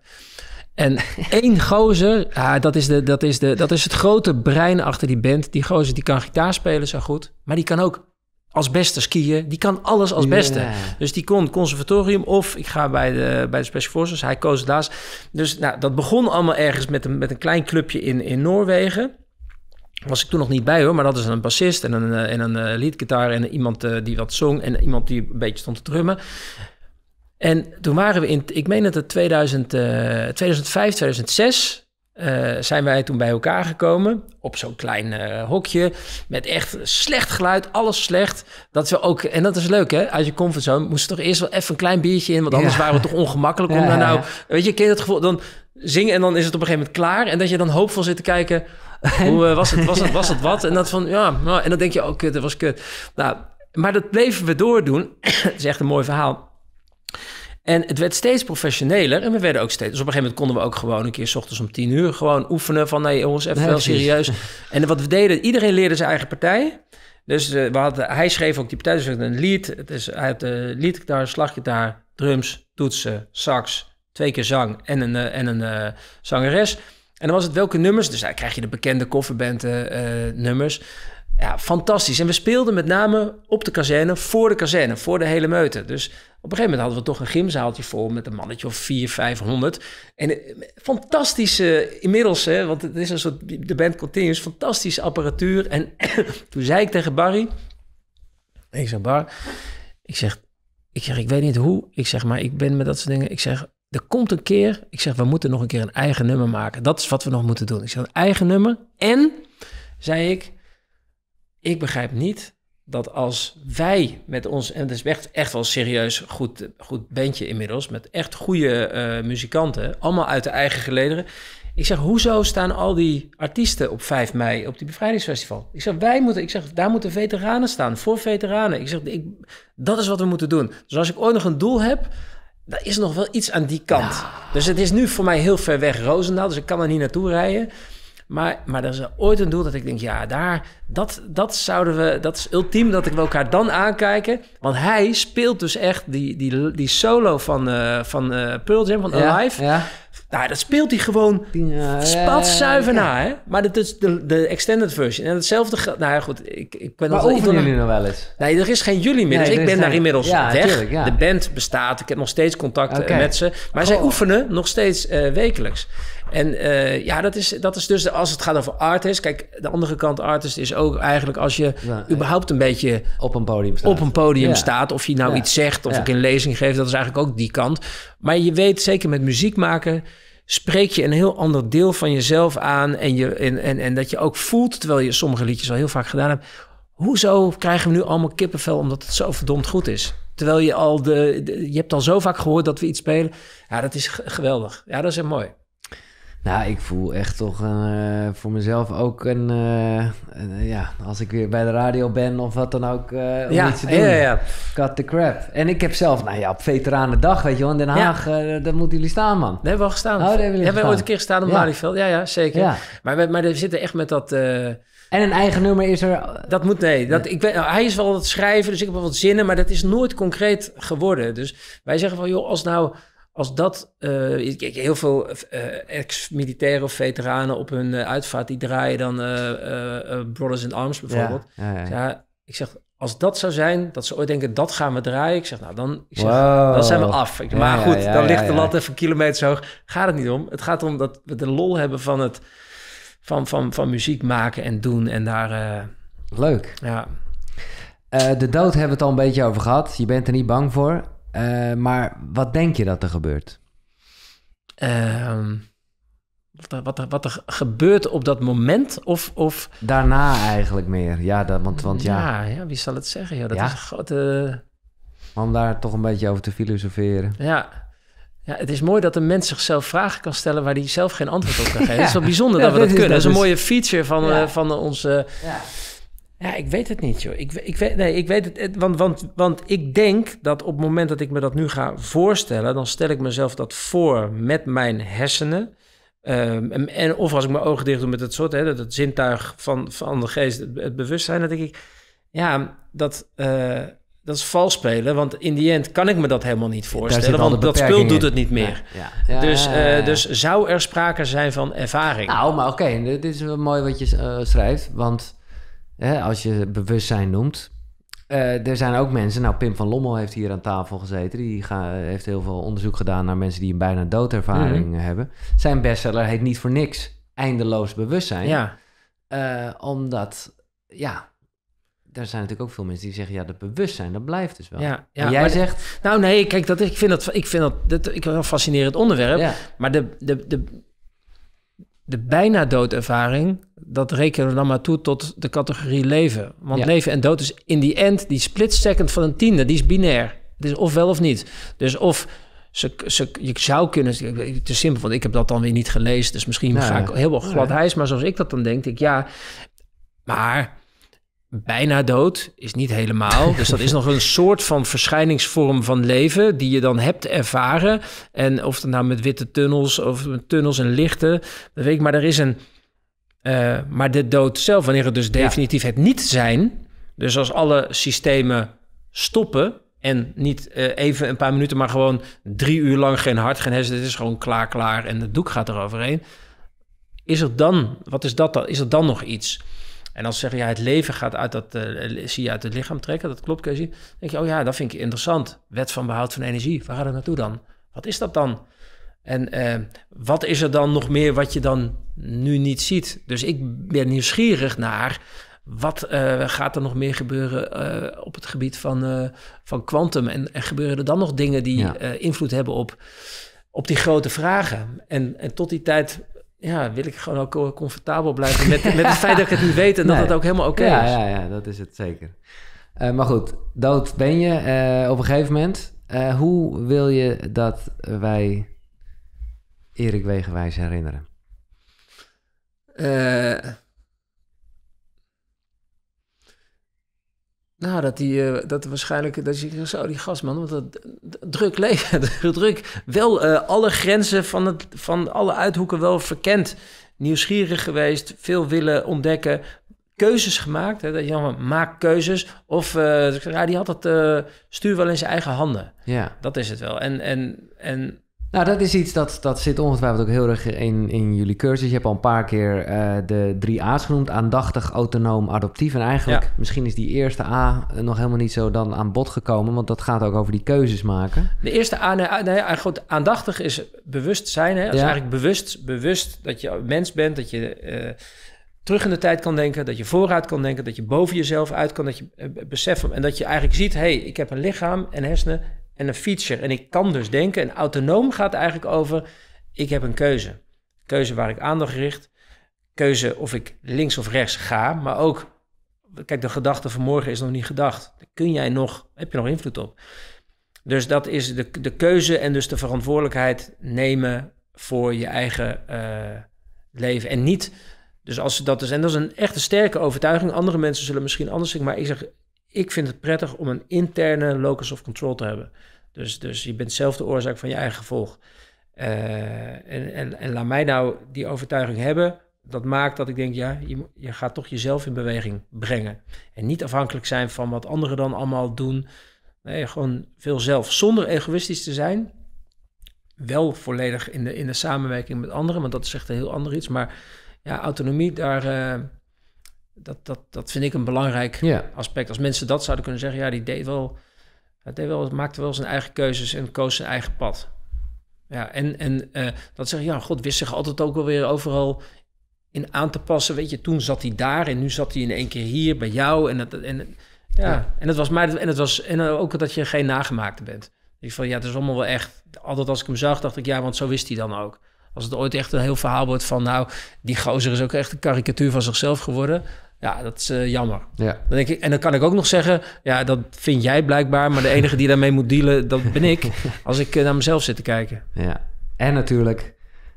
En één gozer, ja, dat, is de, dat, is de, dat is het grote brein achter die band. Die gozer die kan gitaar spelen zo goed, maar die kan ook als beste skiën. Die kan alles als beste. Dus die kon conservatorium of ik ga bij de, bij de Special Forces. Hij koos het laatst. Dus nou, dat begon allemaal ergens met een, met een klein clubje in, in Noorwegen. Was ik toen nog niet bij hoor, maar dat is een bassist en een, eh, en een eh, leadgitaar en iemand eh, die wat zong en iemand die een beetje stond te drummen. En toen waren we in, ik meen dat het 2000, eh, 2005, 2006 eh, zijn wij toen bij elkaar gekomen op zo'n klein hokje met echt slecht geluid, alles slecht. Dat we ook, en dat is leuk hè, uit je comfortzone moest toch eerst wel even een klein biertje in, want anders Ja. waren we toch ongemakkelijk om Ja, daar nou, weet je, ken je dat gevoel, dan zingen en dan is het op een gegeven moment klaar en dat je dan hoopvol zit te kijken, hoe eh, was het, was het, was het wat? En dat van, ja, nou, en dan denk je, oh kut, dat was kut. Nou, maar dat bleven we doordoen. het is echt een mooi verhaal. En het werd steeds professioneler en we werden ook steeds... Dus op een gegeven moment konden we ook gewoon een keer... s ochtends om tien uur gewoon oefenen van... nee jongens, even wel serieus. En wat we deden, iedereen leerde zijn eigen partij. Dus eh, we hadden, hij schreef ook die partij, dus een lead. Het is, hij had de leadgitaar, slaggitaar, drums, toetsen, sax, twee keer zang en een, en een zangeres. En dan was het welke nummers, dus daar krijg je de bekende kofferband eh, eh, nummers. Ja, fantastisch. En we speelden met name op de kazerne, voor de kazerne, voor de hele meute. Dus op een gegeven moment hadden we toch een gymzaaltje vol met een mannetje of 400, 500. En eh, fantastisch eh, inmiddels, hè, want het is een soort, de band continues, fantastische apparatuur. En toen zei ik tegen Barry, ik zeg Bar, ik zeg, ik zeg, ik weet niet hoe. Ik zeg, maar ik ben met dat soort dingen. Ik zeg, er komt een keer. Ik zeg, we moeten nog een keer een eigen nummer maken. Dat is wat we nog moeten doen. Ik zeg, een eigen nummer. En, zei ik, ik begrijp niet dat als wij met ons, en het is echt, echt wel serieus goed, goed bandje inmiddels, met echt goede eh, muzikanten, allemaal uit de eigen gelederen. Ik zeg, hoezo staan al die artiesten op 5 mei op die bevrijdingsfestival? Ik zeg, wij moeten, ik zeg, daar moeten veteranen staan, voor veteranen. Ik zeg, ik, dat is wat we moeten doen. Dus als ik ooit nog een doel heb, daar is nog wel iets aan die kant. Dus het is nu voor mij heel ver weg Roosendaal, dus ik kan er niet naartoe rijden. Maar, maar er is ooit een doel dat ik denk, ja, daar, dat, dat zouden we, dat is ultiem dat ik we elkaar dan aankijken. Want hij speelt dus echt die, die, die solo van, uh, van uh, Pearl Jam, van Alive. Ja, ja. Nou, dat speelt hij gewoon spatzuiver na, hè? Maar dit is de, de extended version. En hetzelfde... ge- Nou ja, goed, ik, ik ben Maar wil- jullie nog wel eens? Nee, er is geen jullie meer. Dus ik ben daar inmiddels Ja, weg. De band bestaat. Ik heb nog steeds contact Oké. met ze. Maar zij Goh. oefenen nog steeds eh, wekelijks. En eh, ja, dat is, dat is dus als het gaat over artist. Kijk, de andere kant artist is ook eigenlijk als je überhaupt een beetje Op een podium staan. op een podium Ja. staat. Of je nou Ja. iets zegt of ik een lezing geef. Dat is eigenlijk ook die kant. Maar je weet zeker met muziek maken spreek je een heel ander deel van jezelf aan. En, je, en, en, en dat je ook voelt, terwijl je sommige liedjes al heel vaak gedaan hebt. Hoezo krijgen we nu allemaal kippenvel omdat het zo verdomd goed is? Terwijl je al de, de- je hebt al zo vaak gehoord dat we iets spelen. Ja, dat is geweldig. Ja, dat is echt mooi. Nou, ik voel echt toch eh, voor mezelf ook een, eh, een, Ja, als ik weer bij de radio ben of wat dan ook, eh om Ja, iets te doen. ja, ja. Cut the crap. En ik heb zelf, nou ja, op Veteranendag, weet je wel, in Den Haag, daar moeten jullie staan, man. Daar hebben we al gestaan. Oh, daar hebben jullie we ooit een keer gestaan op Ja. Malieveld. Ja, ja, zeker. Ja. Maar, we, maar er zitten echt met dat... En een eigen nummer is er... Dat moet, nee. Dat, ik weet, nou, hij is wel het schrijven, dus ik heb wel wat zinnen, maar dat is nooit concreet geworden. Dus wij zeggen van, joh, als nou, als dat, ik- ik- heel veel eh, ex-militairen of veteranen op hun eh, uitvaart, die draaien dan Brothers in Arms bijvoorbeeld. Ja, ja, ja. Ja, ik zeg, als dat zou zijn, dat ze ooit denken, dat gaan we draaien. Ik zeg, nou, dan, ik zeg, Wow. dan zijn we af. Ik, maar goed, dan ligt de lat even kilometers hoog. Gaat het niet om. Het gaat om dat we de lol hebben van het, van, van, van muziek maken en doen en daar, Leuk. ja... De dood hebben we het al een beetje over gehad. Je bent er niet bang voor. Eh, maar wat denk je dat er gebeurt? Ehm, wat, er, wat, er, wat er gebeurt op dat moment? Of, of Daarna eigenlijk meer. Ja, dat, want, want ja, ja, ja, wie zal het zeggen? Ja, dat Ja. is een grote. om daar toch een beetje over te filosoferen. Ja. ja, het is mooi dat een mens zichzelf vragen kan stellen waar hij zelf geen antwoord op kan geven. Ja. Het is wel bijzonder Ja, dat we dat kunnen. Dat dat is een mooie feature van, Ja. eh, van onze. Ja. Ja, ik weet het niet, joh. Ik, ik, weet, nee, ik weet het. Want, want, want ik denk dat op het moment dat ik me dat nu ga voorstellen, dan stel ik mezelf dat voor met mijn hersenen. Ehm, en, en of als ik mijn ogen dicht doe met het soort, hè, dat het zintuig van, van de geest, het, het bewustzijn, dan denk ik, ja, dat, eh, dat is vals spelen. Want in die end kan ik me dat helemaal niet voorstellen, want dat spul doet het niet meer. Ja, ja. Dus, eh, dus zou er sprake zijn van ervaring? Nou, maar oké, dit is wel mooi wat je eh, schrijft. Want hè, als je bewustzijn noemt... eh, er zijn ook mensen... Nou, Pim van Lommel heeft hier aan tafel gezeten. Die ga- heeft heel veel onderzoek gedaan naar mensen die een bijna doodervaring Mhm. hebben. Zijn bestseller heet niet voor niks Eindeloos Bewustzijn. ja. Eh, omdat, ja... Er zijn natuurlijk ook veel mensen die zeggen... Ja, dat bewustzijn, dat blijft dus wel. Ja, ja, en jij zegt... Nou nee, kijk, dat, ik vind dat, ik vind dat, dat ik, een fascinerend onderwerp. Ja, Maar de, de, de, de bijna doodervaring, dat rekenen we dan maar toe tot de categorie leven. Want Ja. leven en dood is in die end, die split second van een tiende, die is binair. Het is of wel of niet. Dus of ze, ze, je zou kunnen, te simpel, want ik heb dat dan weer niet gelezen, dus misschien ga ik heel wel Ja. glad maar zoals ik dat dan denk, denk ik ja, maar bijna dood is niet helemaal. Dus dat is nog een soort van verschijningsvorm van leven die je dan hebt ervaren. En of het nou met witte tunnels of met tunnels en lichten, dat weet ik. Maar er is een. eh, maar de dood zelf, wanneer het dus definitief het niet zijn. Dus als alle systemen stoppen. En niet eh, even een paar minuten, maar gewoon drie uur lang geen hart, geen hersen. Het is gewoon klaar, klaar en het doek gaat eroverheen. Is er dan, wat is dat dan? Is er dan nog iets? En als ze zeggen, ja, het leven gaat uit dat, eh, zie je uit het lichaam trekken, dat klopt. Dan denk je, oh ja, dat vind ik interessant. Wet van behoud van energie, waar gaat het naartoe dan? Wat is dat dan? En eh, wat is er dan nog meer wat je dan nu niet ziet? Dus ik ben nieuwsgierig naar wat eh, gaat er nog meer gebeuren op het gebied van, eh, van quantum? En, en gebeuren er dan nog dingen die Ja. invloed hebben op, op die grote vragen? En, en tot die tijd ja, wil ik gewoon ook comfortabel blijven met, met het feit dat ik het niet weet en dat Nee. het ook helemaal oké ja, is. ja, ja, dat is het zeker. Eh, maar goed, dood ben je eh, op een gegeven moment. Eh, hoe wil je dat wij Erik Wegenwijs herinneren? Nou, dat die, eh, dat waarschijnlijk, dat je zo die gastman, want dat druk leven, druk, wel eh, alle grenzen van, het, van alle uithoeken wel verkend, nieuwsgierig geweest, veel willen ontdekken, keuzes gemaakt, hè, dat je dan maak keuzes, of eh, ja, die had het stuur wel in zijn eigen handen, Ja. dat is het wel. En, en, en Nou, dat is iets dat, dat zit ongetwijfeld ook heel erg in, in jullie cursus. Je hebt al een paar keer eh, de drie A's genoemd. Aandachtig, autonoom, adoptief. En eigenlijk, Ja. misschien is die eerste A nog helemaal niet zo dan aan bod gekomen. Want dat gaat ook over die keuzes maken. De eerste aan, nee, nee, eigenlijk goed, aandachtig is bewust zijn. Hè? Dat is Ja. eigenlijk bewust, bewust dat je mens bent, dat je eh, terug in de tijd kan denken, dat je vooruit kan denken, dat je boven jezelf uit kan, dat je eh, beseft en dat je eigenlijk ziet, hé, hey, ik heb een lichaam en hersenen en een feature en ik kan dus denken. En autonoom gaat eigenlijk over, ik heb een keuze. Keuze waar ik aandacht richt, keuze of ik links of rechts ga, maar ook, kijk, de gedachte van morgen is nog niet gedacht. Kun jij nog, heb je nog invloed op? Dus dat is de, de keuze en dus de verantwoordelijkheid nemen voor je eigen eh, leven. En niet, dus als dat is, en dat is een echt een sterke overtuiging. Andere mensen zullen misschien anders zeggen, maar ik zeg, ik vind het prettig om een interne locus of control te hebben. Dus, dus je bent zelf de oorzaak van je eigen gevolg. Eh, en, en, en laat mij nou die overtuiging hebben. Dat maakt dat ik denk, ja, je, je gaat toch jezelf in beweging brengen. En niet afhankelijk zijn van wat anderen dan allemaal doen. Nee, gewoon veel zelf. Zonder egoïstisch te zijn. Wel volledig in de, in de samenwerking met anderen, want dat is echt een heel ander iets. Maar ja, autonomie, daar, eh, dat, dat, dat vind ik een belangrijk aspect. Als mensen dat zouden kunnen zeggen, ja, die deed wel, deed wel, maakte wel zijn eigen keuzes en koos zijn eigen pad. Ja, en, en eh, dat zeggen, ja, God wist zich altijd ook wel weer overal in aan te passen. Weet je, toen zat hij daar en nu zat hij in één keer hier bij jou. En, dat, en, ja, Ja. en het was mij, en het was en ook dat je geen nagemaakte bent. Ik van, ja, het is allemaal wel echt. Altijd als ik hem zag, dacht ik, ja, want zo wist hij dan ook. Als het ooit echt een heel verhaal wordt van, nou, die gozer is ook echt een karikatuur van zichzelf geworden. Ja, dat is eh, jammer. ja. Dan denk ik, en dan kan ik ook nog zeggen, ja, dat vind jij blijkbaar, maar de enige die daarmee moet dealen, dat ben ik. Als ik eh, naar mezelf zit te kijken. ja. En natuurlijk,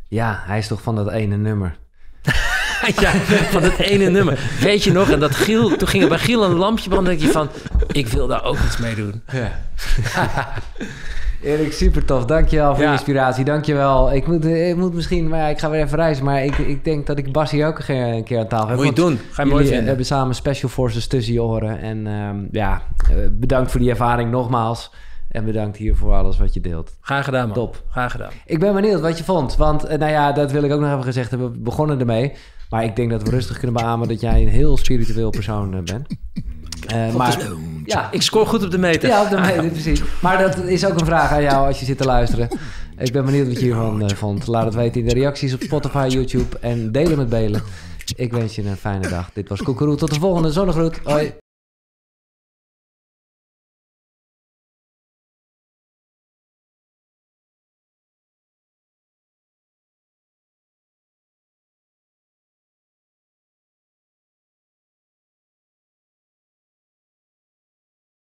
ja, hij is toch van dat ene nummer. ja, van het ene nummer. Weet je nog? En dat Giel, toen ging er bij Giel een lampje branden. denk je van, ik wil daar ook iets mee doen. Ja. Erik, super tof. Dankjewel voor Ja. je inspiratie. Dankjewel. Ik moet, ik moet misschien, maar ja, ik ga weer even reizen. Maar ik, ik denk dat ik Bas hier ook een keer, aan tafel heb. Moet je doen. Ga je mooi jullie vinden. hebben samen Special Forces tussen je oren. En ehm, ja, eh, bedankt voor die ervaring nogmaals. En bedankt hier voor alles wat je deelt. Graag gedaan, man. Top. Graag gedaan. Ik ben benieuwd wat je vond. Want, eh, nou ja, dat wil ik ook nog even gezegd hebben. We begonnen ermee. Maar ik denk dat we rustig kunnen beamen dat jij een heel spiritueel persoon eh, bent. Eh, maar, ja, Ik scoor goed op de meter. ja, op de meter, precies. Maar dat is ook een vraag aan jou als je zit te luisteren. Ik ben benieuwd wat je hiervan eh, vond. Laat het weten in de reacties op Spotify, YouTube en delen met Belen. Ik wens je een fijne dag. Dit was Koekeroe. Tot de volgende zonnegroet. Hoi.